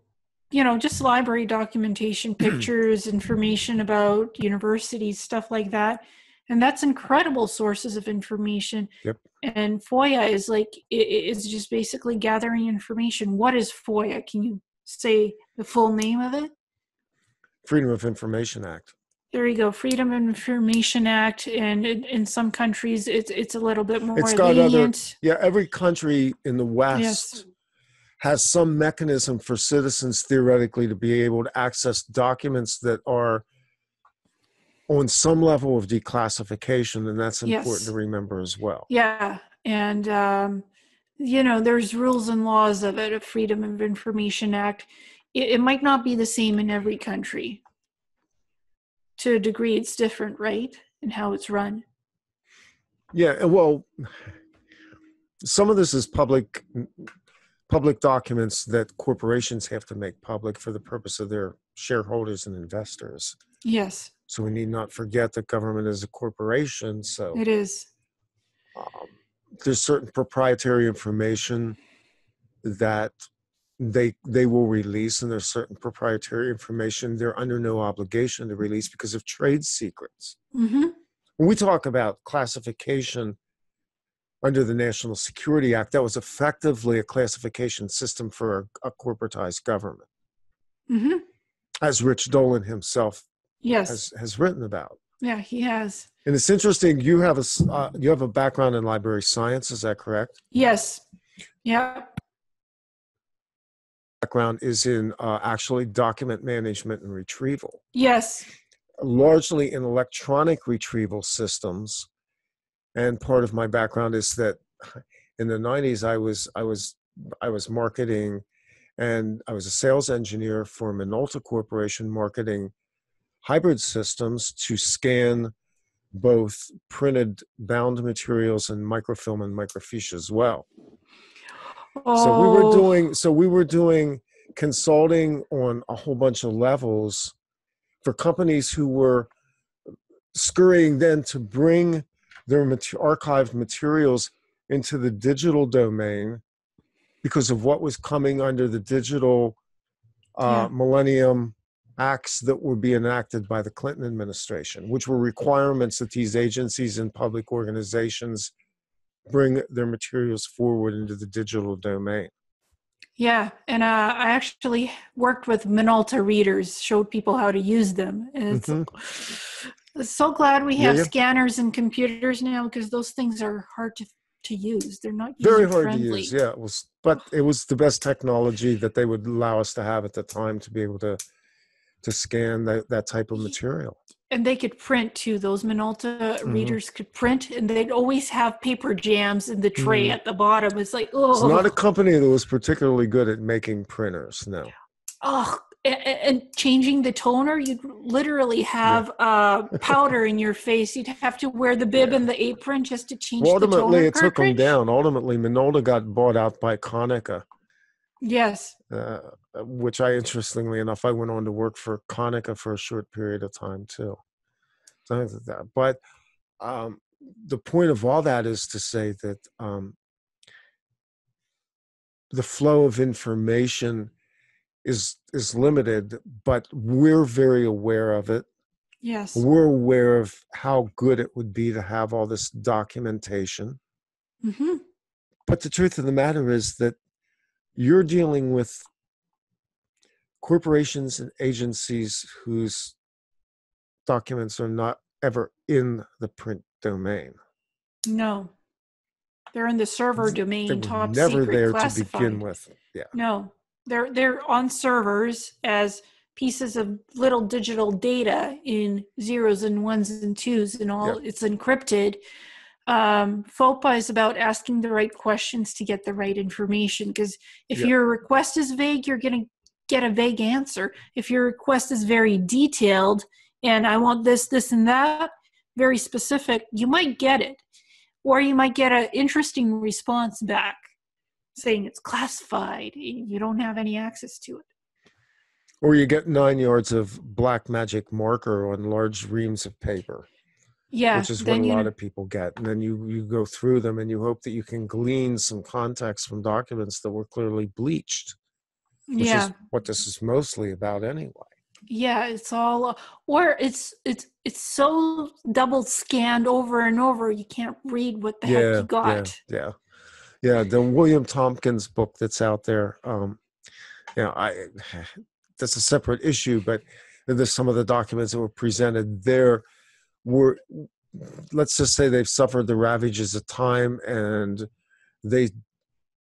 you know, just library documentation, [clears throat] pictures, information about universities, stuff like that. And that's incredible sources of information. Yep. And FOIA is like it is just basically gathering information. What is FOIA? Can you say the full name of it? Freedom of Information Act. There you go, Freedom of Information Act, and in, in some countries it's it's a little bit more it's got lenient. Other, yeah, every country in the West yes. has some mechanism for citizens theoretically to be able to access documents that are on some level of declassification, and that's important Yes. to remember as well. Yeah, and um, you know, there's rules and laws of it, a Freedom of Information Act. It, it might not be the same in every country. To a degree, it's different, right? And how it's run. Yeah, well, some of this is public public documents that corporations have to make public for the purpose of their shareholders and investors. Yes, So we need not forget that government is a corporation. So it is. um, there's certain proprietary information that they they will release, and there's certain proprietary information they're under no obligation to release because of trade secrets. hmm When we talk about classification under the National Security Act, that was effectively a classification system for a, a corporatized government, hmm as Rich Dolan himself Yes. has, has written about. Yeah, he has. And it's interesting. You have a uh, you have a background in library science. Is that correct? Yes. Yeah. Background is in uh, actually document management and retrieval, Yes. largely in electronic retrieval systems. And part of my background is that in the '90s, I was I was I was marketing, and I was a sales engineer for Minolta Corporation, marketing hybrid systems to scan both printed bound materials and microfilm and microfiche as well. Oh, So we were doing so we were doing consulting on a whole bunch of levels for companies who were scurrying then to bring their archived materials into the digital domain because of what was coming under the digital uh, Yeah. millennium acts that were being enacted by the Clinton administration, which were requirements that these agencies and public organizations bring their materials forward into the digital domain. Yeah, and uh, I actually worked with Minolta readers, showed people how to use them, and it's it's so glad we Mm-hmm. Yeah, have yeah. scanners and computers now because those things are hard to to use. They're not Very hard to use. Yeah, it was, but it was the best technology that they would allow us to have at the time to be able to to scan that, that type of material. And they could print too. Those Minolta Mhm. readers could print, and they'd always have paper jams in the tray Mhm. at the bottom. It's like, oh It's not a company that was particularly good at making printers. No. oh, and, changing the toner, you'd literally have uh, powder in your face. You'd have to wear the bib Yeah. and the apron just to change Well, the toner ultimately, it took them down. Ultimately, Minolta got bought out by Konica, Yes. uh, which I, interestingly enough, I went on to work for Konica for a short period of time too. Things like that. But um, the point of all that is to say that um, the flow of information is is limited, but we're very aware of it. Yes. We're aware of how good it would be to have all this documentation. hmm But the truth of the matter is that you're dealing with corporations and agencies whose documents are not ever in the print domain. No. They're in the server They domain, were top never secret, there classified. to begin with. Yeah. No, they're they're on servers as pieces of little digital data in zeros and ones and twos and all. It's encrypted. Um, FOIA is about asking the right questions to get the right information. Because if Yeah. your request is vague, you're going to get a vague answer. If your request is very detailed and I want this, this, and that, very specific, you might get it. Or you might get an interesting response back saying it's classified you don't have any access to it. Or you get nine yards of black magic marker on large reams of paper, Yeah, which is what a you lot of people get. And then you, you go through them and you hope that you can glean some context from documents that were clearly bleached, which yeah is what this is mostly about anyway. yeah it's all uh, or it's it's it's so double scanned over and over you can't read what the heck you got Yeah, yeah, yeah. The William Tompkins book that's out there. Um, you know, I [sighs] that's a separate issue, but there's some of the documents that were presented there were, let's just say, they've suffered the ravages of time, and they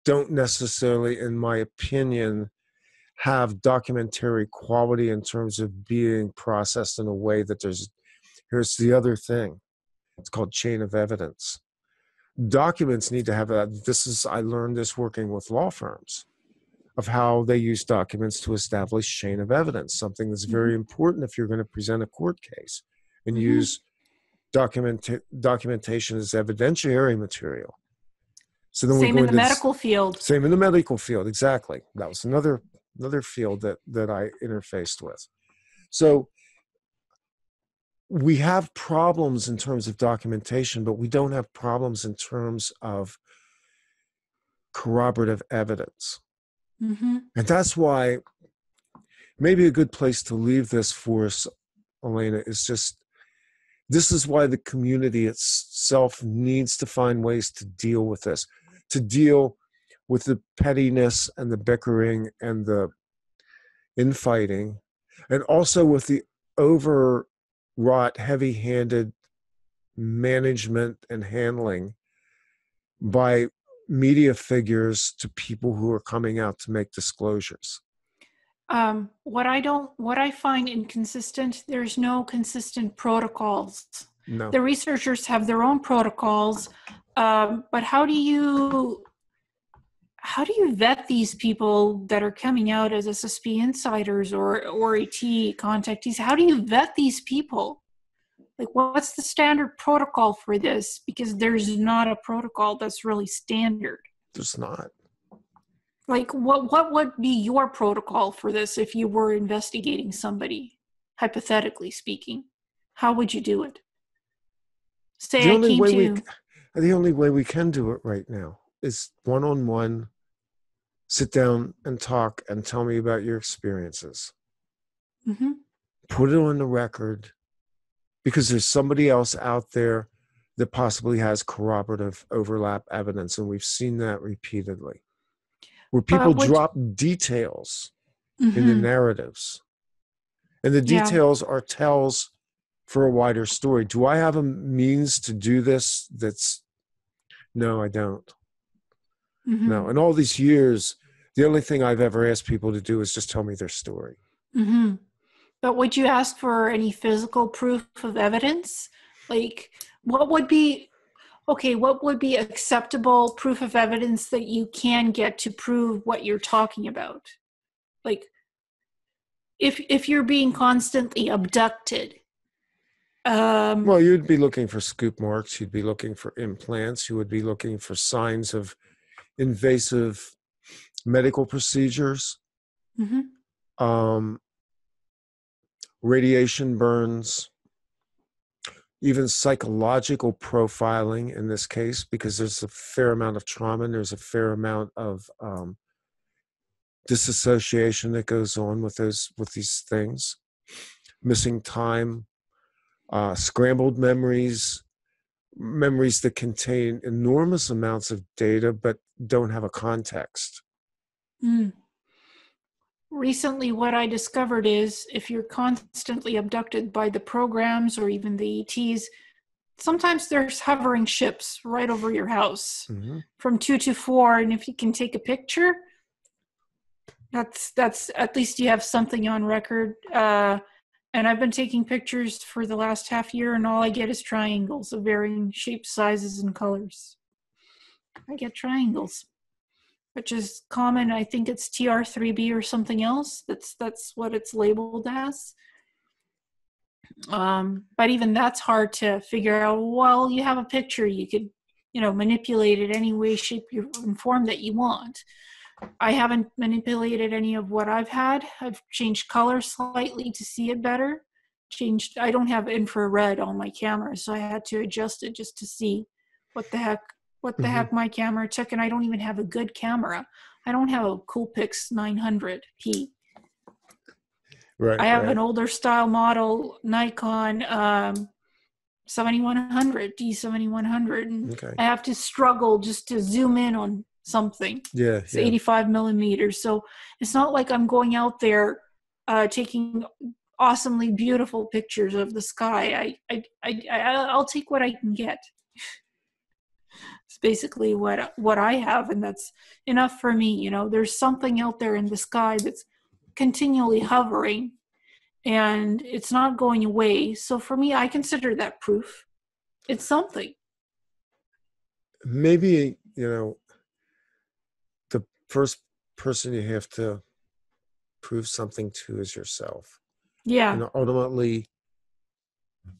don't necessarily, in my opinion, have documentary quality in terms of being processed in a way that there's here's the other thing it's called chain of evidence documents need to have that this is i learned this working with law firms of how they use documents to establish chain of evidence something that's very mm-hmm. important if you're going to present a court case and mm-hmm. use document documentation as evidentiary material so then same in the medical field same in the medical field exactly that was another another field that that I interfaced with. So we have problems in terms of documentation, but we don't have problems in terms of corroborative evidence. Mm-hmm. And that's why maybe a good place to leave this for us, Ileana, is just this is why the community itself needs to find ways to deal with this, to deal with the pettiness and the bickering and the infighting, and also with the overwrought, heavy handed management and handling by media figures to people who are coming out to make disclosures. Um, what I don't, what I find inconsistent, there's no consistent protocols. No. The researchers have their own protocols, um, but how do you how do you vet these people that are coming out as SSP insiders or or ET contactees? How do you vet these people? Like, what's the standard protocol for this? Because there's not a protocol that's really standard. There's not. Like, what what would be your protocol for this if you were investigating somebody, hypothetically speaking? How would you do it? Say the I only way to. We, the only way we can do it right now is one on one sit down and talk and tell me about your experiences. Mm-hmm. Put it on the record because there's somebody else out there that possibly has corroborative overlap evidence, and we've seen that repeatedly. Where people drop details mm-hmm. in the mm-hmm. narratives, and the details yeah. are tells for a wider story. Do I have a means to do this? That's no, I don't. Mm-hmm. No, in all these years, the only thing I've ever asked people to do is just tell me their story. Mm-hmm. But would you ask for any physical proof of evidence? Like, what would be okay? What would be acceptable proof of evidence that you can get to prove what you're talking about? Like, if if you're being constantly abducted, um, well, you'd be looking for scoop marks. You'd be looking for implants. You would be looking for signs of invasive medical procedures, mm-hmm. um, radiation burns, even psychological profiling in this case, because there's a fair amount of trauma and there's a fair amount of um, disassociation that goes on with those with these things, missing time, uh, scrambled memories, memories that contain enormous amounts of data but don't have a context. Mm. Recently, what I discovered is if you're constantly abducted by the programs or even the ETs, sometimes there's hovering ships right over your house mm-hmm. from two to four. And if you can take a picture, that's that's at least you have something on record. Uh, and I've been taking pictures for the last half year, and all I get is triangles of varying shapes, sizes, and colors. I get triangles, which is common. I think it's TR3B or something else. That's that's what it's labeled as. Um, but even that's hard to figure out. Well, you have a picture, you could, you know, manipulate it any way, shape, and form that you want. I haven't manipulated any of what I've had. I've changed color slightly to see it better. Changed, I don't have infrared on my camera, so I had to adjust it just to see what the heck what the mm-hmm. heck my camera took and I don't even have a good camera. I don't have a Coolpix 900p. Right. I have right. an older style model Nikon um, 7100 D7100 and okay. I have to struggle just to zoom in on something. Yeah. It's yeah. 85 millimeters. So it's not like I'm going out there uh, taking awesomely beautiful pictures of the sky. I, I, I, I, I'll take what I can get [laughs] basically what what I have, and that's enough for me. You know, there's something out there in the sky that's continually hovering, and it's not going away. So for me, I consider that proof. It's something. Maybe you know, the first person you have to prove something to is yourself. Yeah. And ultimately,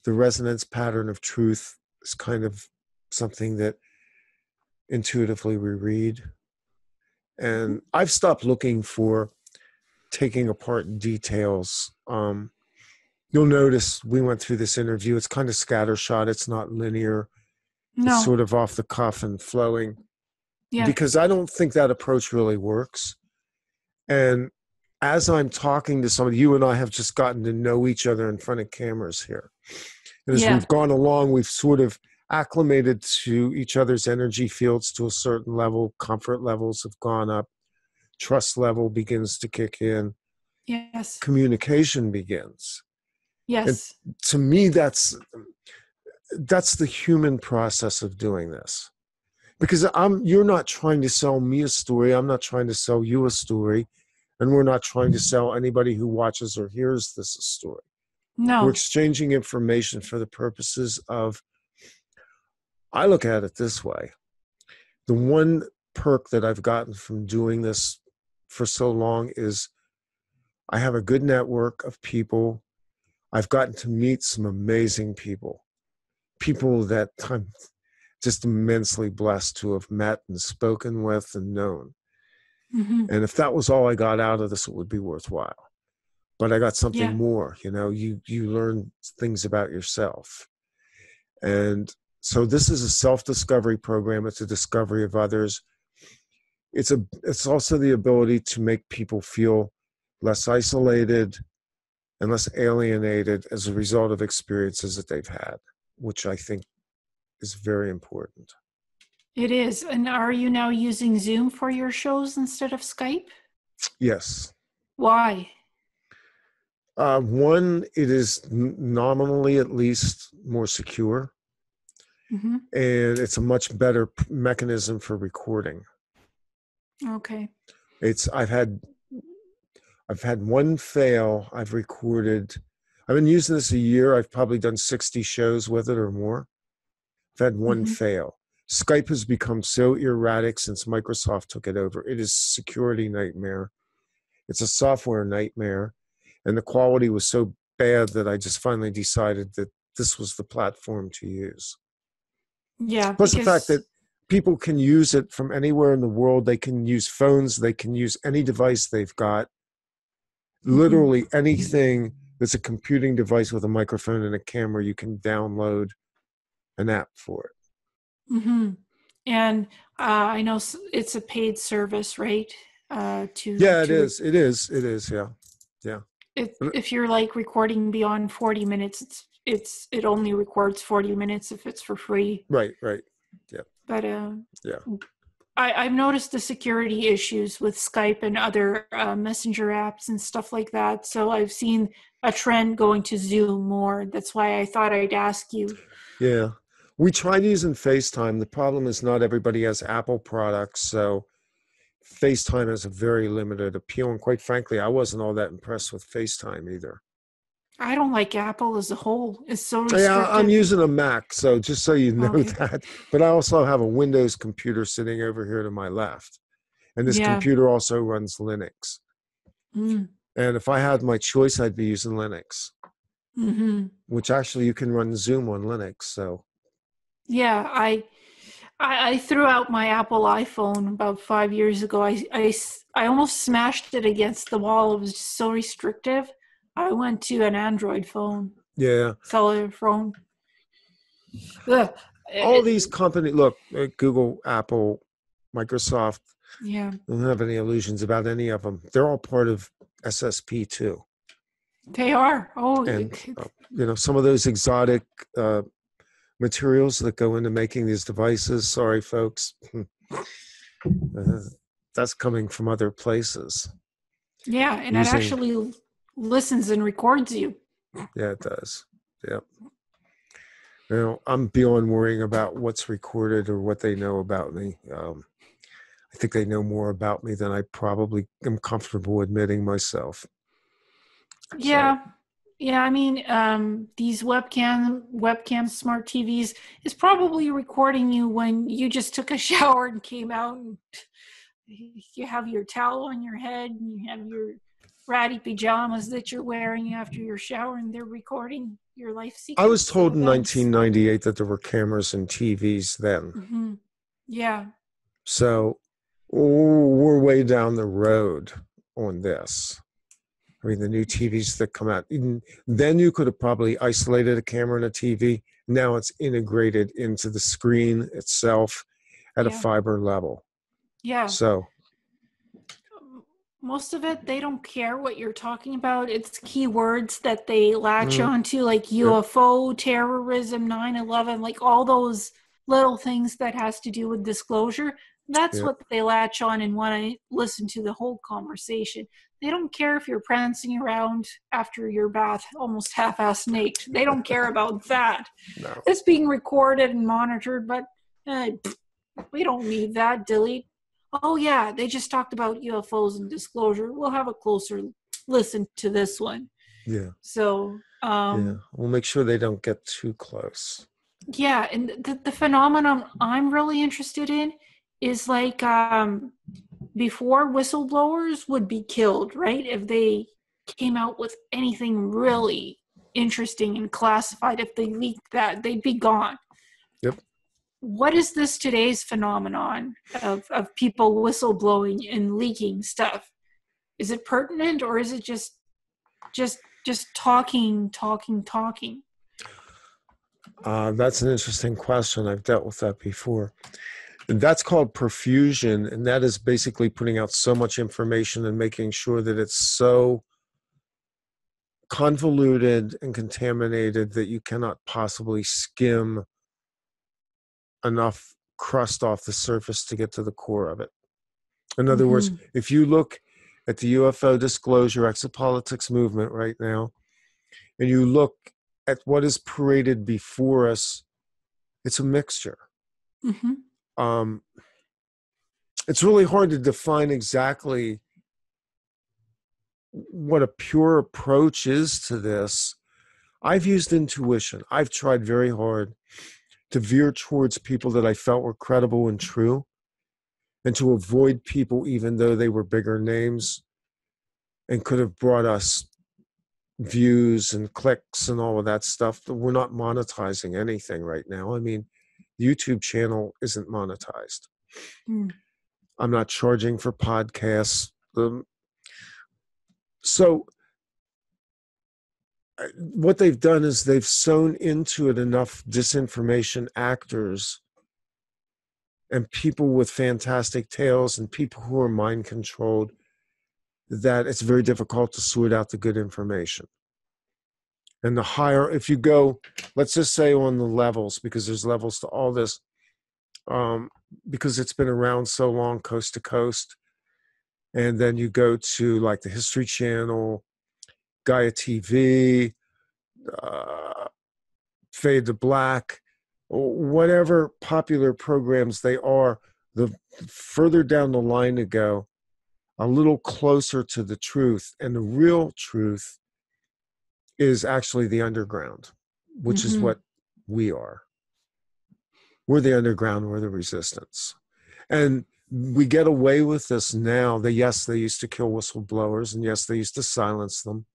the resonance pattern of truth is kind of something that intuitively we read. And. I've stopped looking for taking apart details. Um, you'll notice we went through this interview. It's kind of scattershot. It's not linear. No. It's sort of off the cuff and flowing. yeah. Because I don't think that approach really works. And as I'm talking to somebody, you and I have just gotten to know each other in front of cameras here. And as Yeah. we've gone along, we've sort of acclimated to each other's energy fields to a certain level. Comfort levels have gone up. Trust level begins to kick in. yes. Communication begins. Yes. To me, that's that's the human process of doing this. Because I'm you're not trying to sell me a story. I'm not trying to sell you a story. And we're not trying to sell anybody who watches or hears this a story. no. We're exchanging information for the purposes of, I look at it this way. The one perk that I've gotten from doing this for so long is I have a good network of people. I've gotten to meet some amazing people, people that I'm just immensely blessed to have met and spoken with and known. Mhm. And if that was all I got out of this, it would be worthwhile. But I got something Yeah. more. You know, you you learn things about yourself, and so this is a self-discovery program. It's a discovery of others. It's a it's also the ability to make people feel less isolated and less alienated as a result of experiences that they've had, which I think is very important. It is. And are you now using Zoom for your shows instead of Skype? Yes. Why? Uh, one, it is nominally at least more secure, hmm and it's a much better mechanism for recording. Okay. It's I've had I've had one fail. I've recorded. I've been using this a year. I've probably done sixty shows with it or more. I've had one Mhm. fail. Skype has become so erratic since Microsoft took it over. It is security nightmare. It's a software nightmare, and the quality was so bad that I just finally decided that this was the platform to use. Yeah. Plus the fact that people can use it from anywhere in the world. They can use phones. They can use any device they've got. Mm-hmm. Literally anything that's a computing device with a microphone and a camera, you can download an app for it. Mm-hmm. And uh, I know it's a paid service, right? Uh, to Yeah, it to, is. It is. It is. Yeah, yeah. If if you're like recording beyond forty minutes, it's it's it only records forty minutes if it's for free. Right. Right. Yeah but uh, Yeah. I, I've noticed the security issues with Skype and other uh, messenger apps and stuff like that. So I've seen a trend going to Zoom more. That's why I thought I'd ask you. Yeah. We tried using FaceTime. The problem is not everybody has Apple products, so FaceTime has a very limited appeal. And quite frankly, I wasn't all that impressed with FaceTime either. I don't like Apple as a whole. It's so restrictive. Yeah, I'm using a Mac, so just so you know [laughs] Okay. that. But I also have a Windows computer sitting over here to my left. And this Yeah. computer also runs Linux. Mm, And if I had my choice, I'd be using Linux, hmm which actually you can run Zoom on Linux. So, Yeah, I, I I threw out my Apple iPhone about five years ago. I, I, I almost smashed it against the wall. It was so restrictive. I went to an Android phone, yeah. cellular phone. All It- these companies, look, uh, Google, Apple, Microsoft, Yeah, I don't have any illusions about any of them. They're all part of SSP too. they are. Oh, And, uh, you know, some of those exotic uh, materials that go into making these devices, sorry, folks, [laughs] uh, that's coming from other places. yeah, and it actually listens and records you. Yeah, it does. Yeah. You know, I'm beyond worrying about what's recorded or what they know about me. Um, I think they know more about me than I probably am comfortable admitting myself. Yeah. So. Yeah, I mean, um, these webcam, webcam, smart TVs is probably recording you when you just took a [laughs] shower and came out, and [laughs] you have your towel on your head, and you have your ratty pajamas that you're wearing after your shower, and they're recording your life I was told in 1998 that there were cameras and TVs then. Mm-hmm. Yeah. So we're way down the road on this. I mean, the new TVs that come out. Even then, you could have probably isolated a camera and a TV. Now it's integrated into the screen itself at yeah. a fiber level. Yeah. So most of it they don't care what you're talking about it's keywords that they latch mm. onto like ufo yeah. terrorism 9-11 like all those little things that has to do with disclosure that's yeah. what they latch on and want to listen to the whole conversation they don't care if you're prancing around after your bath almost half-ass naked they don't [laughs] care about that no. it's being recorded and monitored but uh, we don't need that delete oh yeah, they just talked about UFOs and disclosure. We'll have a closer listen to this one. Yeah. So um yeah. we'll make sure they don't get too close. Yeah, and the, the phenomenon I'm really interested in is like um before whistleblowers would be killed, right? If they came out with anything really interesting and classified, if they leaked that, they'd be gone. What is this today's phenomenon of, of people whistleblowing and leaking stuff? Is it pertinent or is it just just just talking, talking, talking? Uh, that's an interesting question. I've dealt with that before. That's called profusion, and that is basically putting out so much information and making sure that it's so convoluted and contaminated that you cannot possibly skim enough crust off the surface to get to the core of it. In other mm-hmm. words, if you look at the UFO disclosure exopolitics movement right now, and you look at what is paraded before us, it's a mixture. Mm-hmm. Um, it's really hard to define exactly what a pure approach is to this. I've used intuition. I've tried very hard to veer towards people that I felt were credible and true, and to avoid people, even though they were bigger names and could have brought us views and clicks and all of that stuff. We're not monetizing anything right now. I mean, the YouTube channel isn't monetized. Mm. I'm not charging for podcasts. Um, so what they've done is they've sewn into it enough disinformation actors and people with fantastic tales and people who are mind controlled that it's very difficult to sort out the good information. And the higher, if you go, let's just say on the levels, because there's levels to all this, um, because it's been around so long, coast to coast. And then you go to like the History Channel, Gaia TV, uh, Fade to Black, whatever popular programs they are, the further down the line to go, a little closer to the truth. And the real truth is actually the underground, which mm-hmm. is what we are. We're the underground, we're the resistance. And we get away with this now. That yes, they used to kill whistleblowers, and yes, they used to silence them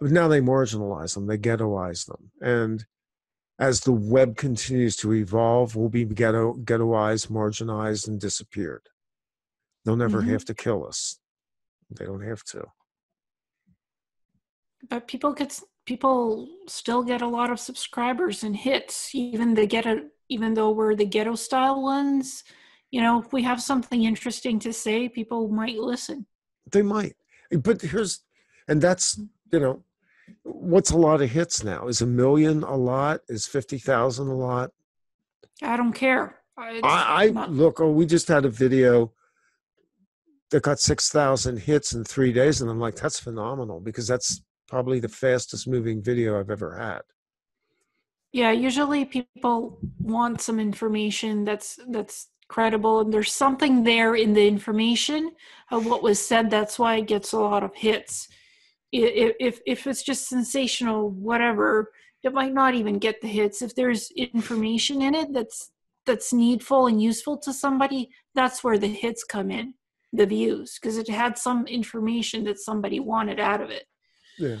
now they marginalize them, they ghettoize them. And as the web continues to evolve, we'll be ghetto, ghettoized, marginalized, and disappeared. They'll never mm-hmm. have to kill us. They don't have to. But people get people still get a lot of subscribers and hits, even the ghetto, even though we're the ghetto style ones. You know, if we have something interesting to say, people might listen. They might. But here's, and that's you know, what's a lot of hits now? Is a million a lot? Is fifty thousand a lot? I don't care. Uh, I, I not... look. Oh, we just had a video that got six thousand hits in three days, and I'm like, that's phenomenal because that's probably the fastest moving video I've ever had. Yeah, usually people want some information that's that's credible and there's something there in the information of what was said that's why it gets a lot of hits if if, if it's just sensational whatever it might not even get the hits. If there's information in it that's that's needful and useful to somebody that's where the hits come in the views because it had some information that somebody wanted out of it. Yeah.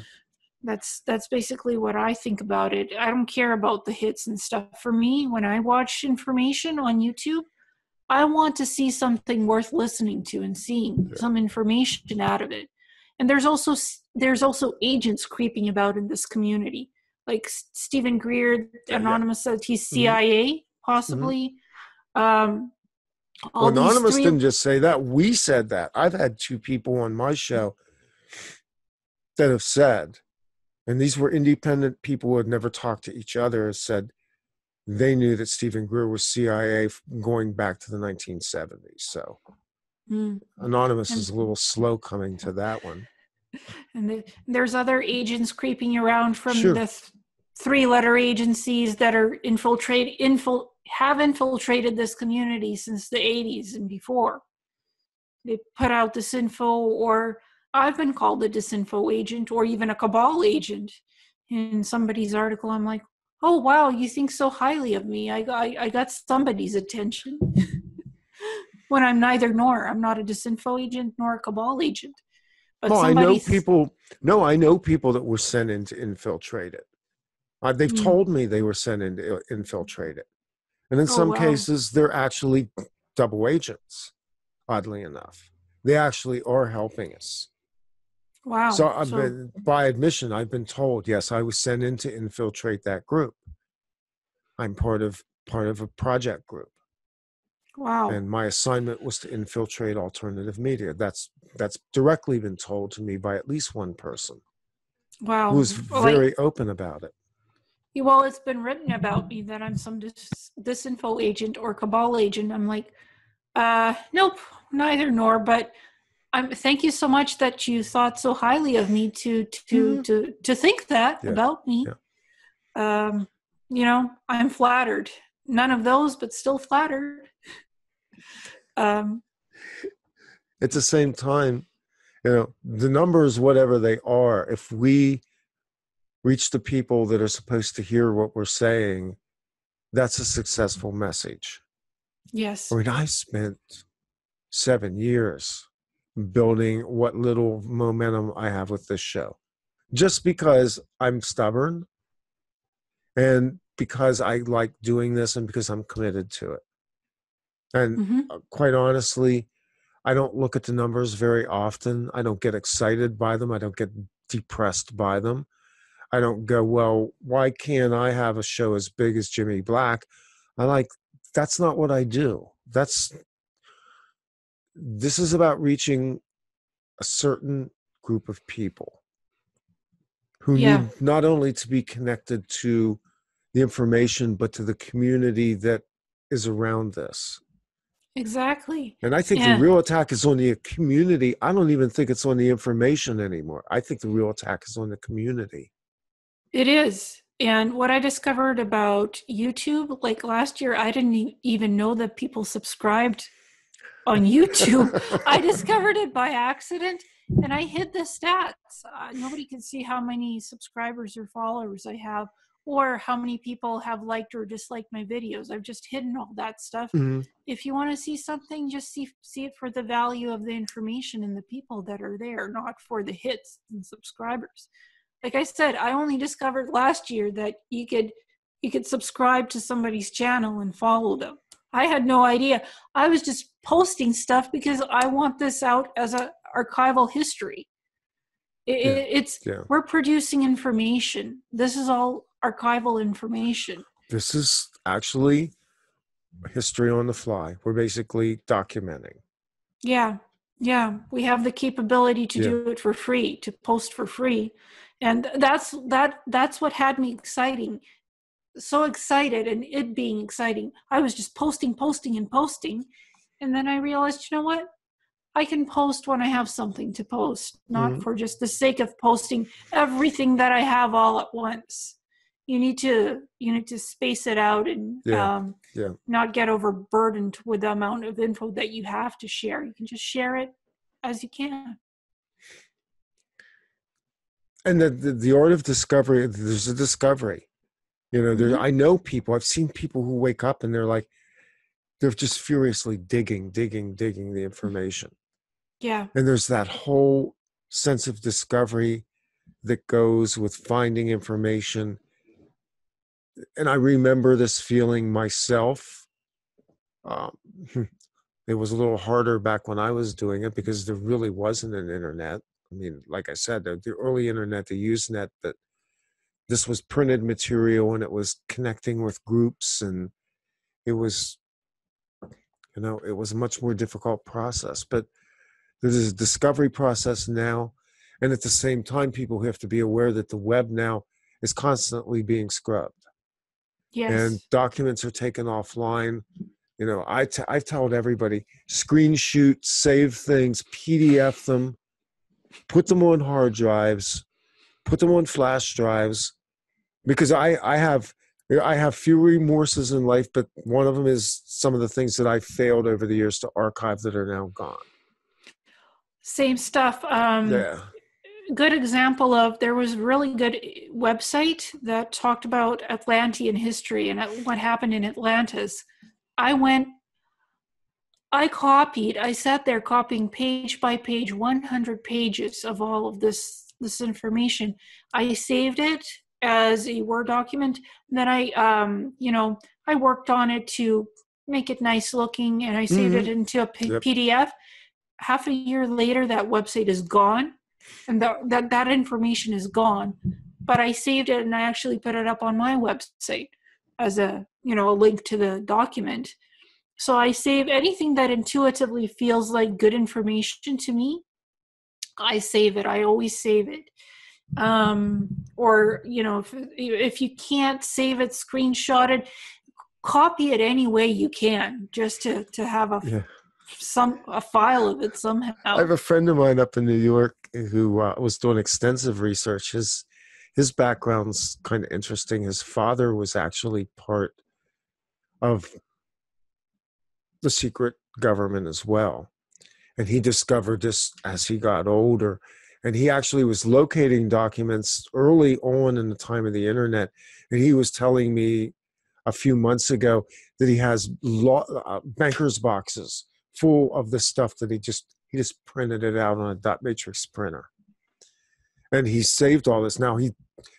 That's that's basically what i think about it. I don't care about the hits and stuff. For me when i watch information on youtube i want to see something worth listening to and seeing yeah. some information out of it. And there's also there's also agents creeping about in this community like Steven Greer, anonymous said he's CIA, mm-hmm. possibly. Mm-hmm. Um, well, anonymous three... didn't just say that; we said that. I've had two people on my show that have said, and these were independent people who had never talked to each other, said they knew that Steven Greer was CIA going back to the 1970s. So, mm. anonymous and- is a little slow coming to that one and the, there's other agents creeping around from sure. the th- three letter agencies that are infiltrate infil, have infiltrated this community since the 80s and before. They put out this info or i've been called a disinfo agent or even a cabal agent in somebody's article. I'm like oh wow you think so highly of me. I got i got somebody's attention. [laughs] When i'm neither nor. I'm not a disinfo agent nor a cabal agent but no, I know people. No, I know people that were sent in to infiltrate it. Uh, they've mm. told me they were sent in to infiltrate it, and in oh, some wow. cases, they're actually double agents. Oddly enough, they actually are helping us. Wow! So, I've so, been, by admission, I've been told yes, I was sent in to infiltrate that group. I'm part of part of a project group. Wow. And my assignment was to infiltrate alternative media. That's that's directly been told to me by at least one person. Wow. Who's very open about it. Well, it's been written about me that I'm some dis- disinfo agent or cabal agent. I'm like, uh, nope, neither nor. But I'm thank you so much that you thought so highly of me to to mm-hmm. to to think that yeah. about me. Yeah. Um, you know, I'm flattered. None of those, but still flattered. Um, At the same time, you know, the numbers, whatever they are, if we reach the people that are supposed to hear what we're saying, that's a successful message. Yes. I mean, I spent seven years building what little momentum I have with this show just because I'm stubborn and because I like doing this and because I'm committed to it. And mm-hmm. Uh, quite honestly, I don't look at the numbers very often. I don't get excited by them. I don't get depressed by them. I don't go, well, why can't I have a show as big as Jimmy Black? I like, that's not what I do. That's, this is about reaching a certain group of people who yeah. need not only to be connected to the information, but to the community that is around this. Exactly. And I think yeah. the real attack is on the community. I don't even think it's on the information anymore. I think the real attack is on the community. It is. And what I discovered about YouTube, like last year, I didn't even know that people subscribed on YouTube. [laughs] I discovered it by accident and I hid the stats. Uh, nobody can see how many subscribers or followers I have or how many people have liked or disliked my videos. I've just hidden all that stuff. Mm-hmm. If you want to see something, just see see it for the value of the information and the people that are there, not for the hits and subscribers. Like I said, I only discovered last year that you could you could subscribe to somebody's channel and follow them. I had no idea. I was just posting stuff because I want this out as a archival history. It, yeah. It's yeah. we're producing information. This is all archival information. This is actually history on the fly. We're basically documenting. Yeah. Yeah, we have the capability to yeah. do it for free, to post for free. And that's that that's what had me exciting. So excited and it being exciting. I was just posting, posting and posting. And then I realized, you know what? I can post when I have something to post, not mm-hmm. for just the sake of posting everything that I have all at once you need to you need to space it out and Yeah. um, Yeah. not get overburdened with the amount of info that you have to share. You can just share it as you can. and the, the the art of discovery there's a discovery you know there Mhm. i know people i've seen people who wake up and they're like they're just furiously digging digging digging the information Yeah. and there's that whole sense of discovery that goes with finding information and i remember this feeling myself um, [laughs] it was a little harder back when i was doing it because there really wasn't an internet. I mean like i said the, the early internet the usenet that this was printed material and it was connecting with groups and it was you know it was a much more difficult process. But there's a discovery process now and at the same time people have to be aware that the web now is constantly being scrubbed Yes. and documents are taken offline you know I t- i've told everybody screen shoot save things pdf them put them on hard drives put them on flash drives because i i have i have few remorses in life but one of them is some of the things that i failed over the years to archive that are now gone Same stuff. Um, yeah good example of there was a really good website that talked about Atlantean history and what happened in Atlantis. I went, I copied, I sat there copying page by page, 100 pages of all of this this information. I saved it as a Word document. And then I, um, you know, I worked on it to make it nice looking, and I saved Mhm. it into a P- Yep. PDF. Half a year later, that website is gone and that, that that information is gone. But i saved it and i actually put it up on my website as a you know a link to the document. So i save anything that intuitively feels like good information to me i save it. I always save it. Um or you know if, if you can't save it screenshot it copy it any way you can just to to have a yeah some a file of it somehow I have a friend of mine up in New York who uh, was doing extensive research. His his background's kind of interesting. His father was actually part of the secret government as well, and he discovered this as he got older. And he actually was locating documents early on in the time of the internet, and he was telling me a few months ago that he has law, uh, bankers boxes full of the stuff that he just he just printed it out on a dot matrix printer. And he saved all this. Now he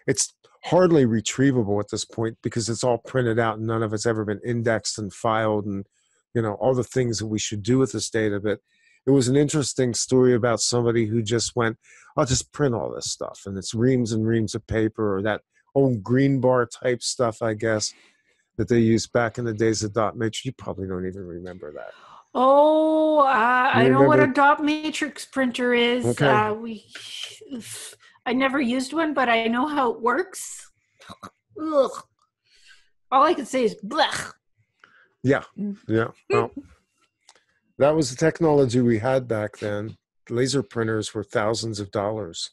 it's hardly retrievable at this point because it's all printed out and none of it's ever been indexed and filed and you know all the things that we should do with this data. But it was an interesting story about somebody who just went i'll just print all this stuff. And it's reams and reams of paper or that old green bar type stuff i guess that they used back in the days of dot matrix. You probably don't even remember that Oh, uh, I You know what a dot matrix printer is. Okay. Uh, we, I never used one, but I know how it works. Ugh. All I can say is blech. Yeah, Mm. yeah. Well, [laughs] that was the technology we had back then. Laser printers were thousands of dollars.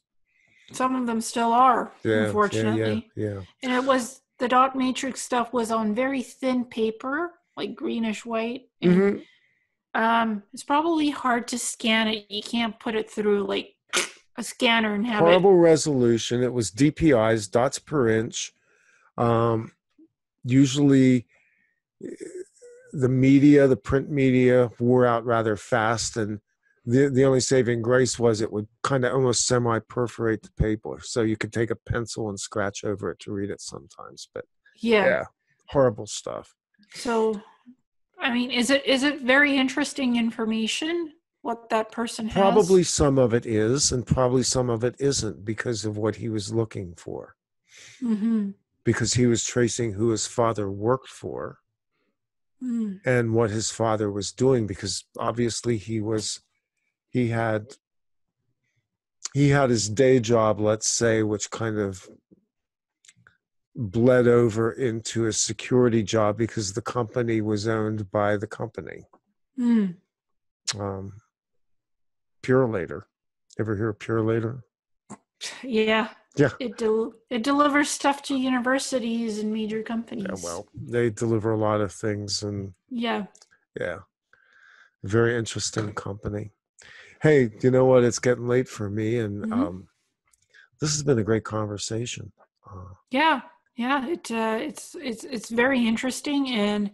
Some of them still are, Yeah, unfortunately. yeah, yeah, And it was the dot matrix stuff was on very thin paper, like greenish white. yeah. And, Mhm. Um, it's probably hard to scan it. You can't put it through like a scanner and have it. Horrible resolution. It was DPIs, dots per inch. Um, usually, the media, the print media, wore out rather fast, and the the only saving grace was it would kind of almost semi perforate the paper, so you could take a pencil and scratch over it to read it sometimes. But yeah. yeah horrible stuff. So, I mean, is it is it very interesting information what that person has? Probably some of it is, and probably some of it isn't because of what he was looking for. hmm Because he was tracing who his father worked for Mm. and what his father was doing. Because obviously he was, he had, he had his day job, let's say, which kind of bled over into a security job because the company was owned by the company. Mm. Um, Purolator. Ever hear of Purolator? Yeah, Yeah. It del- it delivers stuff to universities and major companies. Yeah, well, they deliver a lot of things and Yeah. yeah. Very interesting company. Hey, you know what? It's getting late for me and Mhm. um this has been a great conversation. Uh, Yeah. Yeah. It uh, it's it's it's very interesting, and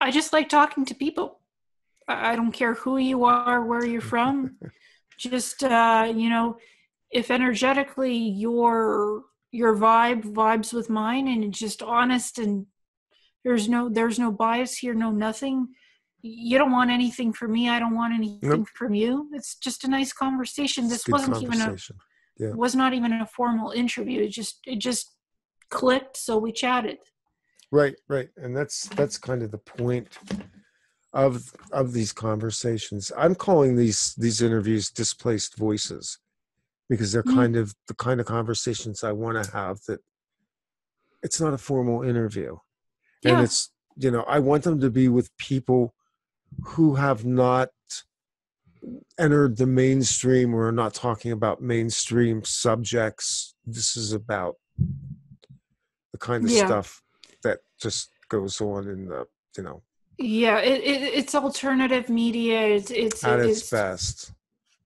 I just like talking to people. I I don't care who you are, where you're from. [laughs] just uh, you know, if energetically your your vibe vibes with mine, and it's just honest, and there's no there's no bias here, no nothing. You don't want anything from me. I don't want anything from you. It's just a nice conversation. This wasn't even a. Yeah. it was not even a formal interview. It just it just clicked, so we chatted. Right, right. And that's that's kind of the point of of these conversations. I'm calling these these interviews displaced voices because they're Mm. kind of the kind of conversations I want to have that it's not a formal interview. And it's you know, I want them to be with people who have not entered the mainstream or are not talking about mainstream subjects. This is about the kind of Yeah. stuff that just goes on in the you know Yeah, it, it it's alternative media. It's it's at its, it's best.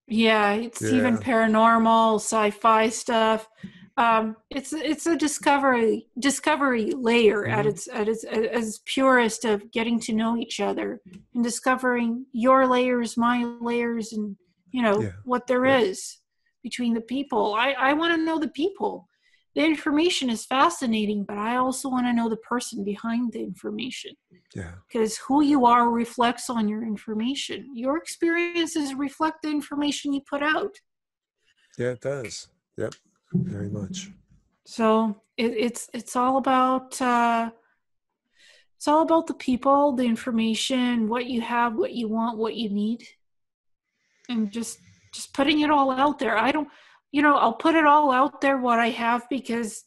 yeah, it's even paranormal, sci-fi stuff. Um, it's it's a discovery discovery layer at Mhm. its at its at its purest of getting to know each other and discovering your layers, my layers, and you know Yeah. what there is Yeah. between the people. I I want to know the people. The information is fascinating, but I also want to know the person behind the information Yeah, because who you are reflects on your information. Your experiences reflect the information you put out. yeah, it does. Yep, very much. So it, it's it's all about uh, it's all about the people, the information, what you have, what you want, what you need, and just just putting it all out there. I don't, you know, I'll put it all out there what I have because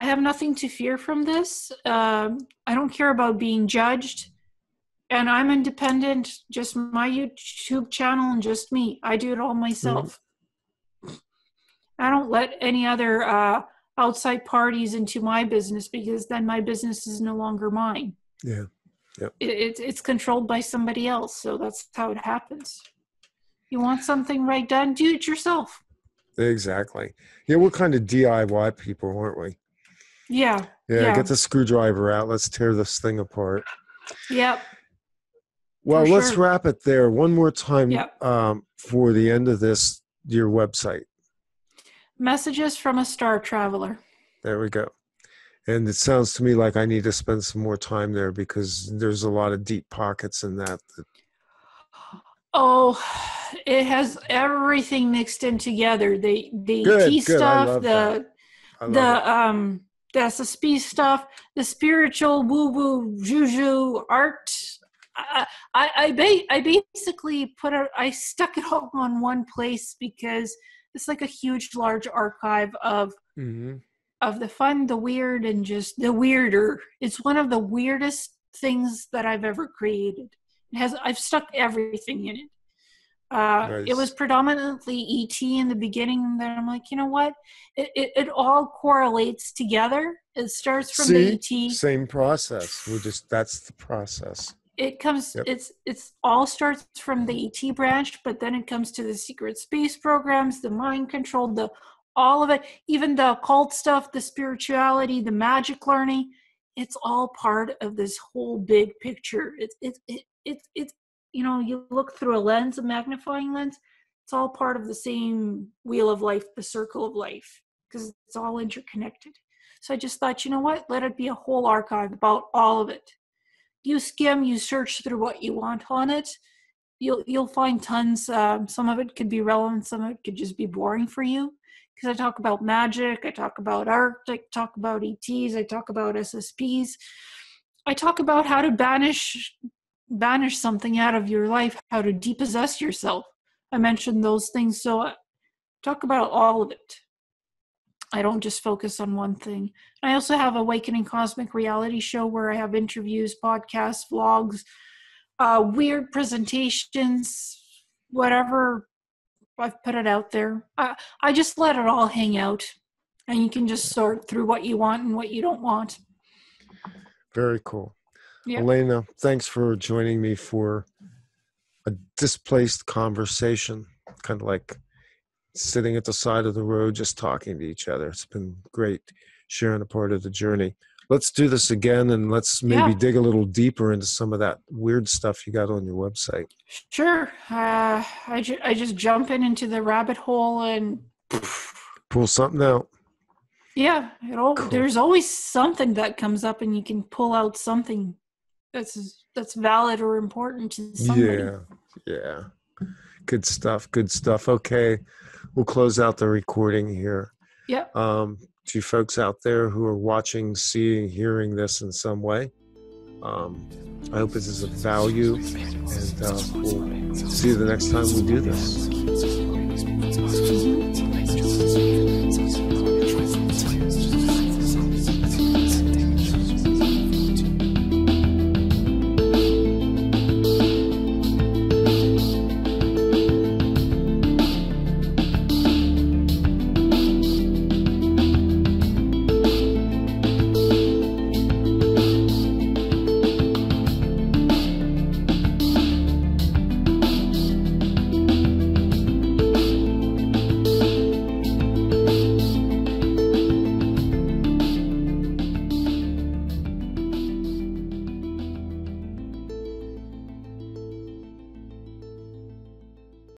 I have nothing to fear from this. Um, I don't care about being judged, and I'm independent. Just my YouTube channel and just me. I do it all myself. I don't let any other uh, outside parties into my business because then my business is no longer mine. Yeah, It, it's it's controlled by somebody else. So that's how it happens. You want something right done, do it yourself. Exactly. Yeah, we're kind of DIY people, aren't we? Yeah. Yeah, Yeah. get the screwdriver out. Let's tear this thing apart. Yep. Well, For let's sure. wrap it there one more time Yep. um, for the end of this. Your website. Messages from a star traveler. There we go. And it sounds to me like I need to spend some more time there because there's a lot of deep pockets in that. that Oh, it has everything mixed in together. The the Good, tea good. Stuff, the love it. the um the SSP stuff, the spiritual woo woo juju art. I I I, ba- I basically put it. I stuck it all on one place because it's like a huge, large archive of Mhm. of the fun, the weird, and just the weirder. It's one of the weirdest things that I've ever created. It has I've stuck everything in it. Uh, It was predominantly ET in the beginning, and then I'm like, you know what? It it, it all correlates together. It starts from See? the ET. Same process. We're just that's the process. It comes. Yep. It's it's all starts from the ET branch, but then it comes to the secret space programs, the mind control, the all of it, even the occult stuff, the spirituality, the magic learning. It's all part of this whole big picture. It's it's it, it, it's it's you know you look through a lens, a magnifying lens. It's all part of the same wheel of life, the circle of life, because it's all interconnected. So I just thought, you know what? Let it be a whole archive about all of it you skim you search through what you want on it you'll you'll find tons um, some of it could be relevant some of it could just be boring for you because i talk about magic i talk about art i talk about ets i talk about ssps i talk about how to banish banish something out of your life how to depossess yourself i mentioned those things so I talk about all of it I don't just focus on one thing. I also have Awakening Cosmic Reality Show where I have interviews, podcasts, vlogs, uh, weird presentations, whatever. I've put it out there. I, I just let it all hang out. and you can just sort through what you want and what you don't want. Very cool. Yeah. Ileana, thanks for joining me for a displaced conversation, kind of like sitting at the side of the road just talking to each other. It's been great sharing a part of the journey. Let's do this again and let's maybe yeah. dig a little deeper into some of that weird stuff you got on your website. Sure. Uh, I, ju- I just jump in into the rabbit hole and pull something out. Yeah, it all, cool. there's always something that comes up and you can pull out something that's that's valid or important to somebody. Yeah. Yeah. Good stuff. Good stuff. Okay we'll close out the recording here. Yep. Um, to you folks out there who are watching, seeing, hearing this in some way, um, I hope this is of value, and uh, we'll see you the next time we do this.